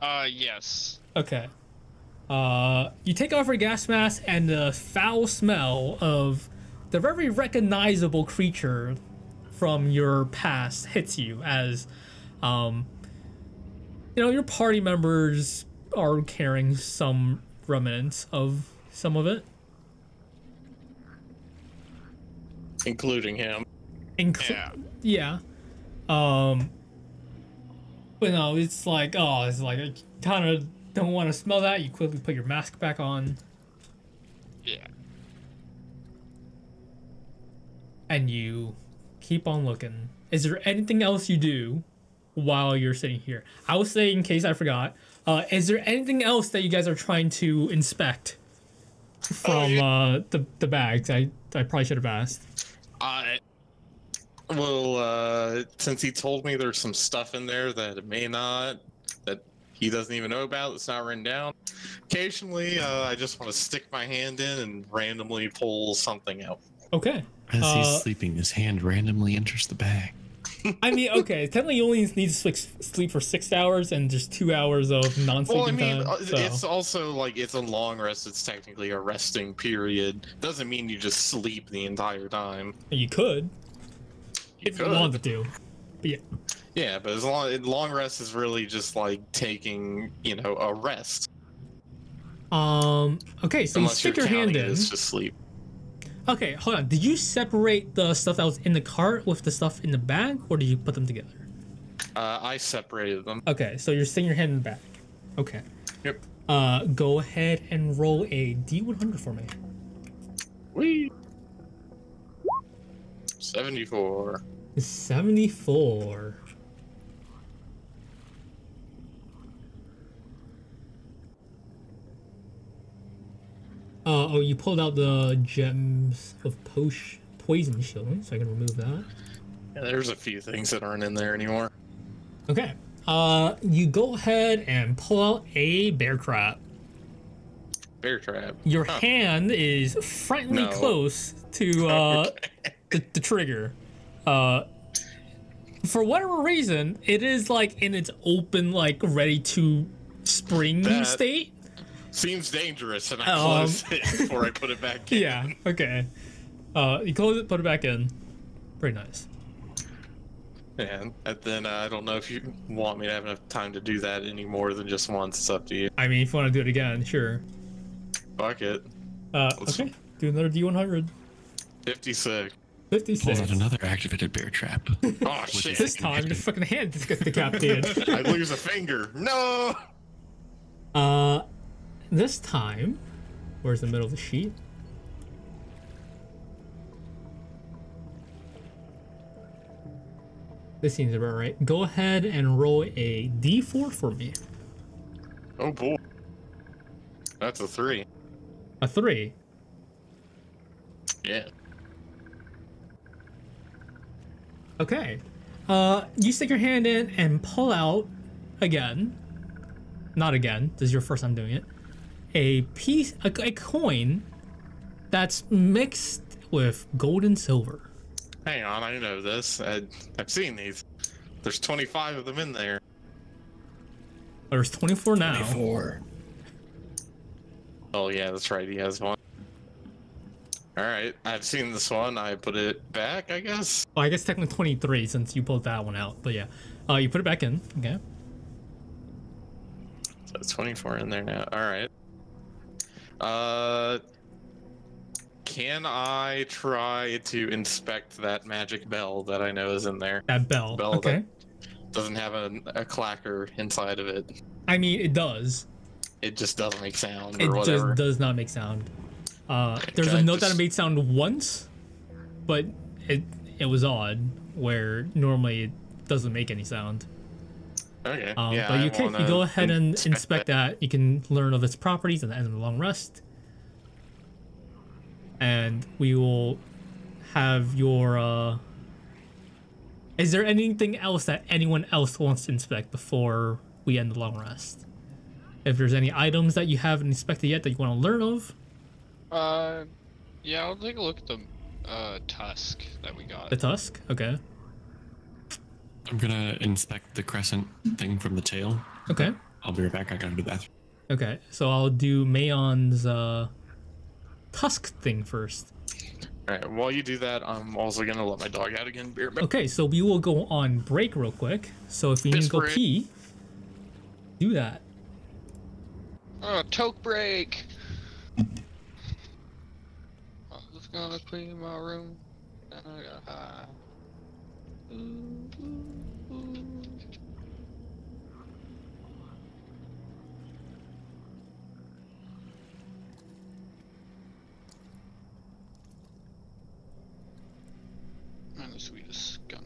Uh, yes. Okay. Uh, you take off your gas mask, and the foul smell of the very recognizable creature from your past hits you as, um, you know, your party members are carrying some remnants of some of it, including him. Inclu- Yeah. yeah. Um, but no, it's like, oh, it's like, I kind of don't want to smell that. You quickly put your mask back on. Yeah. and you keep on looking. Is there anything else you do while you're sitting here? I will say, in case I forgot, uh, is there anything else that you guys are trying to inspect from uh, the the bags? I I probably should have asked. I well, uh, since he told me there's some stuff in there that it may not, that he doesn't even know about, that's not written down. Occasionally, uh, I just want to stick my hand in and randomly pull something out. Okay. As Uh, he's sleeping, his hand randomly enters the bag. I mean, okay. Technically, you only need to sleep, sleep for six hours and just two hours of non-sleeping Well, I mean, time. uh, so- it's also like it's a long rest. It's technically a resting period. Doesn't mean you just sleep the entire time. you could You if you wanted to. But yeah. Yeah, but as long long rest is really just like taking you know a rest. Um. Okay. So Unless you stick your hand in. it as just sleep. Okay, hold on. Did you separate the stuff that was in the cart with the stuff in the bag, or did you put them together? Uh, I separated them. Okay, so you're sticking your hand in the bag. Okay. Yep. Uh, go ahead and roll a D100 for me. Whee! Seventy-four. 74. Uh, oh, you pulled out the gems of posh poison shielding, so I can remove that. Yeah, there's a few things that aren't in there anymore. Okay. Uh, you go ahead and pull out a bear trap. Bear trap. Your Huh. hand is frighteningly No. close to uh, [LAUGHS] Okay. the, the trigger. Uh, for whatever reason, it is like in its open, like ready to spring That- state. Seems dangerous, and I Um, closed it before I put it back [LAUGHS] in. Yeah. Okay. Uh, you close it, put it back in. Pretty nice. And, and then uh, I don't know if you want me to have enough time to do that any more than just once. It's up to you. I mean, if you want to do it again, sure. Fuck it. Uh, Let's- okay. Do another D100. 56. Pulls out another activated bear trap. [LAUGHS] Oh shit! This time, your fucking hand just gets decapitated. [LAUGHS] I lose a finger. No. Uh, this time, where's the middle of the sheet? This seems about right. Go ahead and roll a d4 for me. Oh boy. That's a three. A three. Yeah. Okay. Uh, you stick your hand in and pull out again. Not again. This is your first time doing it. A piece, a, a coin that's mixed with gold and silver. Hang on, I know this. I, I've seen these. There's 25 of them in there. There's 24 now. Four. Oh yeah, that's right. He has one. All right, I've seen this one. I put it back, I guess. Well, I guess technically 23 since you pulled that one out. But yeah, uh, you put it back in. Okay. So it's 24 in there now. All right. Uh, Can I try to inspect that magic bell that I know is in there? That bell. Bell okay. that- Doesn't have a, a clacker inside of it. I mean, it does. It just doesn't make sound It or whatever. just does not make sound. Uh, there's a I note that just- it made sound once, but it it was odd. Where normally it doesn't make any sound. Okay. Um, yeah, but I you can you go ahead and inspect that. that. You can learn of its properties and the end of the long rest. And we will have your. Uh... Is there anything else that anyone else wants to inspect before we end the long rest? If there's any items that you haven't inspected yet that you want to learn of, Uh, yeah, I'll take a look at the uh tusk that we got. the tusk. Okay. I'm gonna inspect the crescent thing from the tail. Okay. I'll be right back. I gotta do that. Okay. So I'll do Mayon's uh, tusk thing first. Alright, while you do that, I'm also gonna let my dog out again. Beer. Okay, so we will go on break real quick. So if you need to go break. pee, do that. Oh, toke break. Gonna clean my room. and I got high. Ooh, ooh, ooh. I'm the sweetest skunky.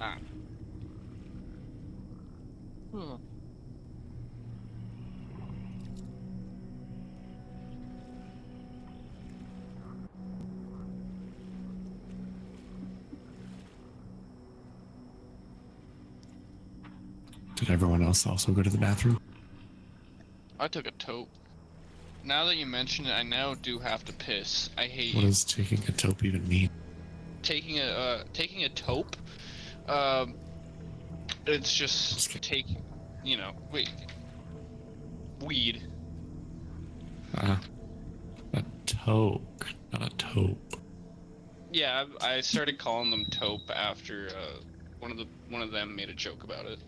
Ah. Hmm. Did everyone else also go to the bathroom? I took a tope. Now that you mention it, I now do have to piss. I hate What you. does taking a tope even mean? taking a uh, taking a taupe. Um, it's just taking, you know, wait, weed. Uh, a toke, not a taupe. Yeah, I, I started calling them taupe after uh, one of the one of them made a joke about it.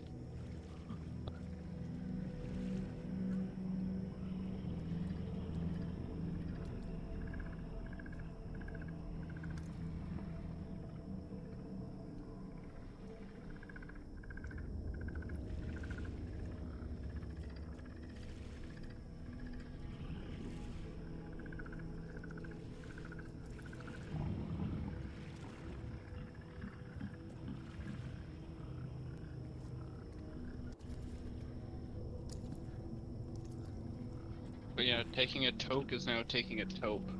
But yeah, taking a toke is now taking a taupe.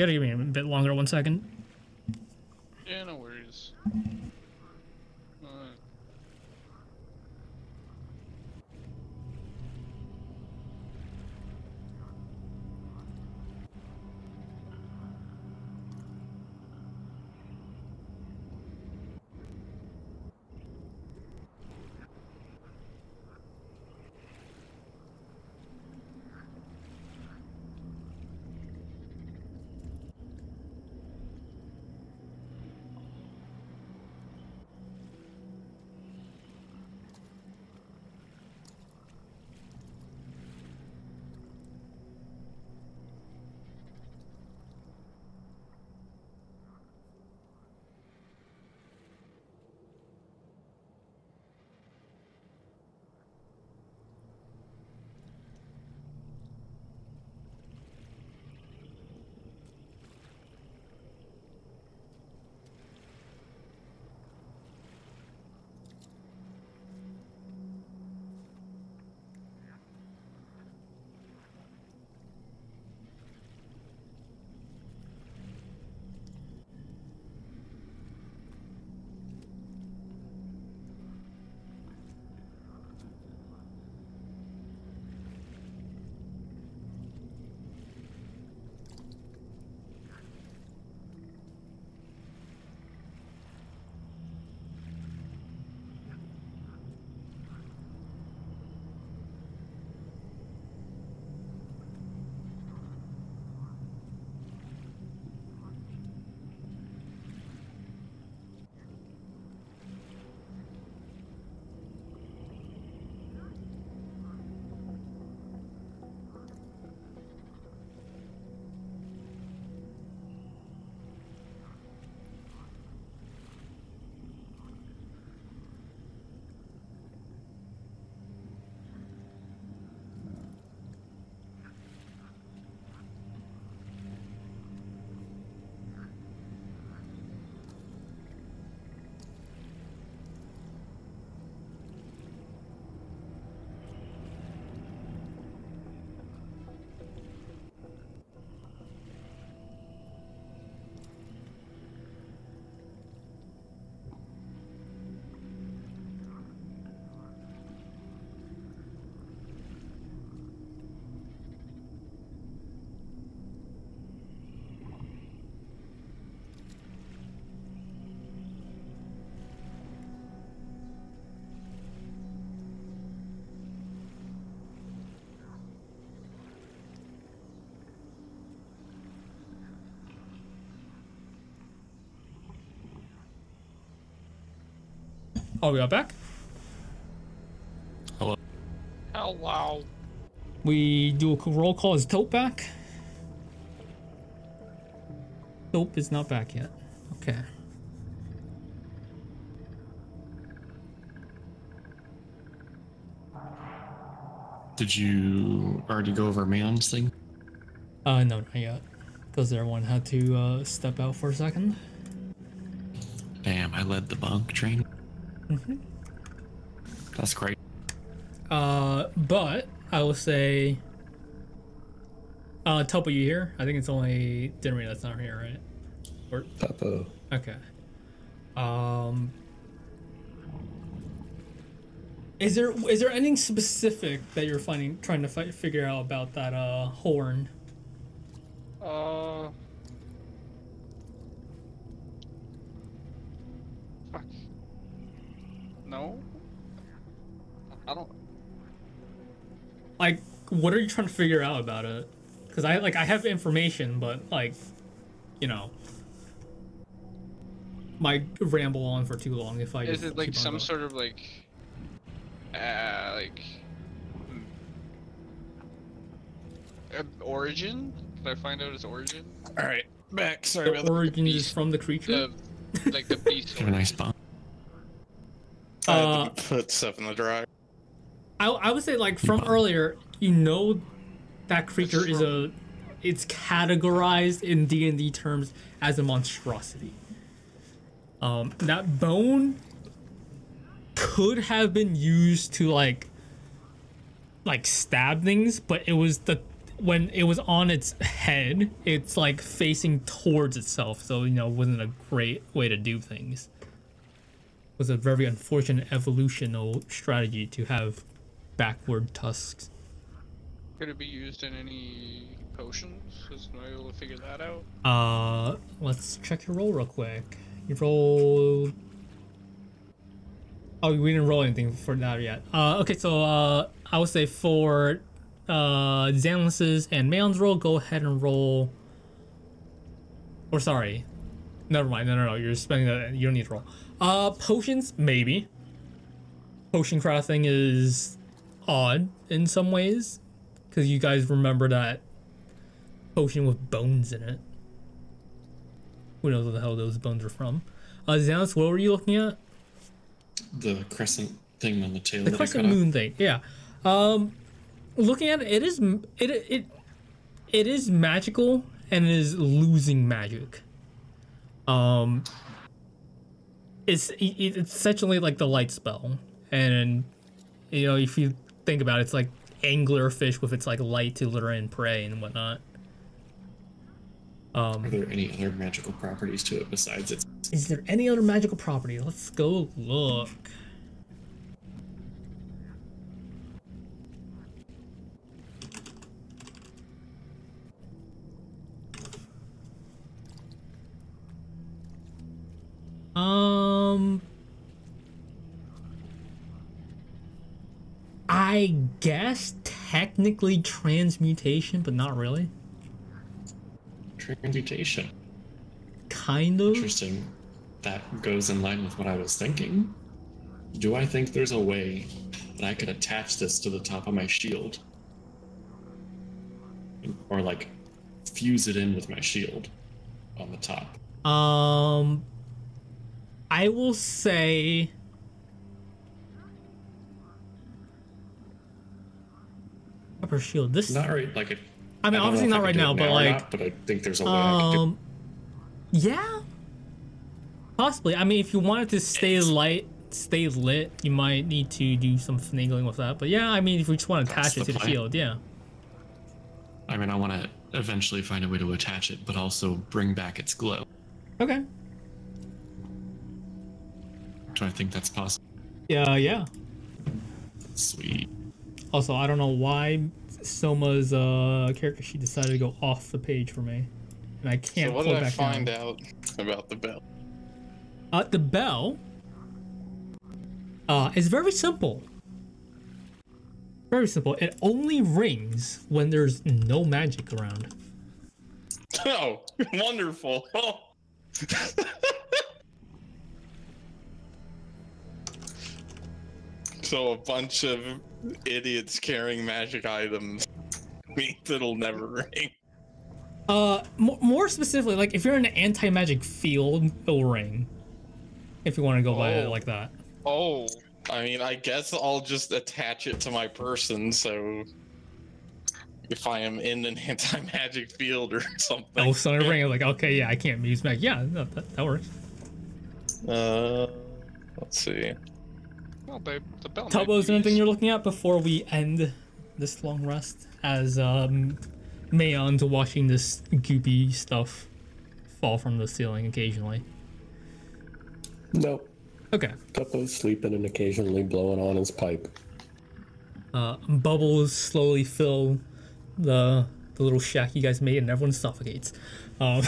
You gotta give me a bit longer. One second. Oh, we are back. hello. Hello. We do a roll call. Is Dope back? Dope is not back yet. Okay. Did you already go over Man's thing? Uh, no, not yet. Because everyone had to uh, step out for a second. Damn, I led the bunk train. That's great. Uh, but I will say, uh, Tuppo, you here? I think it's only Dinri that's not here, right? Or Papa. okay. Um, is there is there anything specific that you're finding trying to fi- figure out about that uh horn? Uh. Fuck. No. I don't. Like, what are you trying to figure out about it? Because I like I have information, but like, you know, might ramble on for too long if I. Is just it like some going. sort of like, uh, like, uh, origin? Can I find out its origin? All right, back. Sorry the about that. origin is from the creature? The like the beast. Have a nice origin. Uh, [LAUGHS] put stuff in the dryer. I, I would say like from earlier, you know, that creature is a, it's categorized in D and D terms as a monstrosity. Um, that bone could have been used to like, like stab things, but it was the, when it was on its head, it's like facing towards itself. So you know, it wasn't a great way to do things. Was a very unfortunate evolutional strategy to have backward tusks. Could it be used in any potions? Is I able to figure that out? Uh, let's check your roll real quick. You rolled. Oh, we didn't roll anything for that yet. Uh, okay, so uh, I would say for uh, Xanlis's and Mayon's roll, go ahead and roll. Or sorry, never mind. No, no, no. You're spending that. You don't need to roll. Uh, potions maybe. Potion crafting is odd in some ways, because you guys remember that potion with bones in it. Who knows what the hell those bones are from? Uh, Xanlis, what were you looking at? The crescent thing on the tail. The crescent moon thing. Yeah. Um, looking at it, it is it it it is magical and it is losing magic. Um, it's it's essentially like the light spell, and you know if you think about it, it's like anglerfish with its like light to lure in prey and whatnot. Um, Are there any other magical properties to it besides its? Is there any other magical property? Let's go look. Um I guess technically transmutation, but not really. Transmutation. Kind of. Interesting. That goes in line with what I was thinking. Do I think there's a way that I could attach this to the top of my shield? Or like fuse it in with my shield on the top? Um, I will say. Upper shield. This. Not right, like it. I mean, don't obviously not right now, but or like, not, but I think there's a way I could do um, yeah, possibly. I mean, if you wanted to stay light, stay lit, you might need to do some finagling with that. But yeah, I mean, if we just want to attach it the to the shield, yeah. I mean, I want to eventually find a way to attach it, but also bring back its glow. Okay. Do I think that's possible? Yeah, yeah. Sweet. Also, I don't know why Soma's uh, character she decided to go off the page for me, and I can't So what pull did it I find down. out about the bell? Uh, the bell uh, is very simple. Very simple. It only rings when there's no magic around. [LAUGHS] Oh, wonderful. Oh. [LAUGHS] [LAUGHS] so a bunch of idiots carrying magic items means it'll never ring. Uh, more, more specifically, like if you're in an anti-magic field, it'll ring. If you want to go by it Oh. like that. Oh, I mean, I guess I'll just attach it to my person, so if I am in an [LAUGHS] anti-magic field or something. Oh, so it ring. Like, okay, yeah, I can't use magic. Yeah, that, that works. Uh, let's see. Well, babe, the bell. Tuppo, is there anything you're looking at before we end this long rest? As um, Mayon's watching this goopy stuff fall from the ceiling occasionally. No. Okay. Tuppo's sleeping and occasionally blowing on his pipe. Uh, bubbles slowly fill the the little shack you guys made, and everyone suffocates. Um,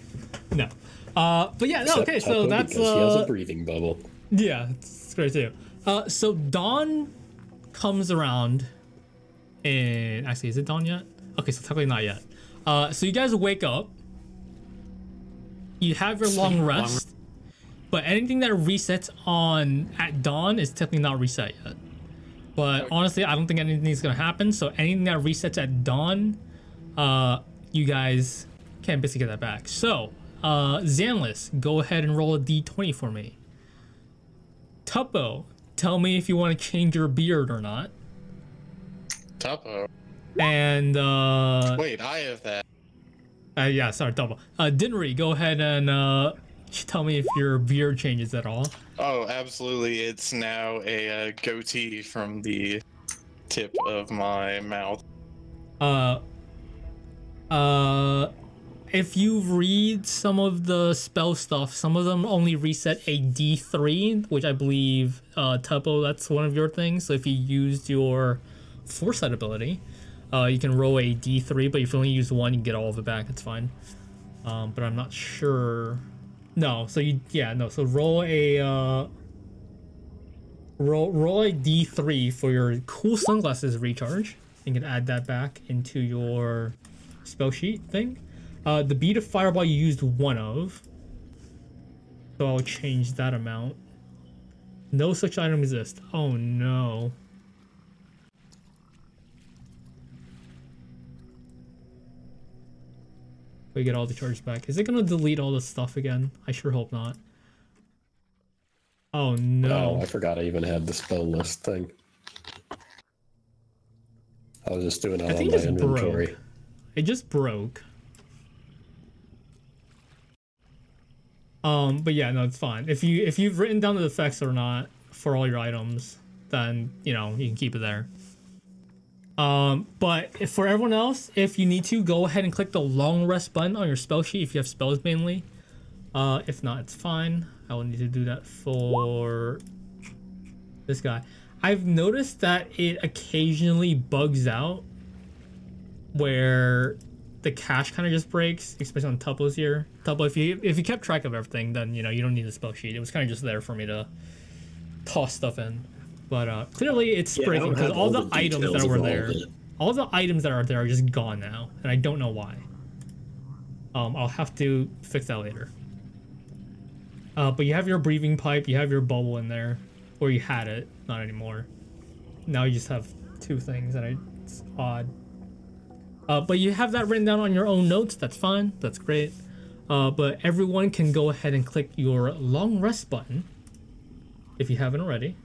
[LAUGHS] no. Uh, but yeah, no. Except Okay, so Tuppo that's because he has uh, a breathing bubble. Yeah, it's great too. Uh, so dawn comes around, and actually, is it dawn yet? Okay, so technically not yet. Uh, so you guys wake up. You have your long Long rest, but anything that resets on at dawn is technically not reset yet. But honestly, I don't think anything's gonna happen. So anything that resets at dawn, uh, you guys can basically get that back. So, uh, go ahead and roll a d20 for me. Tuppo, tell me if you want to change your beard or not. Tuppo. And uh, Wait, I have that. uh yeah, sorry, Tuppo. Uh, Dinri, go ahead and uh, tell me if your beard changes at all. Oh, absolutely. It's now a uh, goatee from the tip of my mouth. Uh, Uh, if you read some of the spell stuff, some of them only reset a D3, which I believe, uh, Tuppo, that's one of your things. So if you used your Foresight ability, uh, you can roll a D3, but if you only use one, you can get all of it back. It's fine. Um, but I'm not sure. No, so you, yeah, no. So roll a, uh, roll roll a D3 for your cool sunglasses recharge. You can add that back into your spell sheet thing. Uh, the bead of fireball you used one of. So I'll change that amount. No such item exists. Oh no. We get all the charges back. Is it gonna delete all the stuff again? I sure hope not. Oh no. Oh, I forgot I even had the spell list thing. I was just doing it I on my inventory. broke. It just broke. Um, but yeah, no, it's fine. If you if you've written down the effects or not for all your items, then you know you can keep it there. Um, but for everyone else, if you need to, go ahead and click the long rest button on your spell sheet if you have spells mainly. Uh, if not, it's fine. I will need to do that for this guy. I've noticed that it occasionally bugs out where the cache kind of just breaks, especially on Tuppo's here. Tuppo, if you if you kept track of everything, then you know you don't need the spell sheet. It was kind of just there for me to toss stuff in. But uh, clearly it's Yeah, breaking because all all the, items that were of all there, all the items that are there are just gone now, and I don't know why. Um, I'll have to fix that later. Uh, but you have your breathing pipe, you have your bubble in there, or you had it, not anymore. Now you just have two things, and I, it's odd. Uh, but you have that written down on your own notes. That's fine. That's great. Uh, but everyone can go ahead and click your long rest button if you haven't already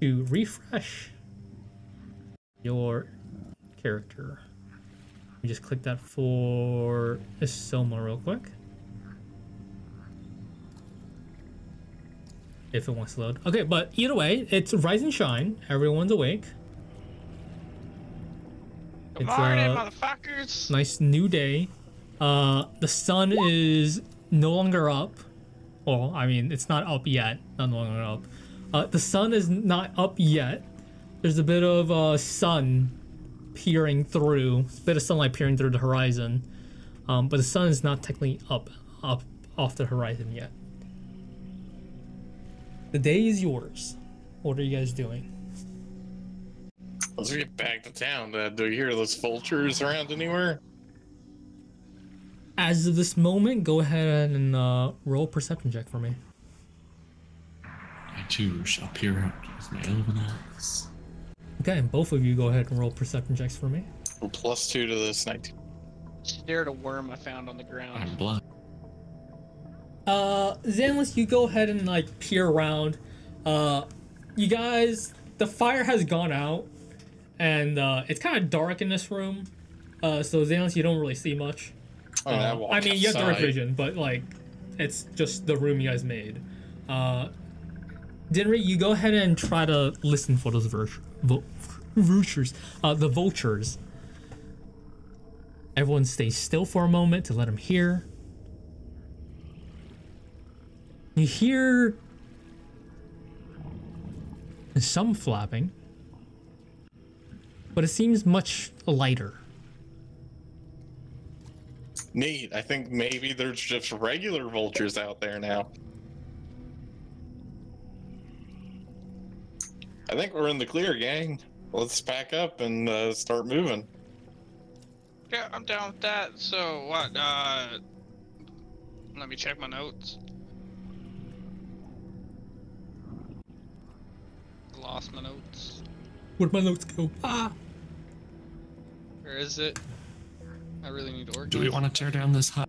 to refresh your character. You just click that for Soma real quick. If it wants to load. Okay, but either way, it's Rise and Shine. Everyone's awake. Good It's, morning, uh, motherfuckers. nice new day. Uh, the sun is no longer up. Well, I mean, it's not up yet. Not no longer up. Uh, the sun is not up yet. There's a bit of uh, sun peering through, a bit of sunlight peering through the horizon. Um, but the sun is not technically up, up off the horizon yet. The day is yours. What are you guys doing? Let's get back to town. Uh, do you hear those vultures around anywhere? As of this moment, go ahead and uh, roll perception check for me. I too shall peer out with my elven eyes. Okay, and both of you go ahead and roll perception checks for me. Well, plus two to this 19. Stare at a worm I found on the ground. I'm blind. Uh, Xanlis, you go ahead and like peer around. Uh, you guys, the fire has gone out, and uh, it's kind of dark in this room. Uh, so Xanlis, you don't really see much. I mean, Uh, I mean, you have dark vision, but like, it's just the room you guys made. Uh, Dinri, you go ahead and try to listen for those vul- vul- vultures. Uh, the vultures. Everyone stays still for a moment to let them hear. You hear some flapping, but it seems much lighter. Neat. I think maybe there's just regular vultures out there now. I think we're in the clear, gang. Let's pack up and uh, start moving. Yeah, I'm down with that. So what? Uh, let me check my notes. Lost my notes. Where'd my notes go? Ah! Where is it? I really need to organize. Do we want to tear down this hut?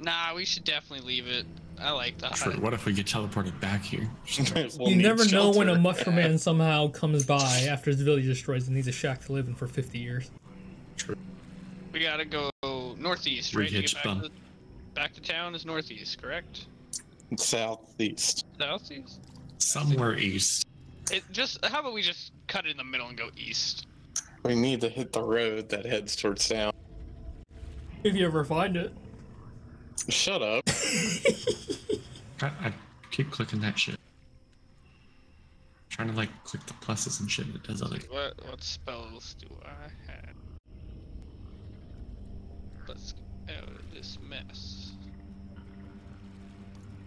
Nah, we should definitely leave it. I like that. True. hut. What if we get teleported back here? [LAUGHS] We'll you need never know when a shelter. mushroom man [LAUGHS] somehow comes by after his village destroys and needs a shack to live in for 50 years. True. We gotta go northeast, right? To Re-hitch get back, bump. to, back to town is northeast, correct? Southeast. Southeast? Somewhere east. It just how about we just cut it in the middle and go east? We need to hit the road that heads towards town. If you ever find it. Shut up. [LAUGHS] I, I keep clicking that shit. Trying to like click the pluses and shit. It does other. What what spells do I have? Let's get out of this mess.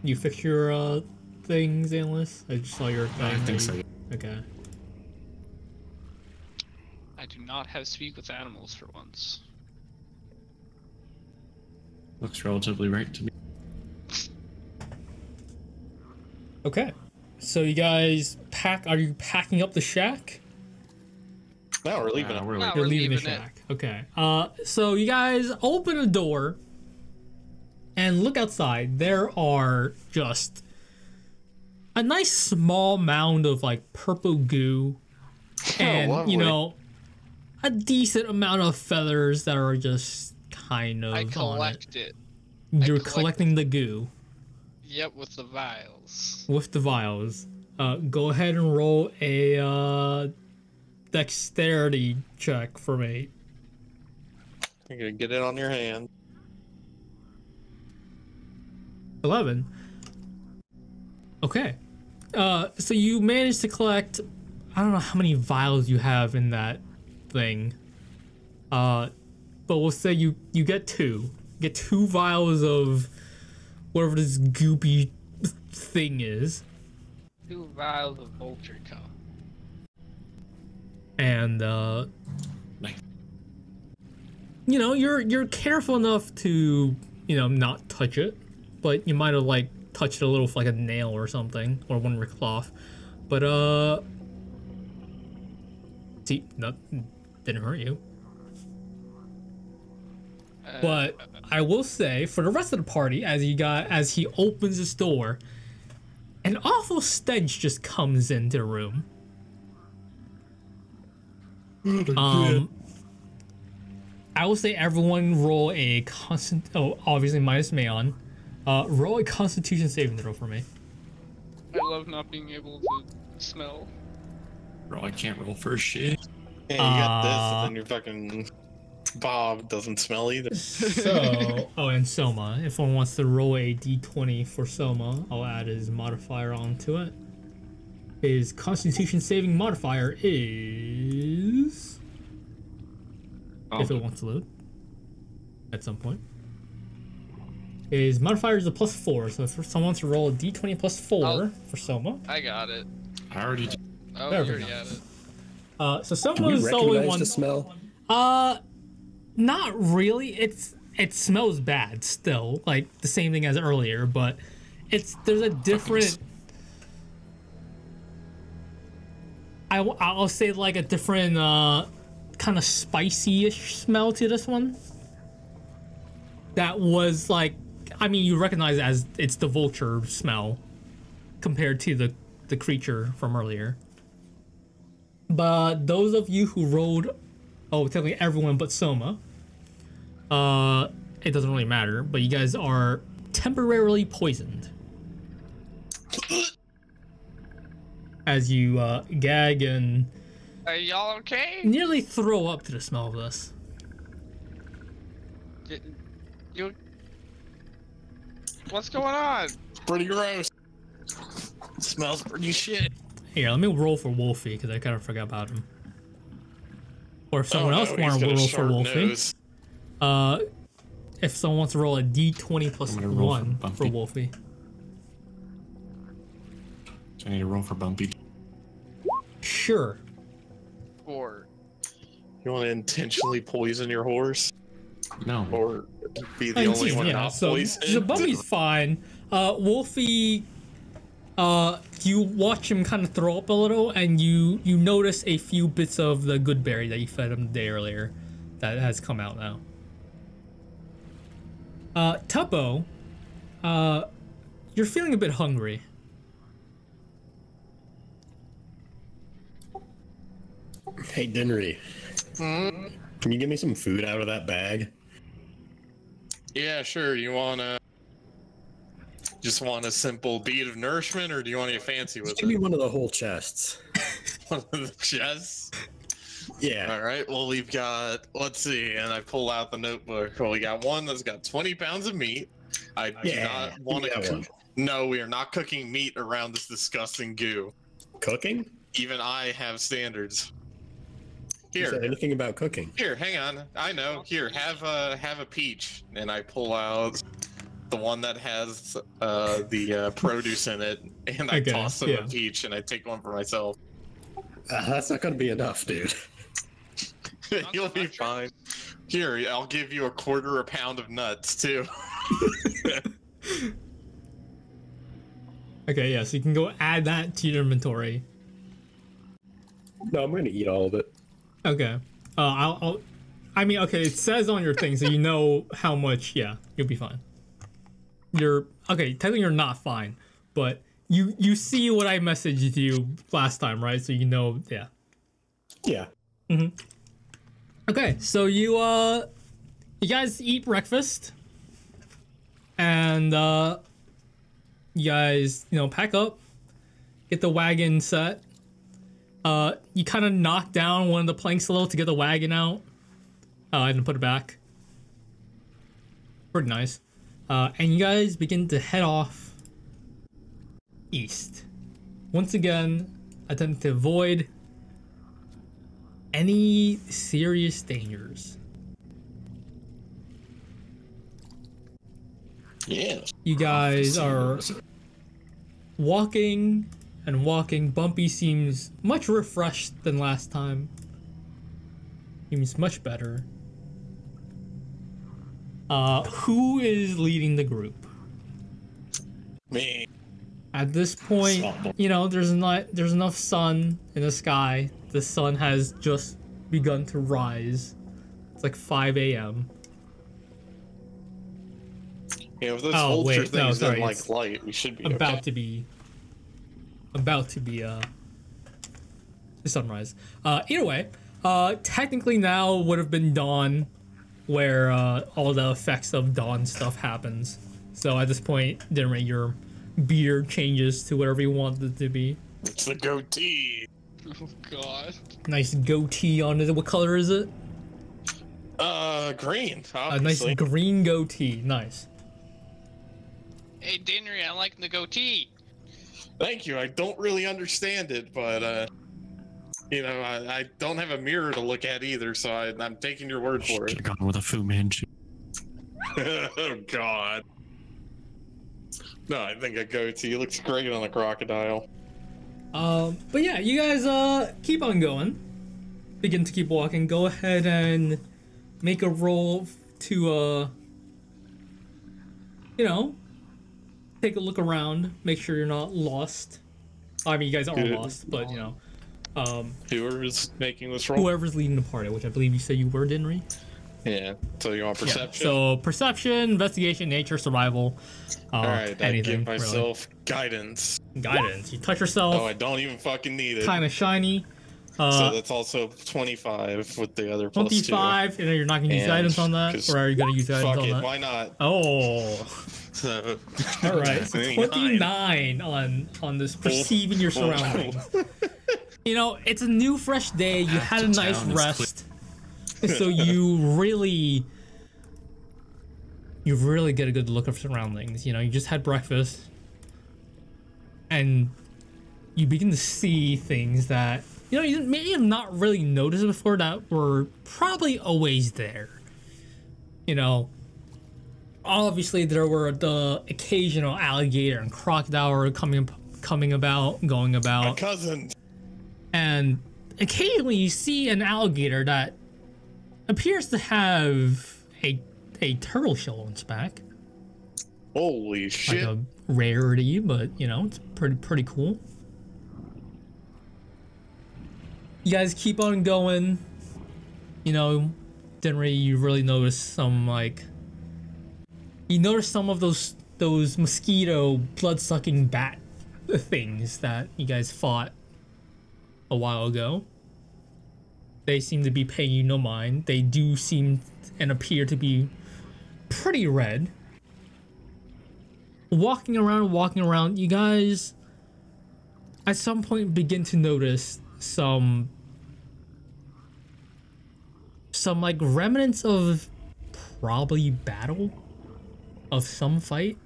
You fix your uh things, Analyst? I just saw your thing. I think so. you- Okay. I do not have speak with animals for once. Looks relatively right to me. Okay. So you guys pack are you packing up the shack? No, we're leaving Uh, it. we're No, You're we're leaving the leaving it. shack. Okay. Uh so you guys open a door and look outside. There are just a nice small mound of like purple goo [LAUGHS] and lovely. you know a decent amount of feathers that are just kind of I on it. collect it. You're collect- collecting the goo Yep, with the vials. with the vials. Uh, go ahead and roll a uh, dexterity check for me. You're gonna get it on your hand. 11. Okay. Uh, so you managed to collect. I don't know how many vials you have in that thing. Uh, but we'll say you you get two. Get two vials of whatever this goopy thing is, Two vials of vulture cup. and uh, Nice. you know you're you're careful enough to you know not touch it, but you might have like touched it a little with like a nail or something or one of your cloth, but uh, see, that didn't hurt you. Uh, But I will say, for the rest of the party, as he got as he opens his door, an awful stench just comes into the room. Um, I will say everyone roll a constant. Oh, obviously minus Mayon. Uh, roll a Constitution saving throw for me. I love not being able to smell. Bro, I can't roll for shit. Yeah, you got this, Uh, and then your fucking Bob doesn't smell either. So, [LAUGHS] oh, and Soma. If one wants to roll a d20 for Soma, I'll add his modifier onto it. His Constitution saving modifier is. Oh, If it wants to load. At some point. His modifier is a plus four, so if someone wants to roll a d20 plus four for Soma. I got it. I already did. Oh, There you already go. had it. Uh, so Do is the only one. the smell? Uh, not really. It's it smells bad still, like the same thing as earlier, but it's there's a different. I I'll say like a different uh, kind of spicy-ish smell to this one. That was like, I mean, you recognize it as it's the vulture smell, compared to the the creature from earlier. But those of you who rolled oh, technically everyone but Soma. Uh, it doesn't really matter, but you guys are temporarily poisoned. [COUGHS] As you uh, gag and Are y'all okay? nearly throw up to the smell of this. Y- You. What's going on? Pretty gross. Smells pretty shit. Here, let me roll for Wolfie because I kind of forgot about him. Or if someone Oh, else no, wants to roll for sharp Wolfie, nose. uh, if someone wants to roll a d20 plus I'm gonna roll for one for Bumpy. Wolfie. So I need to roll for Bumpy. Sure. Or You want to intentionally poison your horse, No. or be the And only see, one yeah, not so poisoned? the Bumpy's fine. Uh, Wolfie, uh, you watch him kind of throw up a little, and you you notice a few bits of the good berry that you fed him the day earlier, that has come out now. Uh, Tuppo, uh, you're feeling a bit hungry. Hey, Dinri. Can you give me some food out of that bag? Yeah, sure. You wanna just want a simple bead of nourishment, or do you want get fancy with give me one of the whole chests. [LAUGHS] One of the chests. Yeah. All right. Well, we've got. Let's see. And I pull out the notebook. Well, we got one that's got 20 pounds of meat. I do Yeah, not want to. cook. No, we are not cooking meat around this disgusting goo. Cooking? Even I have standards. Here, anything about cooking? here, hang on. I know. Here, have a have a peach, and I pull out the one that has uh, the uh, produce in it, and I Okay, toss them yeah. a peach, and I take one for myself. Uh, that's not going to be enough, dude. [LAUGHS] You'll be fine. Here, I'll give you a quarter a pound of nuts too. [LAUGHS] Okay, yeah, so you can go add that to your inventory. No, I'm gonna eat all of it. Okay. Uh, I'll, I'll. I mean, okay, it says on your thing, so you know how much. Yeah, you'll be fine. You're okay. Technically, you're not fine, but you you see what I messaged you last time, right? So you know, yeah. Yeah. Okay, so you uh, you guys eat breakfast, and uh, you guys you know pack up, get the wagon set. Uh, you kind of knock down one of the planks a little to get the wagon out, uh, and then put it back. Pretty nice. Uh, and you guys begin to head off east. Once again, attempt to avoid any serious dangers. Yes. You guys are walking and walking. Bumpy seems much refreshed than last time. Seems much better. Uh, who is leading the group? Me. At this point, you know, there's not there's enough sun in the sky. The sun has just begun to rise. It's like 5 a.m. Yeah, if those Oh, vulture wait, no, things sorry, didn't like light, we should be about okay. to be about to be uh sunrise uh either way uh technically now would have been dawn where uh all the effects of dawn stuff happens so at this point then your beard changes to whatever you want it to be It's the goatee. Oh god. nice goatee on it what color is it Uh, green. Obviously. a nice green goatee nice Hey, Dinri, I like the goatee. Thank you. I don't really understand it, but uh, you know, I, I don't have a mirror to look at either, so I, I'm taking your word for it. Should have gone with a Fu Manchu. [LAUGHS] oh God. No, I think a goatee looks great on a crocodile. Um, but yeah, you guys uh keep on going. Begin to keep walking. Go ahead and make a roll to uh you know take a look around, make sure you're not lost. I mean you guys are lost, but you know. Um Whoever's making this roll. whoever's leading the party, which I believe you said you were, didn't we? Yeah. So you want Yeah. perception? So perception, investigation, nature, survival, uh, All right. I anything give myself guidance. really. Guidance. You touch yourself. Oh, I don't even fucking need it. kind of shiny. so Uh, that's also 25 with the other plus two. 25, and you're not gonna use And guidance on that? or are you gonna use guidance Fuck on it. that? Why not? Oh, [LAUGHS] So, all right. So [LAUGHS] 29. 29 on on this perceiving your surroundings. You know, it's a new, fresh day. You ah, had a nice rest, so you really, you really get a good look of surroundings. You know, you just had breakfast, and you begin to see things that you know you may have not really noticed before that were probably always there. You know, obviously there were the occasional alligator and crocodile coming coming about, going about. my cousin. And occasionally you see an alligator that appears to have a a turtle shell on its back, Holy shit! like a rarity, but you know it's pretty pretty cool. You guys keep on going. You know, didn't really you really notice some like you notice some of those those mosquito blood sucking bat [LAUGHS] things that you guys fought a while ago. They seem to be paying you no mind. They do seem and appear to be pretty red. Walking around, walking around, you guys at some point begin to notice some some like remnants of probably battle of some fight.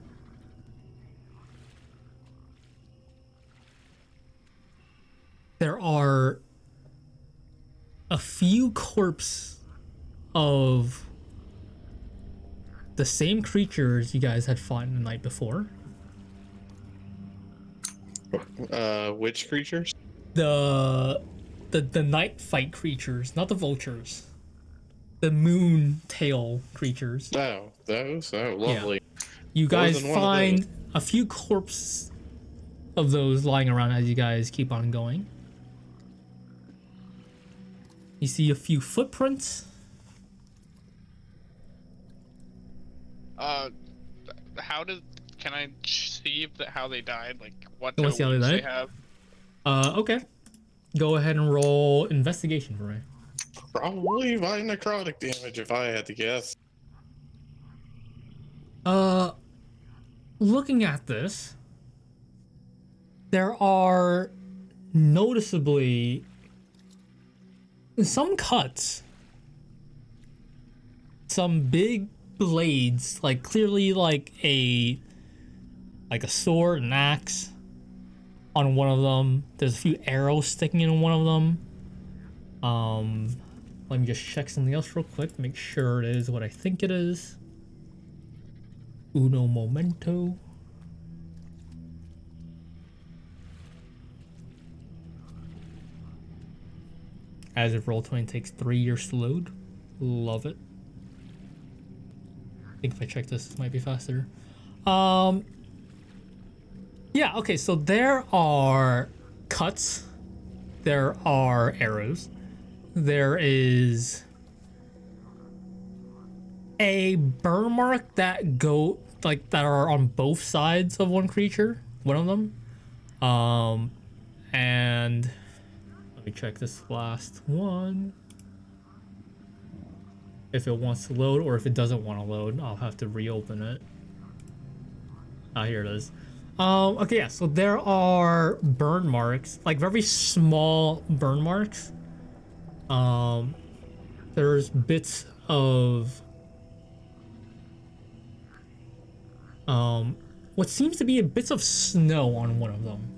There are a few corpse of the same creatures you guys had fought in the night before. Uh, which creatures? The the the night fight creatures, not the vultures. The moon tail creatures. Oh, those. Oh, lovely. You guys than one of find a few corpses of those lying around as you guys keep on going. You see a few footprints. Uh, how did? Can I see if the, how they died? Like what You wanna kind see they they have? Uh, okay. Go ahead and roll investigation for me. Probably by necrotic damage, if I had to guess. Uh, looking at this, there are noticeably some cuts, some big blades, like clearly like a like a sword, an axe on one of them. There's a few arrows sticking in one of them. Um, let me just check something else real quick, make sure it is what I think it is. Uno momento. As if Roll20 takes three years to load. Love it. I think if I check this, this might be faster. Um, yeah, okay, so there are cuts, there are arrows, there is a burn mark that go like that are on both sides of one creature, one of them. Um, and let me check this last one. If it wants to load or if it doesn't want to load, I'll have to reopen it. Ah, here it is. Um, okay, yeah, so there are burn marks, like very small burn marks. Um, there's bits of um, what seems to be a bits of snow on one of them.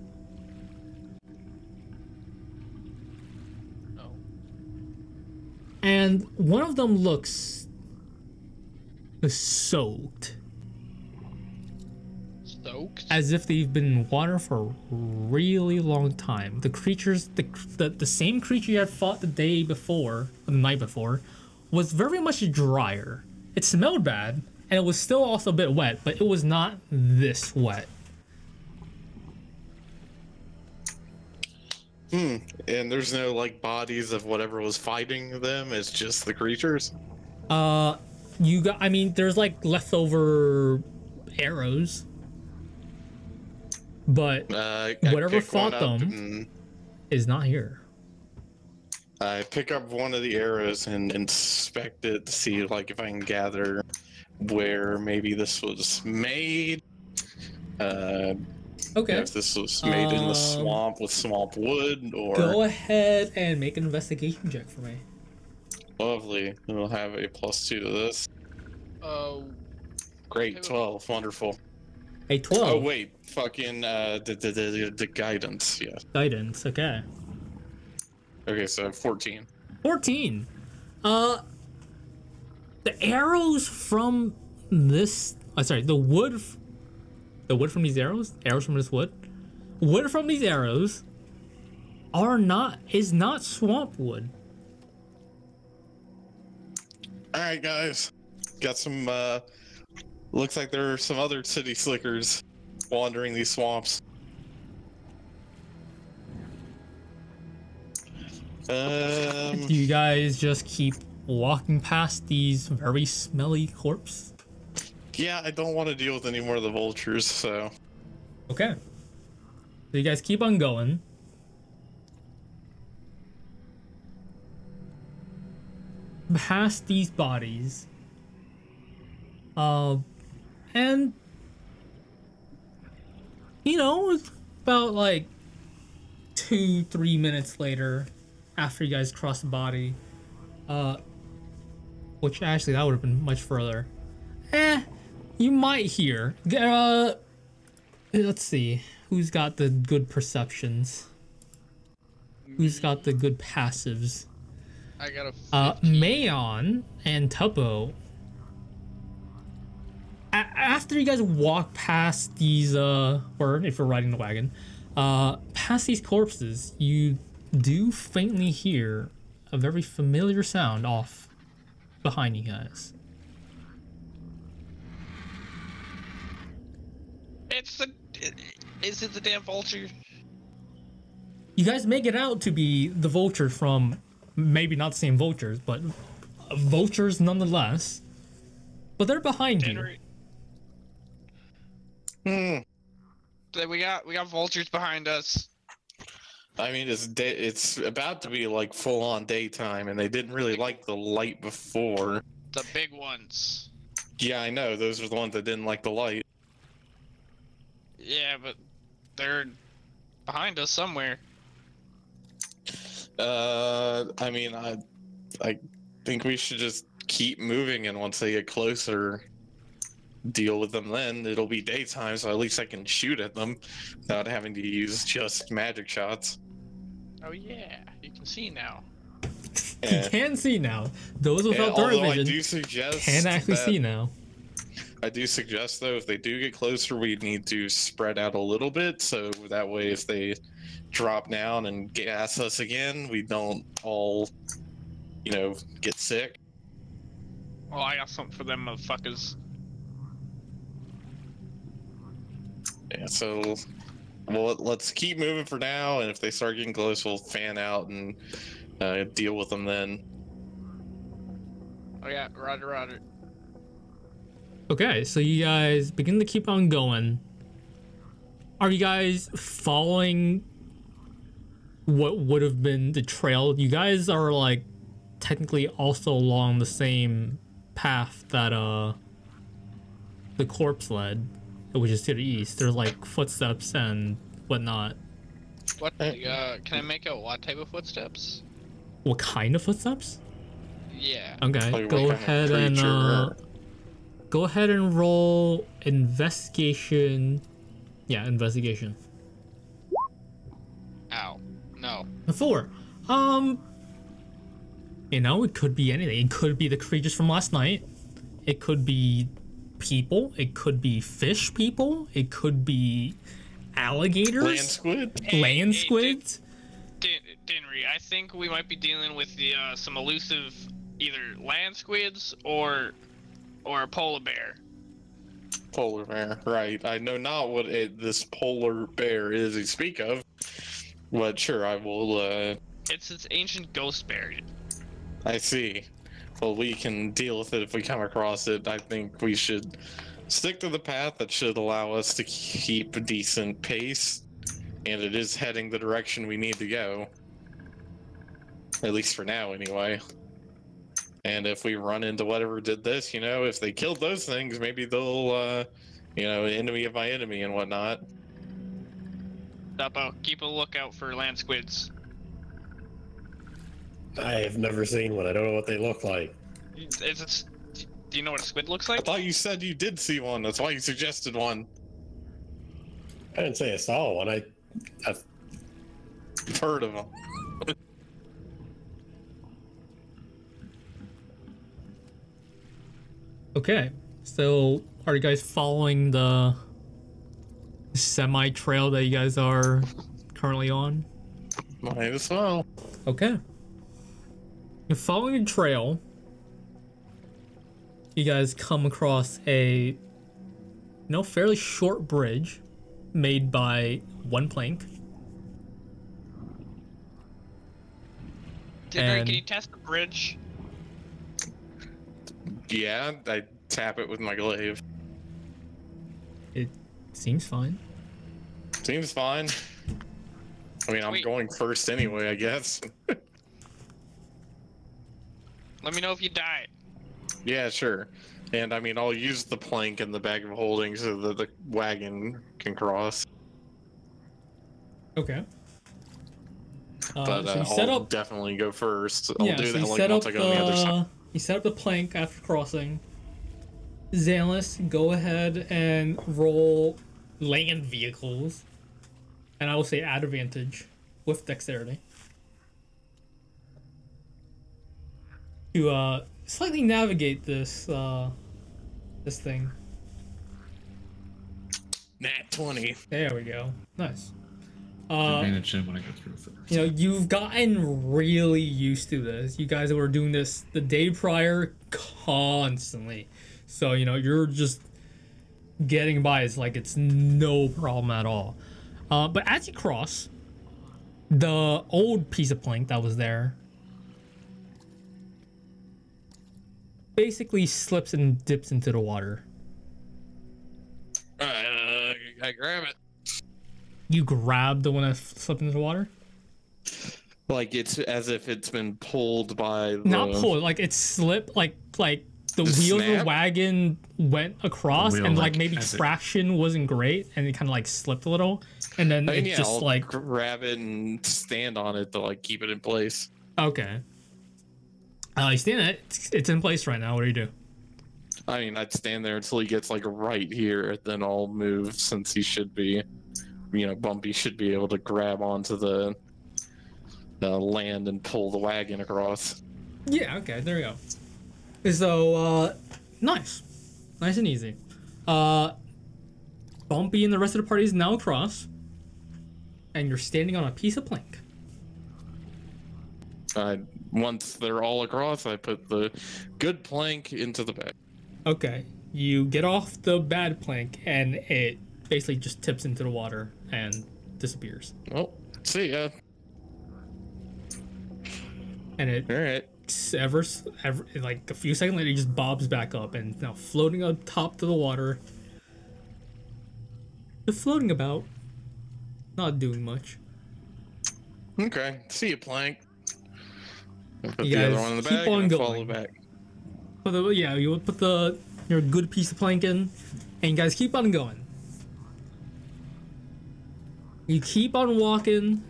And one of them looks soaked, Soaked. as if they've been in water for a really long time. The creatures, the the, the same creature you had fought the day before, the night before, was very much drier. It smelled bad, and it was still also a bit wet, but it was not this wet. Hmm. And there's no like bodies of whatever was fighting them. It's just the creatures. Uh, you got. I mean, there's like leftover arrows, but Uh, Whatever fought them. is not here. I pick up one of the arrows and inspect it to see like if I can gather where maybe this was made. Uh, Okay. if this was made in Um, the swamp with swamp wood or Go ahead and make an investigation check for me. lovely. We'll have a plus two to this. Uh, Great, Okay. twelve, wonderful. A 12. Oh wait, fucking uh, the the the, the guidance. Yeah. Guidance, okay. Okay, so fourteen. 14. Uh, the arrows from this. Oh, sorry, the wood. The wood from these arrows? Arrows from this wood? Wood from these arrows are not. is not swamp wood. All right, guys, got some. uh Looks like there are some other city slickers wandering these swamps. Um, Do you guys just keep walking past these very smelly corpse? Yeah, I don't want to deal with any more of the vultures, so Okay. So you guys keep on going. Past these bodies. Uh, and you know, about like two, three minutes later, after you guys cross the body, uh, which actually that would have been much further. Eh, you might hear. Uh, let's see. Who's got the good perceptions? Who's got the good passives? I got a. Uh, Mayon and Tuppo. A- after you guys walk past these, uh, or if you're riding the wagon, uh, past these corpses, you do faintly hear a very familiar sound off behind you guys. It's the. Is it the damn vulture? You guys make it out to be the vulture from maybe not the same vultures, but vultures nonetheless. But they're behind you. Hmm. We got we got vultures behind us. I mean, it's day. It's about to be like full on daytime, and they didn't really like the light before. The big ones. Yeah, I know. Those are the ones that didn't like the light. Yeah, but they're behind us somewhere. Uh, I mean, I, I think we should just keep moving, and once they get closer, deal with them. Then it'll be daytime, so at least I can shoot at them without having to use just magic shots. Oh yeah, you can see now. [LAUGHS] You can see now. Those and without dark although I vision do suggest can actually that- see now. I do suggest though, if they do get closer, we need to spread out a little bit, so that way, if they drop down and gas us again, we don't all, you know, get sick. Well, I got something for them motherfuckers. Yeah, so well, let's keep moving for now, and if they start getting close, we'll fan out and uh, deal with them then. Oh yeah, Roger, Roger. Okay, so you guys begin to keep on going. Are you guys following what would have been the trail? You guys are like technically also along the same path that uh the corpse led, which is to the east. There's like footsteps and whatnot. What? Uh, can I make out what type of footsteps? What kind of footsteps? Yeah. Okay, Like go ahead and uh, or- go ahead and roll investigation. Yeah, investigation. Ow. No. A Four. Um. You know, it could be anything. It could be the creatures from last night. It could be people. It could be fish people. It could be alligators. Land squid? Hey, land hey, squids. Din- Dinri, I think we might be dealing with the uh, some elusive either land squids or or a polar bear. Polar bear, right. I know not what it, this polar bear is you speak of, but sure, I will, uh, It's its ancient ghost bear. I see. Well, we can deal with it if we come across it. I think we should stick to the path that should allow us to keep a decent pace, and it is heading the direction we need to go. At least for now, anyway. And if we run into whatever did this, you know, if they killed those things, maybe they'll, uh, you know, enemy of my enemy and whatnot. Tuppo, keep a lookout for land squids. I have never seen one. I don't know what they look like. Is it, do you know what a squid looks like? I thought you said you did see one. That's why you suggested one. I didn't say I saw one. I, I I've heard of them. Okay, so are you guys following the semi trail that you guys are currently on? Might as well. Okay. You're following the trail. You guys come across a you know fairly short bridge made by one plank. Dinri, and- can you test the bridge? Yeah, I tap it with my glaive. It seems fine. Seems fine. I mean, I'm Wait. going first anyway, I guess. [LAUGHS] Let me know if you die. yeah, sure. And I mean, I'll use the plank in the bag of holding so that the wagon can cross. Okay. Uh, But so uh, I'll up definitely go first. I'll yeah, do so that you like set once up I go on the other side. You set up the plank after crossing. Xanlis, go ahead and roll land vehicles. And I will say add advantage with dexterity. To uh, slightly navigate this uh, this thing. Nat 20. There we go. Nice. Uh, Advantage in when I go through with it. you know, you've gotten really used to this. You guys were doing this the day prior constantly. So, you know, you're just getting by. It's like it's no problem at all. Uh, but as you cross, the old piece of plank that was there basically slips and dips into the water. Uh, I grab it. You grab the one that slipped into the water? Like it's as if it's been pulled by the... not pulled, like it slipped like like the The wheels of the wagon went across wheel, and like, like, maybe as it- traction wasn't great and it kind of like slipped a little and then I mean, it yeah, just I'll like grab it and stand on it to like keep it in place. okay uh you stand it it's, it's in place right now what do you do I mean, I'd stand there until he gets like right here, then I'll move since he should be, you know, Bumpy should be able to grab onto the, the land and pull the wagon across. yeah okay there we go so uh nice nice and easy uh bumpy and the rest of the party is now across and you're standing on a piece of plank I once they're all across, I put the good plank into the bag. Okay, you get off the bad plank and it basically just tips into the water and disappears. Oh, see ya. And it All right. ever, ever like a few seconds later, it just bobs back up and now floating up top to the water. Just floating about, not doing much. Okay. See you, plank. I'll Put You the other one in the keep bag on and going. follow back. But the, yeah, you would put the your good piece of plank in, and you guys keep on going. You keep on walking,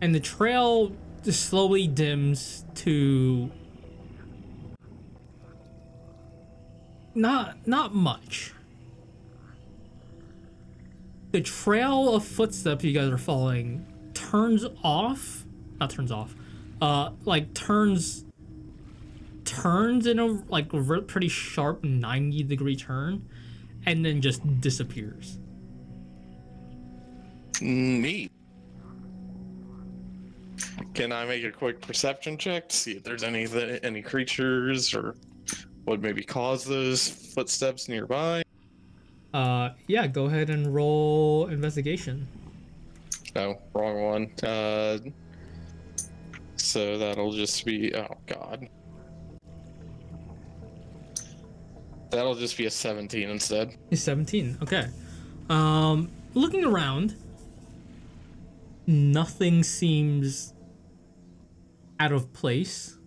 and the trail just slowly dims to not not much. The trail of footsteps you guys are following turns off, not turns off, uh, like turns turns in a like pretty sharp 90 degree turn and then just disappears Neat. Can I make a quick perception check to see if there's any any creatures or what maybe caused those footsteps nearby? uh yeah go ahead and roll investigation No, wrong one. Uh, so that'll just be oh god. That'll just be a 17 instead. He's 17 okay um looking around nothing seems out of place.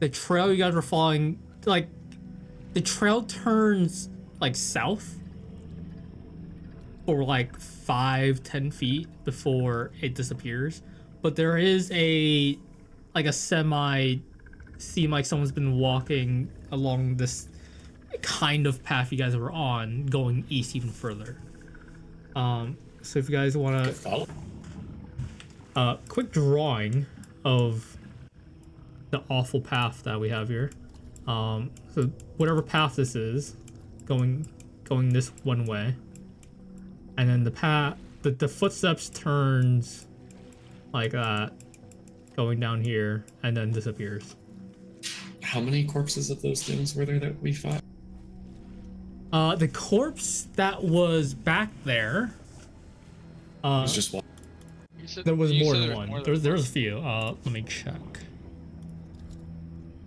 The trail you guys are following like the trail turns like south for like five ten feet before it disappears. But there is a like a semi seem like someone's been walking along this kind of path you guys were on going east even further. Um so if you guys want to Follow. uh, quick drawing of the awful path that we have here. Um, so whatever path this is, going going this one way, and then the path, the, the footsteps turns like that, going down here, and then disappears. How many corpses of those things were there that we fought? Uh, the corpse that was back there. It Uh, was just one. Said- There was more than one. more than There's there's a few. Uh, let me check.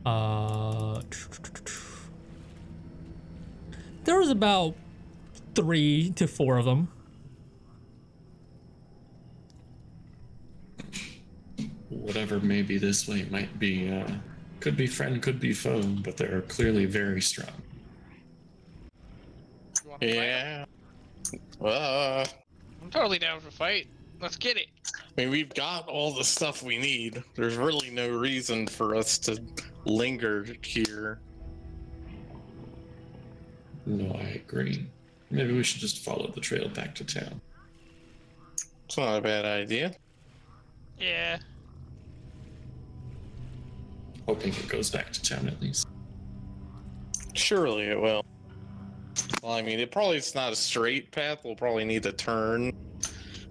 Uh, there was about three to four of them. Whatever may be this way might be, uh, could be friend, could be foe, but they're clearly very strong. You want to fight? Yeah. Uh, I'm totally down for a fight. Let's get it. I mean, we've got all the stuff we need. There's really no reason for us to linger here. No, I agree. Maybe we should just follow the trail back to town. It's not a bad idea. Yeah. Hoping it goes back to town at least. Surely it will. Well, I mean, it probably it's not a straight path. We'll probably need to turn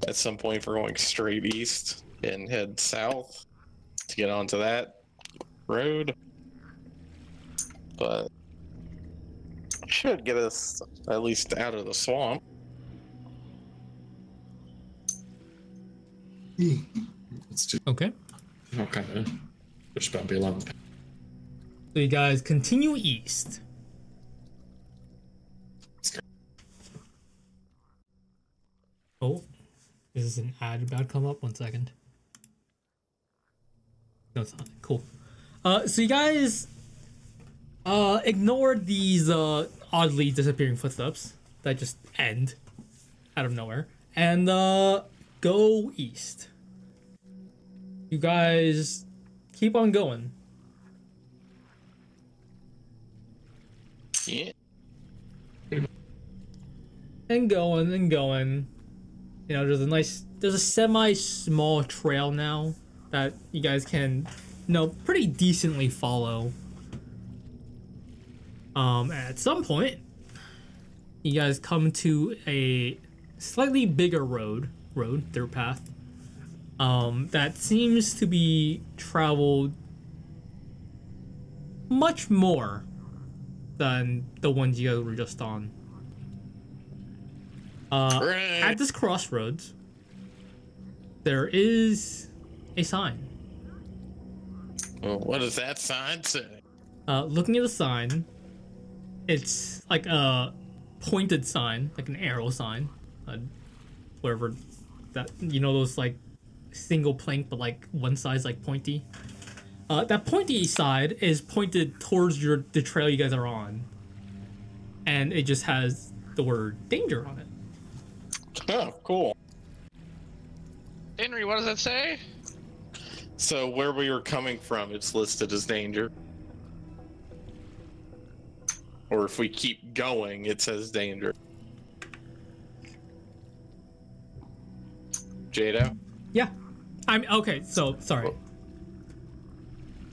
at some point for going straight east and head south to get onto that road. But should get us at least out of the swamp. Hmm. Let's do. Okay. I'll kind of push Bobby along. So you guys continue east. Oh, this is an ad about to come up? One second. No, it's not. Cool. Uh, so you guys uh ignore these uh oddly disappearing footsteps that just end out of nowhere and uh go east. You guys keep on going. Yeah. and going and going. You know, there's a nice, there's a semi small trail now that you guys can, you know, pretty decently follow. Um, at some point, you guys come to a slightly bigger road, road, dirt path, um, that seems to be traveled much more than the ones you guys were just on. Uh, Right. at this crossroads, there is a sign. Well, what does that sign say? Uh, looking at the sign, it's like a pointed sign, like an arrow sign, uh, whatever that you know those like single plank, but like one side's like pointy. Uh, that pointy side is pointed towards your the trail you guys are on, and it just has the word danger on it. [LAUGHS] Oh, cool. Henry, what does that say? So where we were coming from, it's listed as danger. Or if we keep going, it says danger. Jadow? Yeah, I'm okay. So sorry.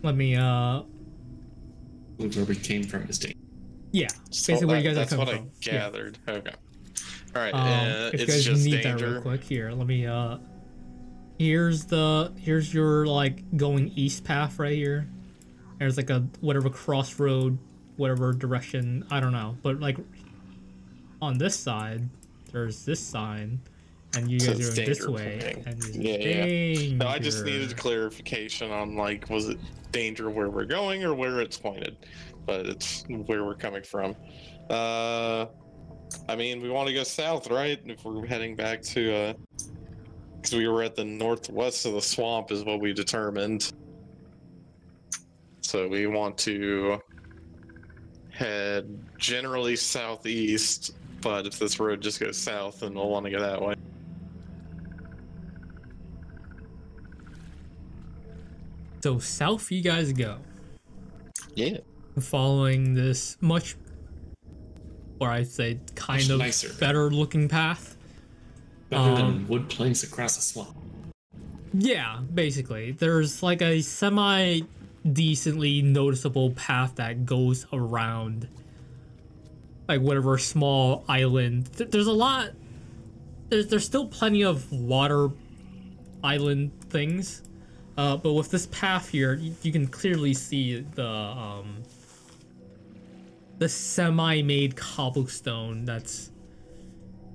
Let me uh Where we came from is dangerous. yeah. So Basically where you that- guys are that's coming what from. I Yeah. gathered. Okay. All right. Um, uh, if you guys just need that real quick, here, let me uh here's the here's your like going east path right here. There's like a whatever crossroad, whatever direction, I don't know. But like on this side, there's this sign, and you So guys are this danger way, pointing. and it's Yeah, yeah. No, I just needed clarification on like, was it danger where we're going or where it's pointed? But it's where we're coming from. Uh, I mean, we want to go south, right? If we're heading back to, uh, because we were at the northwest of the swamp, is what we determined. So we want to head generally southeast, but if this road just goes south, then we'll want to go that way. So south you guys go, Yeah. following this much, or I'd say kind Much of nicer. better looking path. Better Um, than wood planks across a swamp. Yeah, basically. There's like a semi decently noticeable path that goes around like whatever small island. Th- There's a lot there's there's still plenty of water island things. Uh, but with this path here, you, you can clearly see the um the semi-made cobblestone that's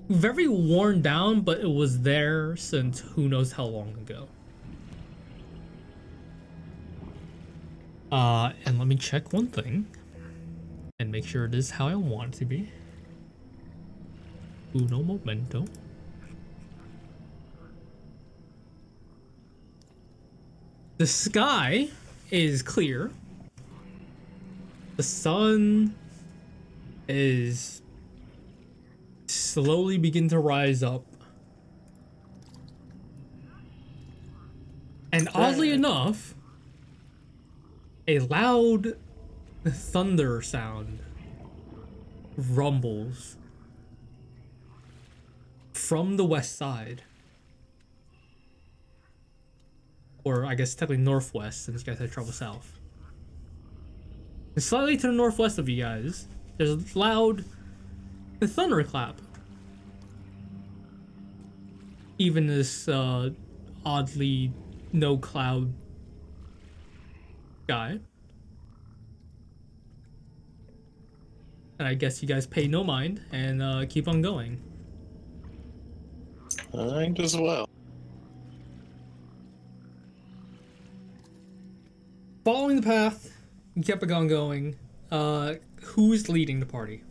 very worn down, but it was there since who knows how long ago. Uh, and let me check one thing and make sure it is how I want it to be. Uno momento. The sky is clear. The sun is slowly begin to rise up. And oddly enough, a loud thunder sound rumbles from the west side. Or I guess technically northwest, since you guys had trouble south. And slightly to the northwest of you guys, there's a loud thunderclap. Even this uh, oddly no cloud guy. And I guess you guys pay no mind and uh, keep on going. Might as well. Following the path, you kept on going. Uh, who's leading the party?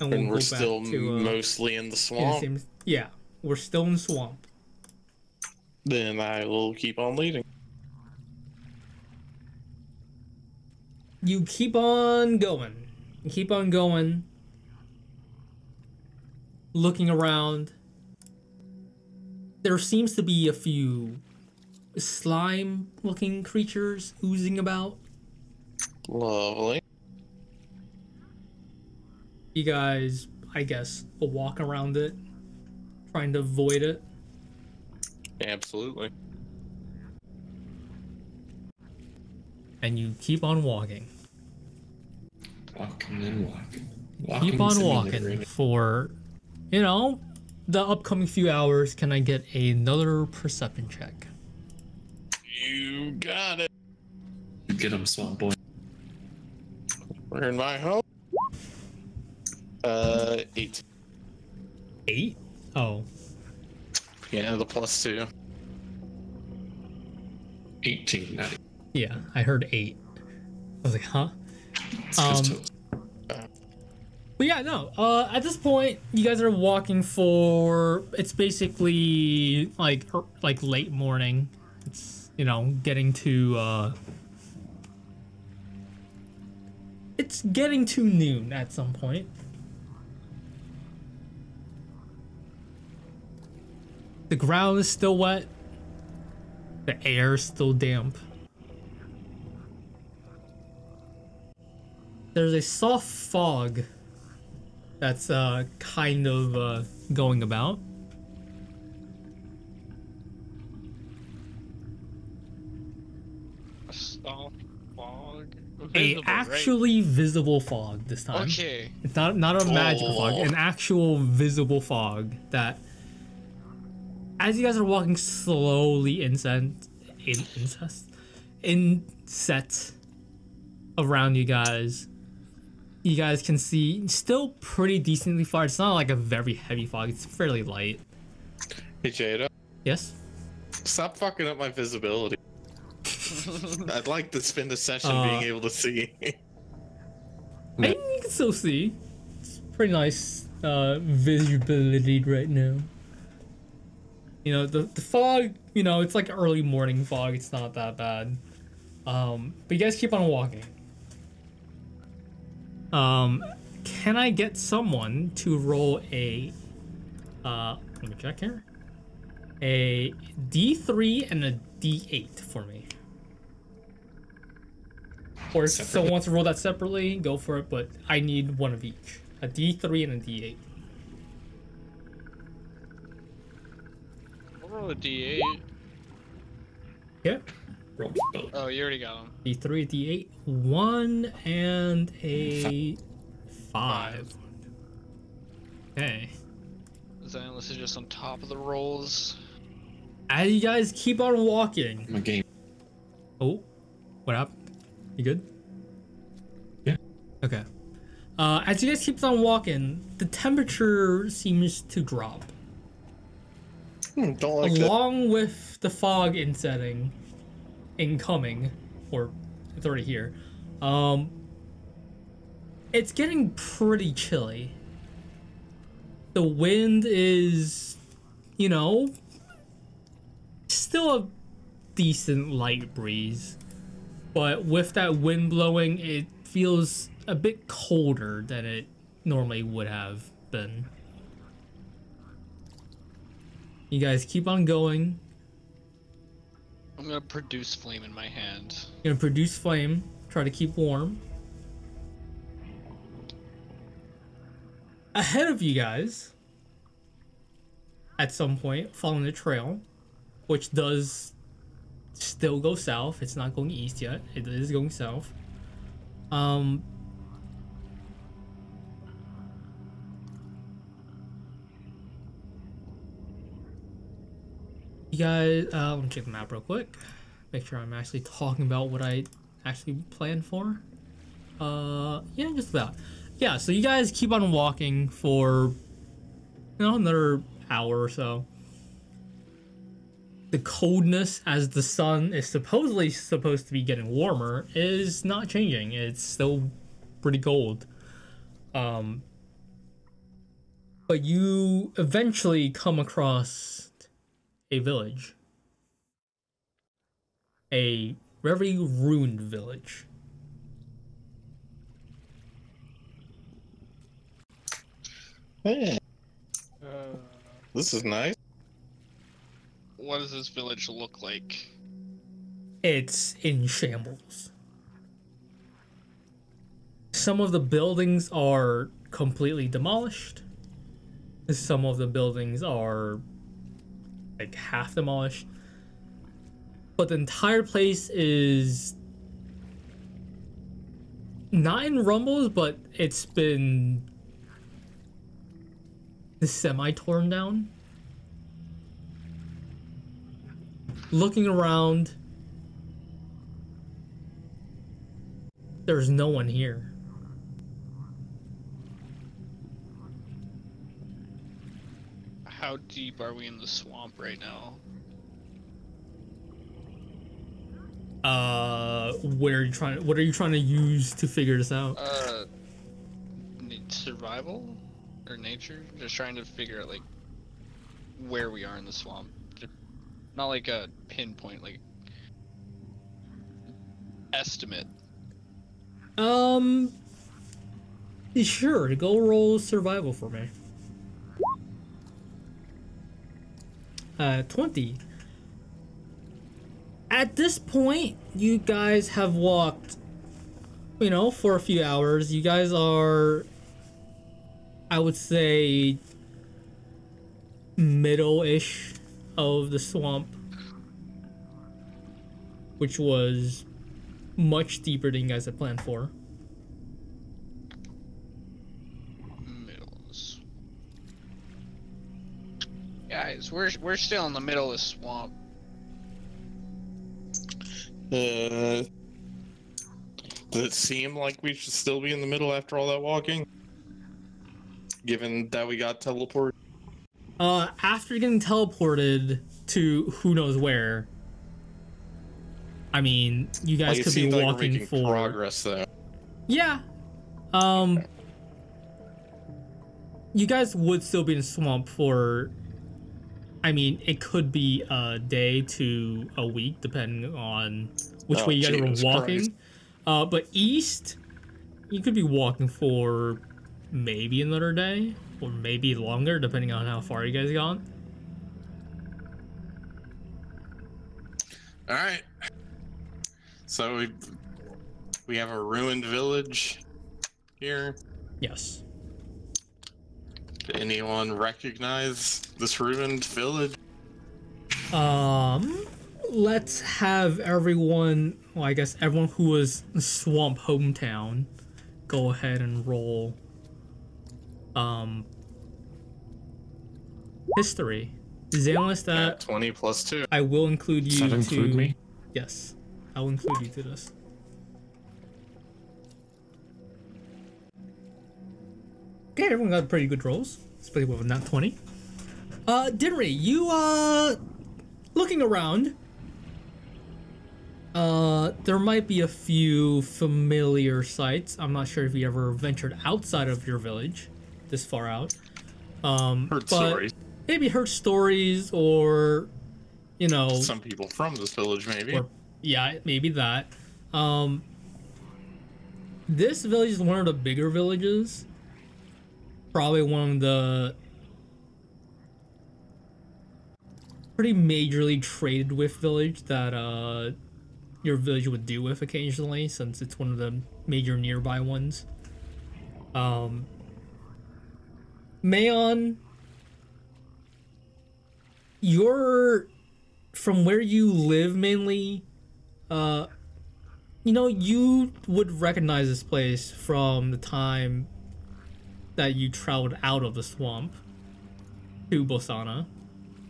And we'll we're go still to, uh, mostly in the in the swamp. same- yeah, we're still in the swamp. Then I will keep on leading. you keep on going. You keep on going. Looking around. There seems to be a few slime looking creatures oozing about. Lovely. You guys, I guess, will walk around it, trying to avoid it. Absolutely. And you keep on walking. Walking and walking. walking keep on walking for, you know, the upcoming few hours. Can I get another perception check? You got it. Get him, swamp boy. We're in my home. Uh, eight. Eight? Oh, Yeah, the plus two. 18, not yeah, I heard eight. I was like, huh? it's Um. But yeah, no. Uh, at this point, you guys are walking for. It's basically like er, like late morning. It's you know getting to. uh It's getting to noon at some point. The ground is still wet. The air is still damp. There's a soft fog that's uh, kind of uh, going about. A soft fog. A Visible, right? actually visible fog this time. Okay. It's not not a magical fog, Oh. an actual visible fog that as you guys are walking slowly incent in incest inset around you guys you guys can see still pretty decently far. It's not like a very heavy fog, it's fairly light. Hey Jada, Yes? stop fucking up my visibility. [LAUGHS] I'd like to spend a session Uh, being able to see. I mean, you can still see. It's pretty nice uh, visibility right now. You know, the, the fog, you know, it's like early morning fog. It's not that bad. Um, but you guys keep on walking. Um, can I get someone to roll a, uh, let me check here. A D3 and a D8 for me. Or if someone wants to roll that separately, go for it, but I need one of each. A D3 and a D8. Roll a D8. Yeah. Roll both. Oh, you already got them. D3, D8, one and a five. Okay. Then this is just on top of the rolls. As you guys keep on walking. My game. Oh, what happened? You good? Yeah. Okay. Uh, as you guys keep on walking, the temperature seems to drop. Hmm, Don't like that. along with the fog insetting incoming or it's already here um it's getting pretty chilly the wind is you know still a decent light breeze but with that wind blowing it feels a bit colder than it normally would have been you guys keep on going. I'm gonna produce flame in my hand. You're gonna produce flame, try to keep warm. Ahead of you guys, at some point, following the trail, which does still go south. It's not going east yet. It is going south. Um. You guys, uh, let me check the map real quick. Make sure I'm actually talking about what I actually planned for. Uh, yeah, just about. Yeah, so you guys keep on walking for, you know, another hour or so. The coldness as the sun is supposedly supposed to be getting warmer is not changing. It's still pretty cold. Um, but you eventually come across a village. A very ruined village. Hey, Uh, this is nice. what does this village look like? It's in shambles. Some of the buildings are completely demolished. Some of the buildings are like half demolished. But the entire place is not in rumbles, but it's been semi torn down. Looking around, there's no one here. How deep are we in the swamp right now? Uh, what are you trying? What are you trying to use to figure this out? Uh, survival or nature? Just trying to figure out like where we are in the swamp. Not like a pinpoint, like estimate. Um, sure. Go roll survival for me. Uh, twenty. At this point, you guys have walked, you know, for a few hours. You guys are, I would say, middle-ish of the swamp, which was much deeper than you guys had planned for. Guys, we're we're still in the middle of the swamp. Uh, does it seem like we should still be in the middle after all that walking? Given that we got teleported? Uh, after getting teleported to who knows where, I mean, you guys Like, could be seems like walking for progress though. yeah. Um, you guys would still be in the swamp for. I mean, it could be a day to a week, depending on which Oh, way you were walking. Uh, but east, you could be walking for maybe another day, or maybe longer, depending on how far you guys gone. All right. So we we have a ruined village here. Yes. Did anyone recognize this ruined village? Um, let's have everyone. Well, I guess everyone who was Swamp hometown, go ahead and roll. Um, history. Xanlis, Yeah, that twenty plus two. I will include you Does that include to. me? Yes, I will include you to this. Okay, everyone got pretty good rolls, especially with a nat 20. Uh, Dinri, you, uh, looking around, uh, there might be a few familiar sights. I'm not sure if you ever ventured outside of your village, this far out. Um, Heard stories. maybe heard stories or, you know, Some people from this village, maybe. or yeah, maybe that. Um, this village is one of the bigger villages. Probably one of the pretty majorly traded with village that uh your village would do with occasionally since it's one of the major nearby ones. Um Mayon you're from where you live mainly uh you know you would recognize this place from the time that you traveled out of the swamp to Bosana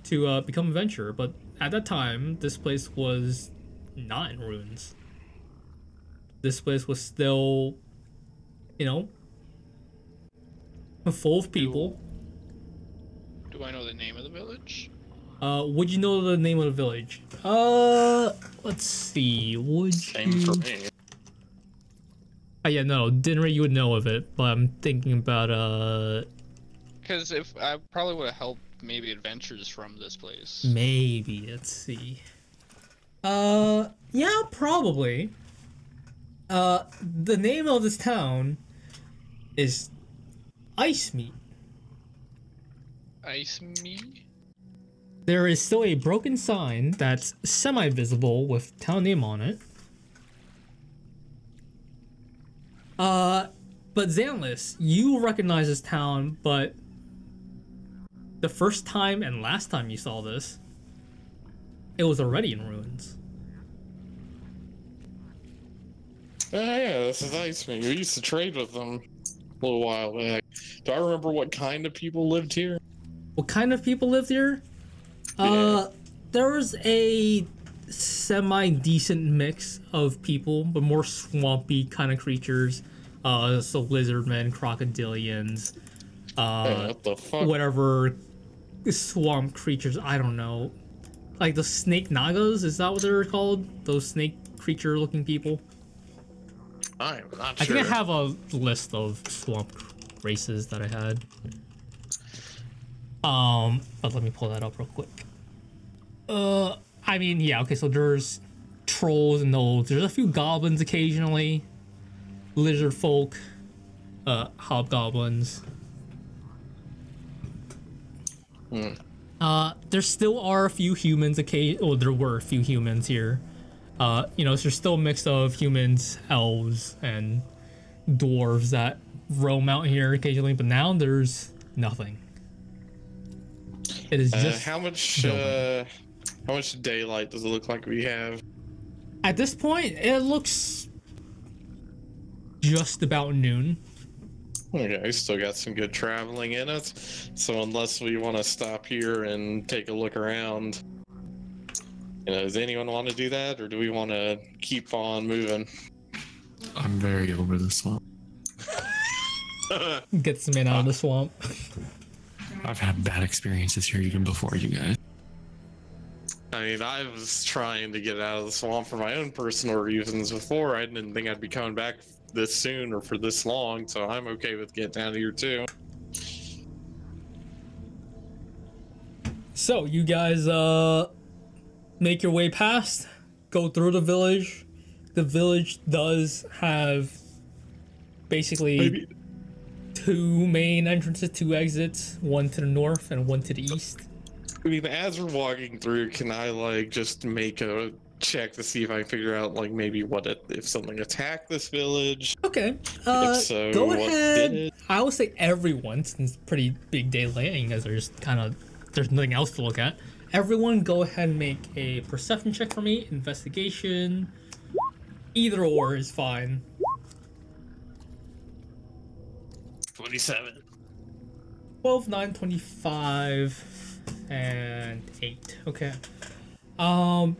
to uh, become a venturer, but at that time, this place was not in ruins. This place was still, you know, full of people. Do I know the name of the village? Uh, would you know the name of the village? Uh, let's see. Would Same you? for me. Uh, yeah, no, Dinri, you would know of it, but I'm thinking about uh, Because if I probably would have helped maybe adventures from this place. Maybe. Let's see. Uh, yeah, probably. Uh, the name of this town is Ice Meat. Ice me? There is still a broken sign that's semi-visible with town name on it. Uh, but Xanlis, you recognize this town, but the first time and last time you saw this, it was already in ruins. Oh yeah, this is Ice Me. We used to trade with them a little while back. Do I remember what kind of people lived here? What kind of people lived here? Uh, there was a semi-decent mix of people, but more swampy kind of creatures. Uh, so lizardmen, crocodilians, Hey, uh, what the fuck? whatever swamp creatures. I don't know, like the snake nagas. Is that what they're called? Those snake creature-looking people. I'm not I sure. think I have a list of swamp races that I had. Um, but let me pull that up real quick. Uh, I mean, yeah, okay, so there's trolls and those. There's a few goblins occasionally, lizard folk, uh, hobgoblins. Hmm. Uh, there still are a few humans. Occasion, well, there were a few humans here. Uh, you know, so there's still a mix of humans, elves, and dwarves that roam out here occasionally. But now there's nothing. It is Uh, just how much? Building. How much daylight does it look like we have? at this point. It looks just about noon. Okay, we still got some good traveling in it. So unless we want to stop here and take a look around, you know, does anyone want to do that, or do we want to keep on moving? I'm very over this swamp. [LAUGHS] Get some in out of the swamp. I've had bad experiences here even before you guys. I mean, I was trying to get out of the swamp for my own personal reasons before. I didn't think I'd be coming back this soon or for this long, so I'm okay with getting out of here too. So you guys uh make your way past, go through the village. The village does have basically Maybe two main entrances, two exits, one to the north and one to the east. I mean, as we're walking through, can I like just make a check to see if I can figure out like maybe what it, if something attacked this village? Okay. Uh, so, go what did ahead. it? I would say everyone, since it's pretty big daylight, and you guys are just kind of there's nothing else to look at. Everyone, go ahead and make a perception check for me. Investigation. Either or is fine. Twenty-seven. 12, 9, 25, and 8. Okay. Um,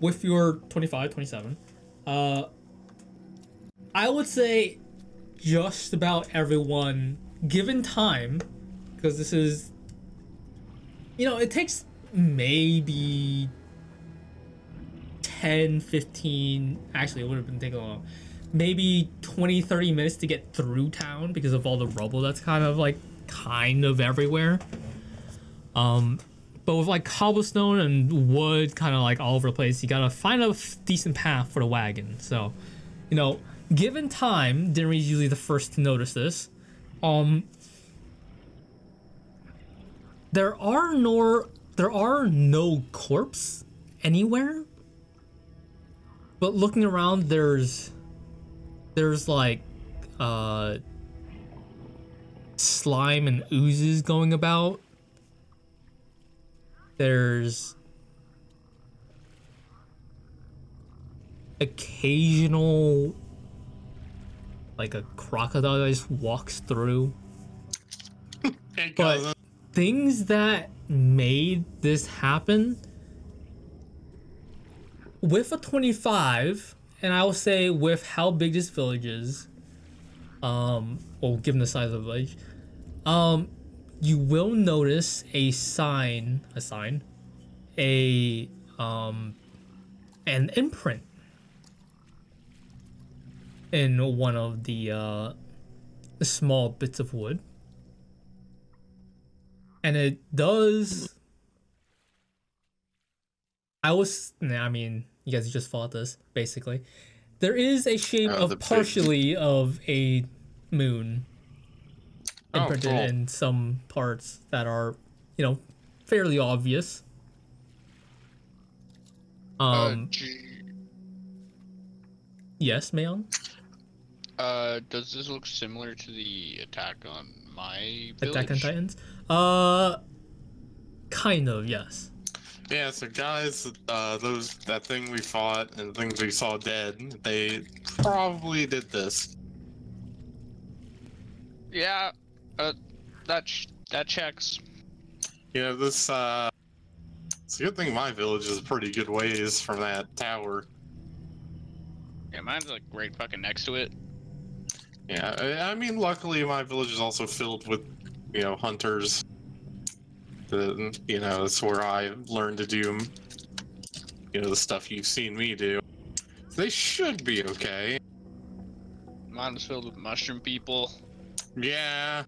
with your 25, 27, uh, I would say just about everyone, given time, because this is, you know, it takes maybe 10, 15, actually, it would have been taking a long. Maybe 20, 30 minutes to get through town because of all the rubble that's kind of like kind of everywhere. Um, but with like cobblestone and wood kind of like all over the place, you gotta find a decent path for the wagon. So, you know, given time, Dinri's usually the first to notice this. Um, there are nor there are no corpse anywhere. But looking around, there's there's like uh slime and oozes going about. There's occasional like a crocodile that just walks through. But things that made this happen with a 25, and I will say with how big this village is, um, well, given the size of the village, um, you will notice a sign, a sign, a, um, an imprint in one of the, uh, small bits of wood and it does. I was. nah, I mean, you guys just fought this basically. There is a shape Oh, of partially of a moon Oh, cool. in some parts that are, you know, fairly obvious. Uh, Um. G- yes, Mayon. uh, does this look similar to the attack on my village? Attack on Titans. Uh. Kind of. Yes. Yeah, so guys, uh, those that thing we fought and things we saw dead, they probably did this. Yeah, uh, that that checks. You know, this, uh, it's a good thing my village is a pretty good ways from that tower. Yeah, mine's like right fucking next to it. Yeah, I, I mean, luckily my village is also filled with, you know, hunters. The, you know, that's where I learned to do, you know, the stuff you've seen me do. They should be okay. Mine was filled with mushroom people. Yeah,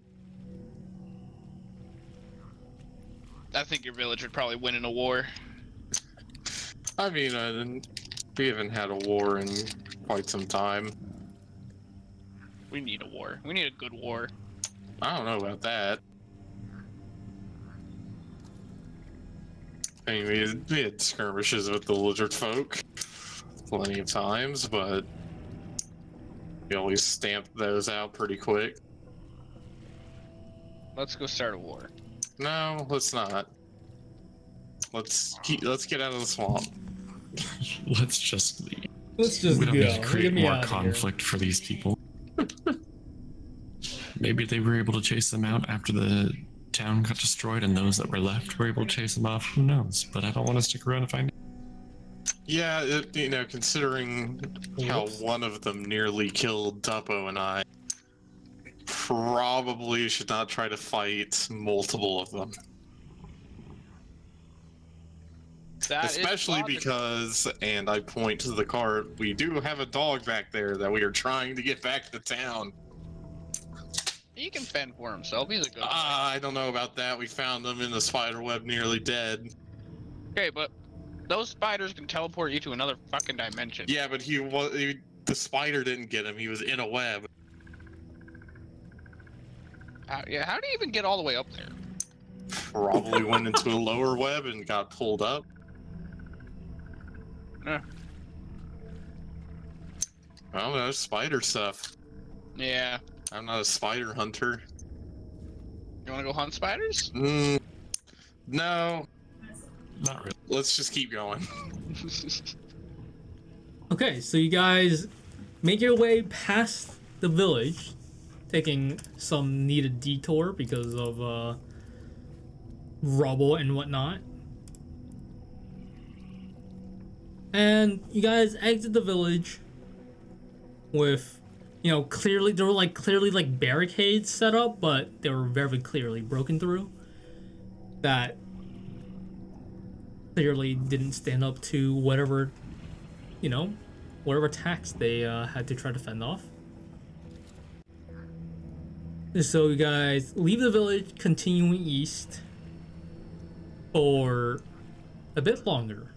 I think your village would probably win in a war. I mean, uh, we haven't had a war in quite some time. We need a war. We need a good war. I don't know about that. I mean, we had, we had skirmishes with the lizard folk plenty of times, but we always stamped those out pretty quick. Let's go start a war. No, let's not. Let's keep, let's get out of the swamp. [LAUGHS] Let's just leave. Let's just we don't go. need to create more outta here. conflict for these people. [LAUGHS] Maybe they were able to chase them out after the town got destroyed, and those that were left were able to chase them off. Who knows? But I don't want to stick around and find. Yeah, it, you know, considering how one of them nearly killed Tuppo and I, probably should not try to fight multiple of them. That Especially because, and I point to the cart, we do have a dog back there that we are trying to get back to town. he can fend for himself. He's a good. guy. Ah, I don't know about that. We found him in the spider web nearly dead. Okay, but those spiders can teleport you to another fucking dimension. Yeah, but he was. He, the spider didn't get him. He was in a web. How, yeah. How do you even get all the way up there? Probably went into a lower web and got pulled up. Yeah. I don't know, spider stuff. Yeah. I'm not a spider hunter. You want to go hunt spiders? Mm, no, Not really. let's just keep going. [LAUGHS] Okay, so you guys make your way past the village, taking some needed detour because of uh, rubble and whatnot. And you guys exit the village with, you know, clearly there were like clearly like barricades set up, but they were very clearly broken through. That clearly didn't stand up to whatever you know, whatever attacks they uh, had to try to fend off. So you guys leave the village, continuing east for a bit longer.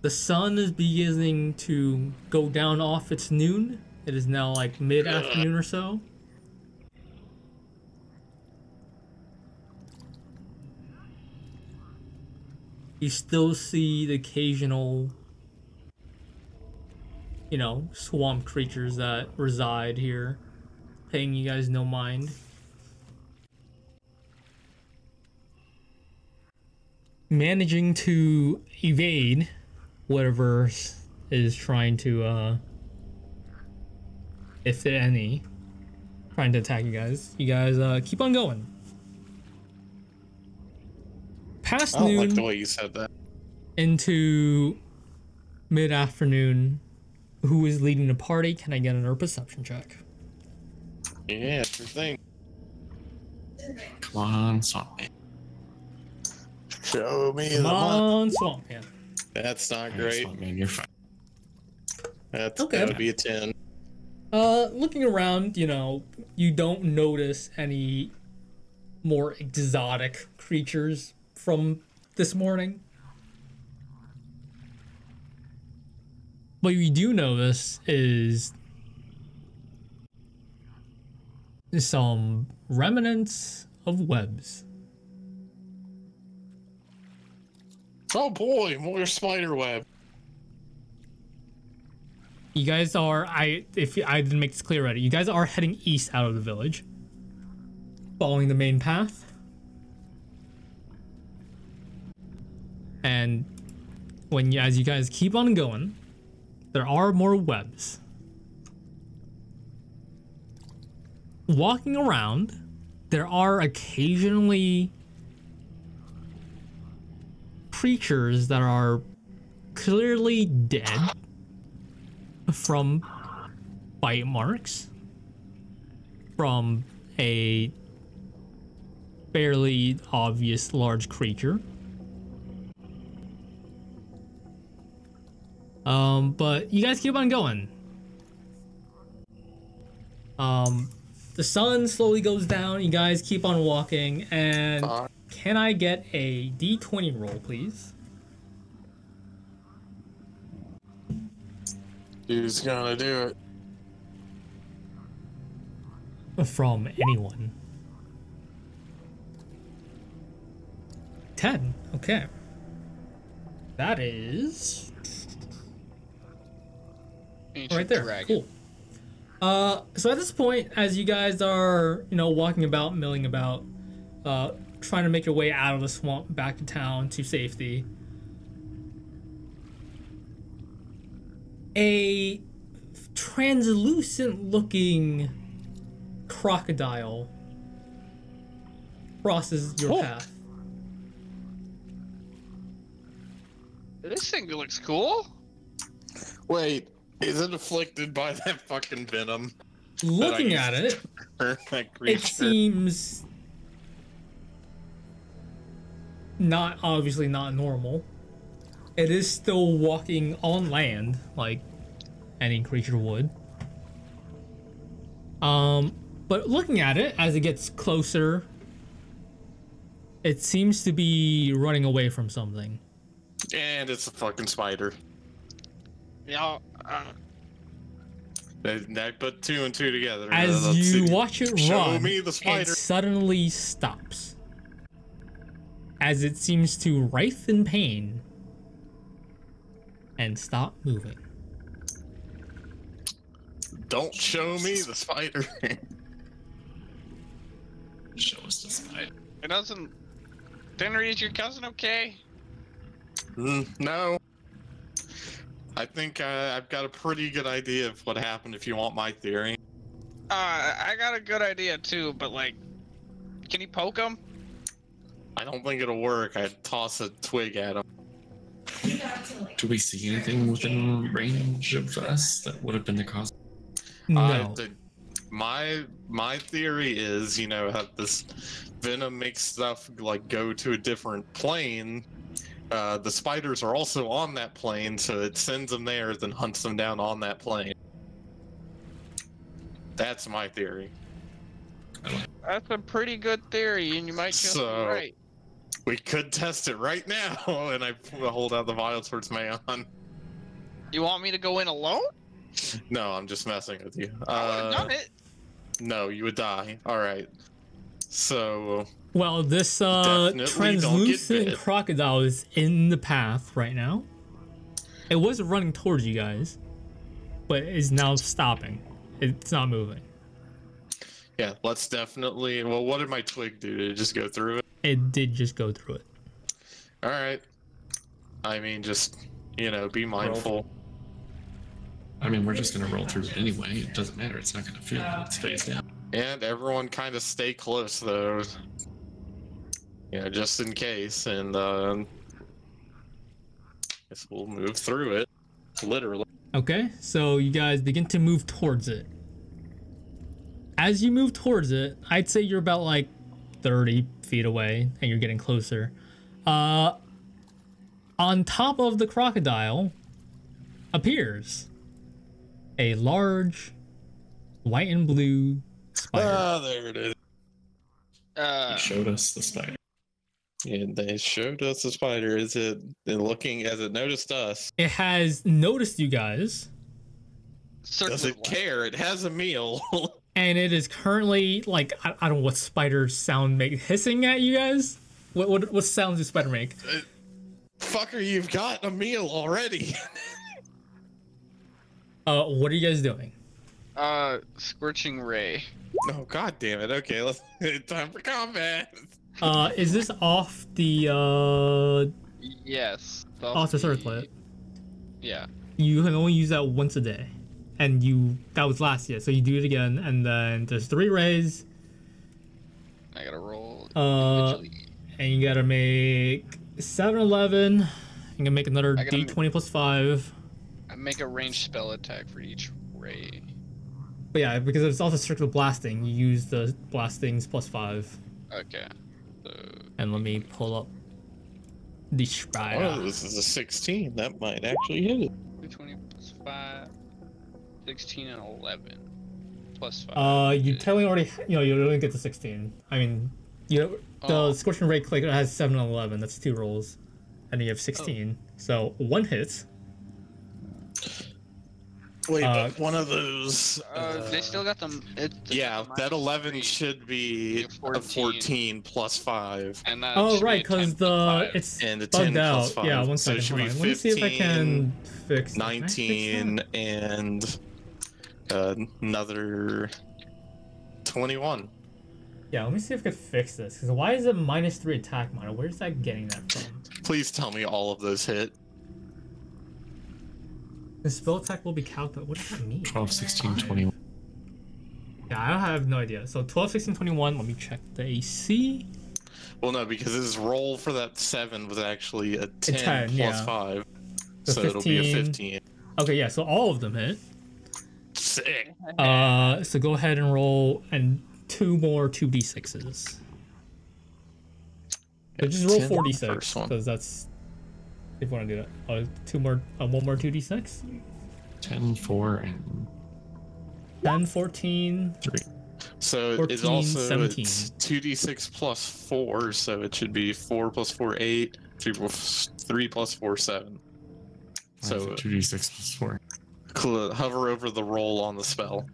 The sun is beginning to go down off its noon. It is now like mid-afternoon or so. You still see the occasional you know, swamp creatures that reside here, paying you guys no mind. Managing to evade whatever is trying to, uh, if any, trying to attack you guys. You guys uh, keep on going. Past I don't noon like the way you said that. into mid afternoon. Who is leading the party? Can I get another perception check? Yeah, sure thing. Come on, swamp man. Show me Come the money. on, Swamp Man. That's not Alright, great. Swamp man, you're fine. That's Okay. that would be a ten. Uh, looking around, you know, you don't notice any more exotic creatures from this morning. What you do notice is some remnants of webs. Oh boy, more spider web. You guys are I if I didn't make this clear already, you guys are heading east out of the village. Following the main path. And when you, as you guys keep on going, there are more webs. Walking around, there are occasionally creatures that are clearly dead from bite marks from a fairly obvious large creature. Um, but you guys keep on going. Um, the sun slowly goes down. You guys keep on walking, and can I get a d20 roll, please? Who's gonna do it? from anyone. 10. Okay. That is Ancient right there. Dragon. Cool. Uh, so at this point, as you guys are, you know, walking about, milling about, uh, trying to make your way out of the swamp back to town to safety, a translucent looking crocodile crosses your Oh. path. This thing looks cool. Wait, is it afflicted by that fucking venom? Looking at it, it seems not obviously not normal. It is still walking on land like any creature would. Um, but looking at it as it gets closer, it seems to be running away from something. And it's a fucking spider. Yeah. Uh, I, I put two and two together. As Let's you see. watch it Show run, me the it suddenly stops. As it seems to writhe in pain and stop moving. Don't show me the spider. [LAUGHS] Show us the spider. it doesn't. Dinri, is your cousin okay? Mm, no. I think uh, I've got a pretty good idea of what happened if you want my theory. Uh, I got a good idea too, but like, can you poke him? I don't think it'll work. I'd toss a twig at him. Do we see anything within range of us that would have been the cause? No. I- the- my my theory is, you know, how this venom makes stuff like go to a different plane. Uh, the spiders are also on that plane, so it sends them there, then hunts them down on that plane. That's my theory. That's a pretty good theory, and you might just So- be right. We could test it right now, [LAUGHS] and I hold out the vial towards Mayon. You want me to go in alone? No, I'm just messing with you. I would have Uh, done it. No, you would die. All right. So Well, this uh, Definitely don't get translucent crocodile is in the path right now. It was running towards you guys, but is now stopping. It's not moving. Yeah, let's definitely. Well, what did my twig do? Did it just go through it? It did just go through it. All right. I mean, just you know, be mindful. I mean, we're just gonna roll through it anyway. It doesn't matter. It's not gonna feel it. It's phased out. And everyone kind of stay close though. You know, just in case. And uh, guess we'll move through it. Literally. Okay, so you guys begin to move towards it. As you move towards it, I'd say you're about like 30 feet away and you're getting closer. Uh, on top of the crocodile appears a large white and blue spider. Ah, there it is. Uh, He showed us the spider. And they showed us the spider. Is it looking as it noticed us? it has noticed you guys Does it care? It has a meal. [LAUGHS] and it is currently like I, I don't know what spider sound make hissing at you guys. What what what sounds does spider make? Fucker, you've got a meal already. [LAUGHS] Uh, what are you guys doing? Uh, scorching ray. oh god damn it. Okay, let's [LAUGHS] time for combat. Uh, is this off the uh Yes. off the circlet? Yeah. You can only use that once a day, and you that was last year, so you do it again, and then there's three rays, I gotta roll. Uh, and you gotta make seven eleven. You can make another gotta D twenty plus five. I make a ranged spell attack for each ray. But yeah, because it's also circular blasting, you use the blastings plus five. Okay. So And let me pull up the Oh, this is a 16. That might actually hit it. 220 plus 5, 16 and 11. Plus 5. Uh, you is- technically already, you know, you only get to 16. I mean, you know, the Oh. Scorching Ray click has 7 and 11. That's two rolls. And you have 16. So one hit. Wait, Uh, but one of those. Uh, they still got them. It, Yeah, that minus 11 three, should be Yeah, a 14 plus 5. And that Oh, right, because the it's And the bugged 10 out. plus five. Yeah, one So it should hold be on. Let me see if I can fix. can I fix 19 and uh, another 21. Yeah, let me see if I can fix this. Because why is it minus three attack model? Where's that getting that from? Please tell me all of those hit. The spell attack will be calculated. What does that mean? 12, 16, 21. Yeah, I have no idea. So 12, 16, 21. Let me check the AC. Well, no, because his roll for that 7 was actually a 10, 10, plus yeah. 5. So So, it'll be a 15. 15. Okay, yeah, so all of them hit. Sick. Uh, so go ahead and roll and two more 2d6s. So just roll 10 on the 46 because that's if you want to do that. Uh, two more, uh, one more 2d6. 10, 4, and 10, 14. 3. So it's also 17. it's 2d6 plus 4, so it should be 4 plus 4, 8, 3 plus, 3 plus 4, 7. So So 2d6 plus 4. cl- hover over the roll on the spell.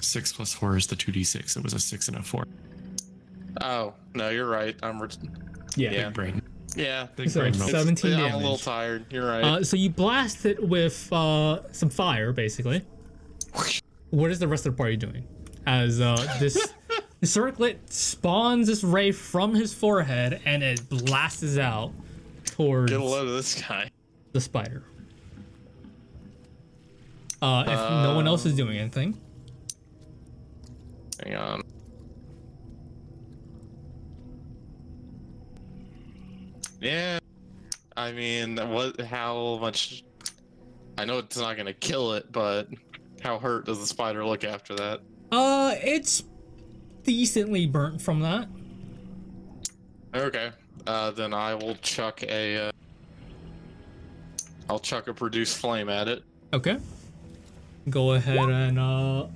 6 plus 4 is the 2d6. It was a 6 and a 4. Oh, no, you're right. I'm re- Yeah. Yeah. Big brain. Yeah. Big So brain it's 17 yeah, I'm a little tired. You're right. Uh, so you blast it with uh, some fire, basically. What is the rest of the party doing? As uh, this [LAUGHS] circlet spawns this ray from his forehead and it blasts out towards Get a load of this guy. the spider. Uh, if no one else is doing anything, Hang on. Yeah. I mean, what? How much? I know it's not gonna kill it, but how hurt does the spider look after that? uh, it's decently burnt from that. Okay. Uh, then I will chuck a. Uh, I'll chuck a produce flame at it. Okay. Go ahead and uh,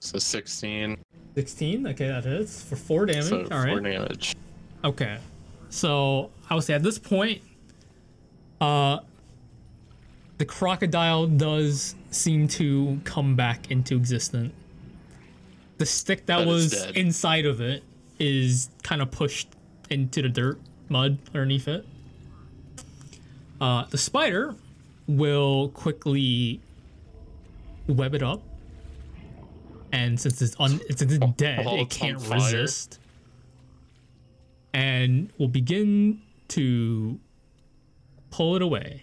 So 16. 16. Okay, that is for four damage. So All four right. damage. Okay. So I would say at this point, uh the crocodile does seem to come back into existence. The stick that But was inside of it is kind of pushed into the dirt, mud underneath it. Uh, the spider will quickly web it up, and since it's un, since it's dead, Oh, it can't resist, and will begin to pull it away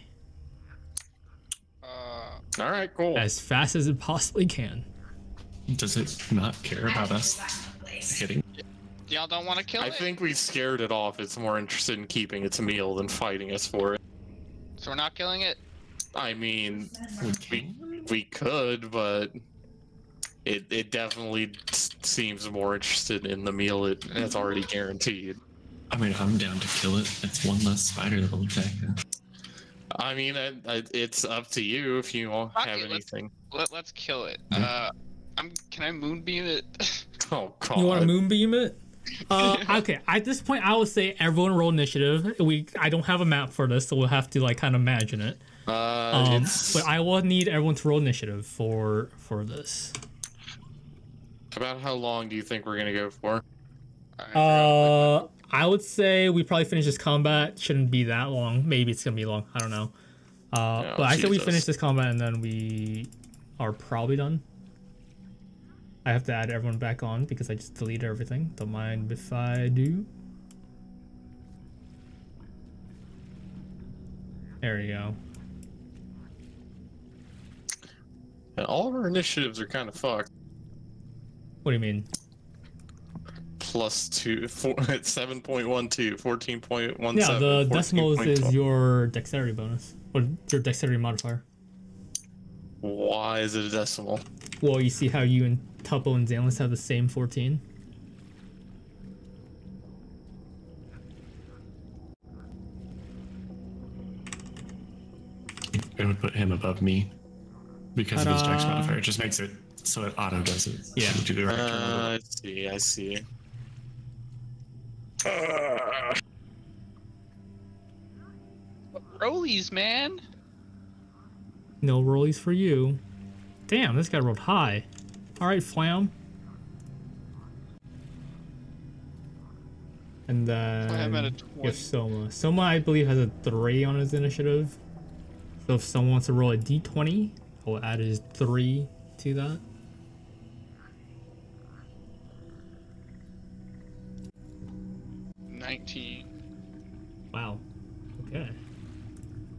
Uh, All right, cool. as fast as it possibly can. Does it not care about us hitting? y'all don't want to kill it? I it, think we scared it off. It's more interested in keeping its meal than fighting us for it. so we're not killing it. I mean, We we could, but it it definitely seems more interested in the meal it it's already guaranteed. I mean, I'm down to kill it. It's one less spider that will attack it. I mean, I, I, it's up to you if you won't Fuck have it, let's- anything. Let, let's kill it. Mhm. Uh, I'm. Can I moonbeam it? [LAUGHS] Oh God! You want to moonbeam it? [LAUGHS] Uh, okay. At this point, I would say everyone roll initiative. We I don't have a map for this, so we'll have to like kind of imagine it. Uh, Um, but I will need everyone to roll initiative for for this. about how long do you think we're gonna go for? I forgot, like, Uh, I would say we probably finish this combat. Shouldn't be that long. Maybe it's gonna be long. I don't know. Uh, Oh, but I said we finish this combat and then we are probably done. I have to add everyone back on because I just deleted everything. Don't mind if I do. There you go. And all of our initiatives are kind of fucked. What do you mean? Plus two, four, [LAUGHS] it's 7.12, 14.17. Yeah, the decimals is your dexterity bonus. Or your dexterity modifier. Why is it a decimal? Well, you see how you and Tuppo and Xanlis have the same 14? It would put him above me because of his dex modifier. It just makes it so it auto does it. Yeah. Do the right Uh. I see, I see. Rollies, man. No rollies for you. Damn, this guy rolled high. Alright, Flam. And then Flam at a you have Soma. Soma, I believe, has a 3 on his initiative. So if someone wants to roll a d20, I will add his 3 to that. Nineteen. Wow. Okay.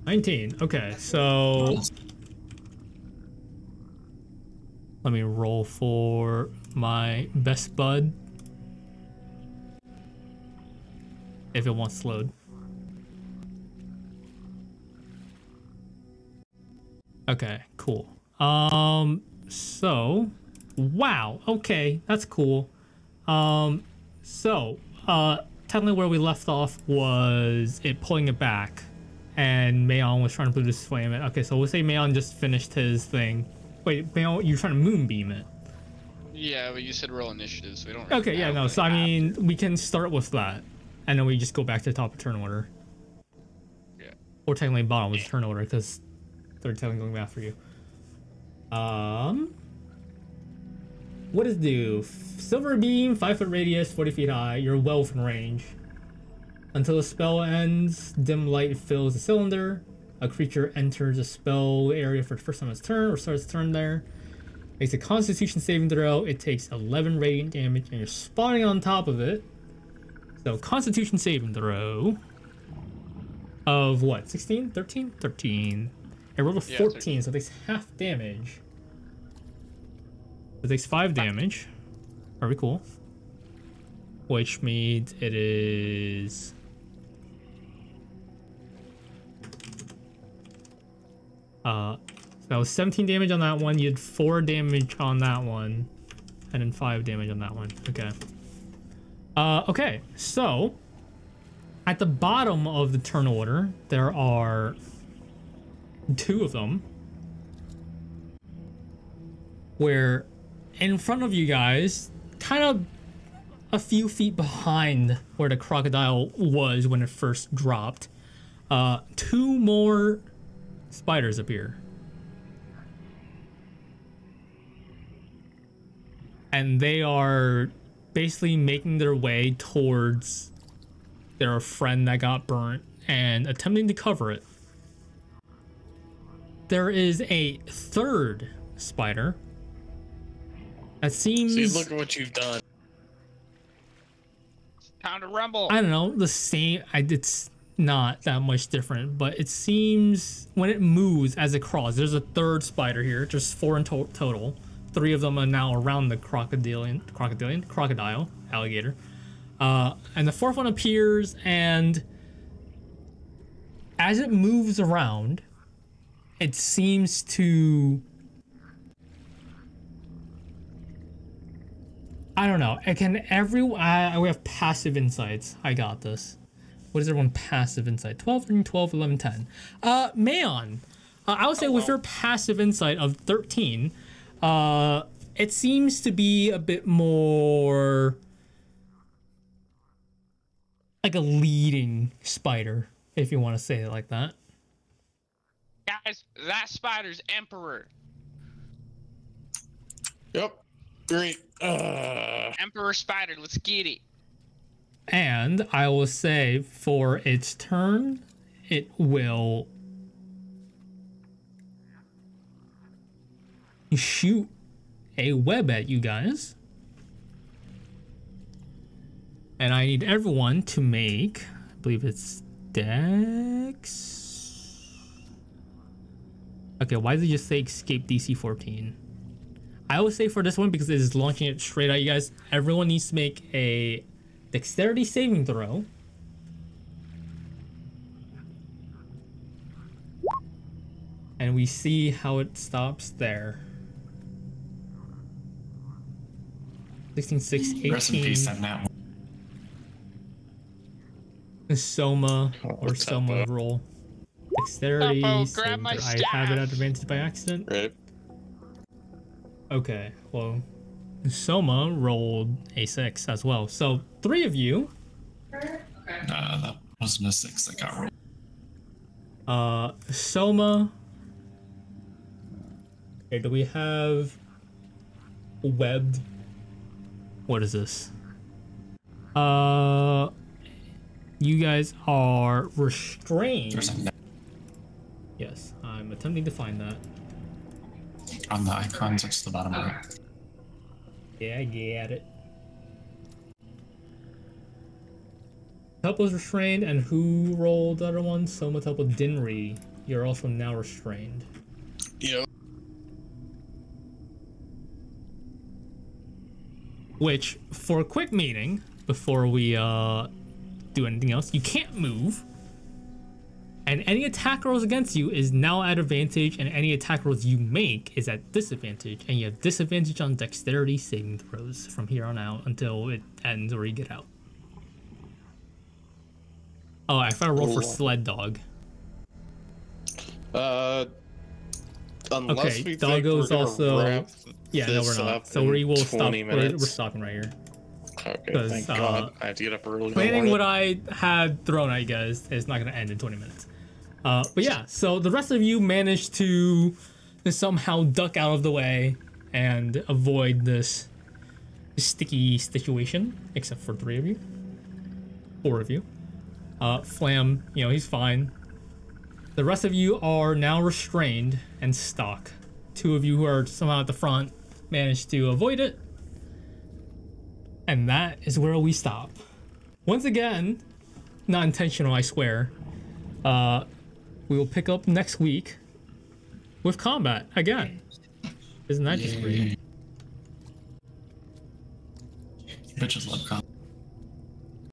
19. Okay, so let me roll for my best bud. If it wants to load. Okay, cool. Um so wow, okay, that's cool. Um so uh technically where we left off was it pulling it back and Mayon was trying to this flame it. Okay, so we'll say Mayon just finished his thing. Wait, Mayon, you're trying to moonbeam it. Yeah, but you said roll initiative, so we don't. Really Okay, yeah, no. So I mean, we can start with that, and then we just go back to the top of turn order. Yeah. Or technically bottom of turn order because they're technically going after you. Um. What does it do? Silver beam, five foot radius, forty feet high. You're well within range. Until the spell ends, dim light fills the cylinder. A creature enters a spell area for the first time its turn or starts its turn there. Makes a Constitution saving throw. It takes 11 radiant damage, and you're spawning on top of it. So Constitution saving throw of what? 16? 13? 13. It rolled a Yeah, 14, so it takes half damage. It takes five damage. Very cool. Which means it is. Uh, so that was 17 damage on that one. You had 4 damage on that one. And then 5 damage on that one. Okay. Uh, okay, so. At the bottom of the turn order, there are two of them. Where in front of you guys, kind of a few feet behind where the crocodile was when it first dropped, uh, two more spiders appear. And they are basically making their way towards their friend that got burnt and attempting to cover it. There is a third spider that seems See, look at what you've done. Time to rumble. I don't know, the same. I, it's not that much different, but it seems when it moves as it crawls, there's a third spider here, just four in to- total. Three of them are now around the crocodilian, crocodilian, crocodile, alligator. Uh, and the fourth one appears, and as it moves around, it seems to. I don't know. It can every I we have passive insights. I got this. What is everyone passive insight? 12, 13, 12, 11, 10. Uh, Mayon, uh, I would say with your passive insight of 13, uh, it seems to be a bit more like a leading spider, if you want to say it like that. Guys, that spider's emperor. Yep. Great. Emperor spider, let's get it. And I will say for its turn, it will shoot a web at you guys. And I need everyone to make, I believe it's Dex. Okay, why did it just say escape DC 14? I would say for this one, because it is launching it straight at you guys, everyone needs to make a dexterity saving throw. And we see how it stops there. 16, 6, 18. Rest in peace, on that one. Soma or what's Soma bud? roll. Dexterity. Tuppo, grab my throw. I have it at advantage by accident. right. Okay, well, Soma rolled a six as well. So three of you, Uh, that wasn't a six that got rolled. uh, Soma. Okay, do we have webbed? What is this? Uh, you guys are restrained. There's a Yes, I'm attempting to find that. On the icons. It's the bottom right. Yeah, I get it. Tuppo's restrained, and who rolled the other one? Soma Tuppo Dinri. You're also now restrained. Yep. Which, for a quick meeting, before we uh, do anything else, you can't move. And any attack rolls against you is now at advantage, and any attack rolls you make is at disadvantage, and you have disadvantage on dexterity saving throws from here on out until it ends or you get out. Oh, I found a roll for sled dog. Uh, unless Okay, we Doggo's think we're gonna also- Yeah, no, we're not. So we will stop. We're, we're stopping right here. Okay, thank uh, God. I have to get up early. planning what I had thrown at you guys is not going to end in 20 minutes. Uh, but yeah, so the rest of you managed to somehow duck out of the way and avoid this sticky situation, except for three of you, four of you. Uh, Flam, you know, he's fine. The rest of you are now restrained and stuck. Two of you who are somehow at the front managed to avoid it. And that is where we stop. Once again, not intentional, I swear. Uh, we will pick up next week with combat again. Isn't that just great? Bitches love combat.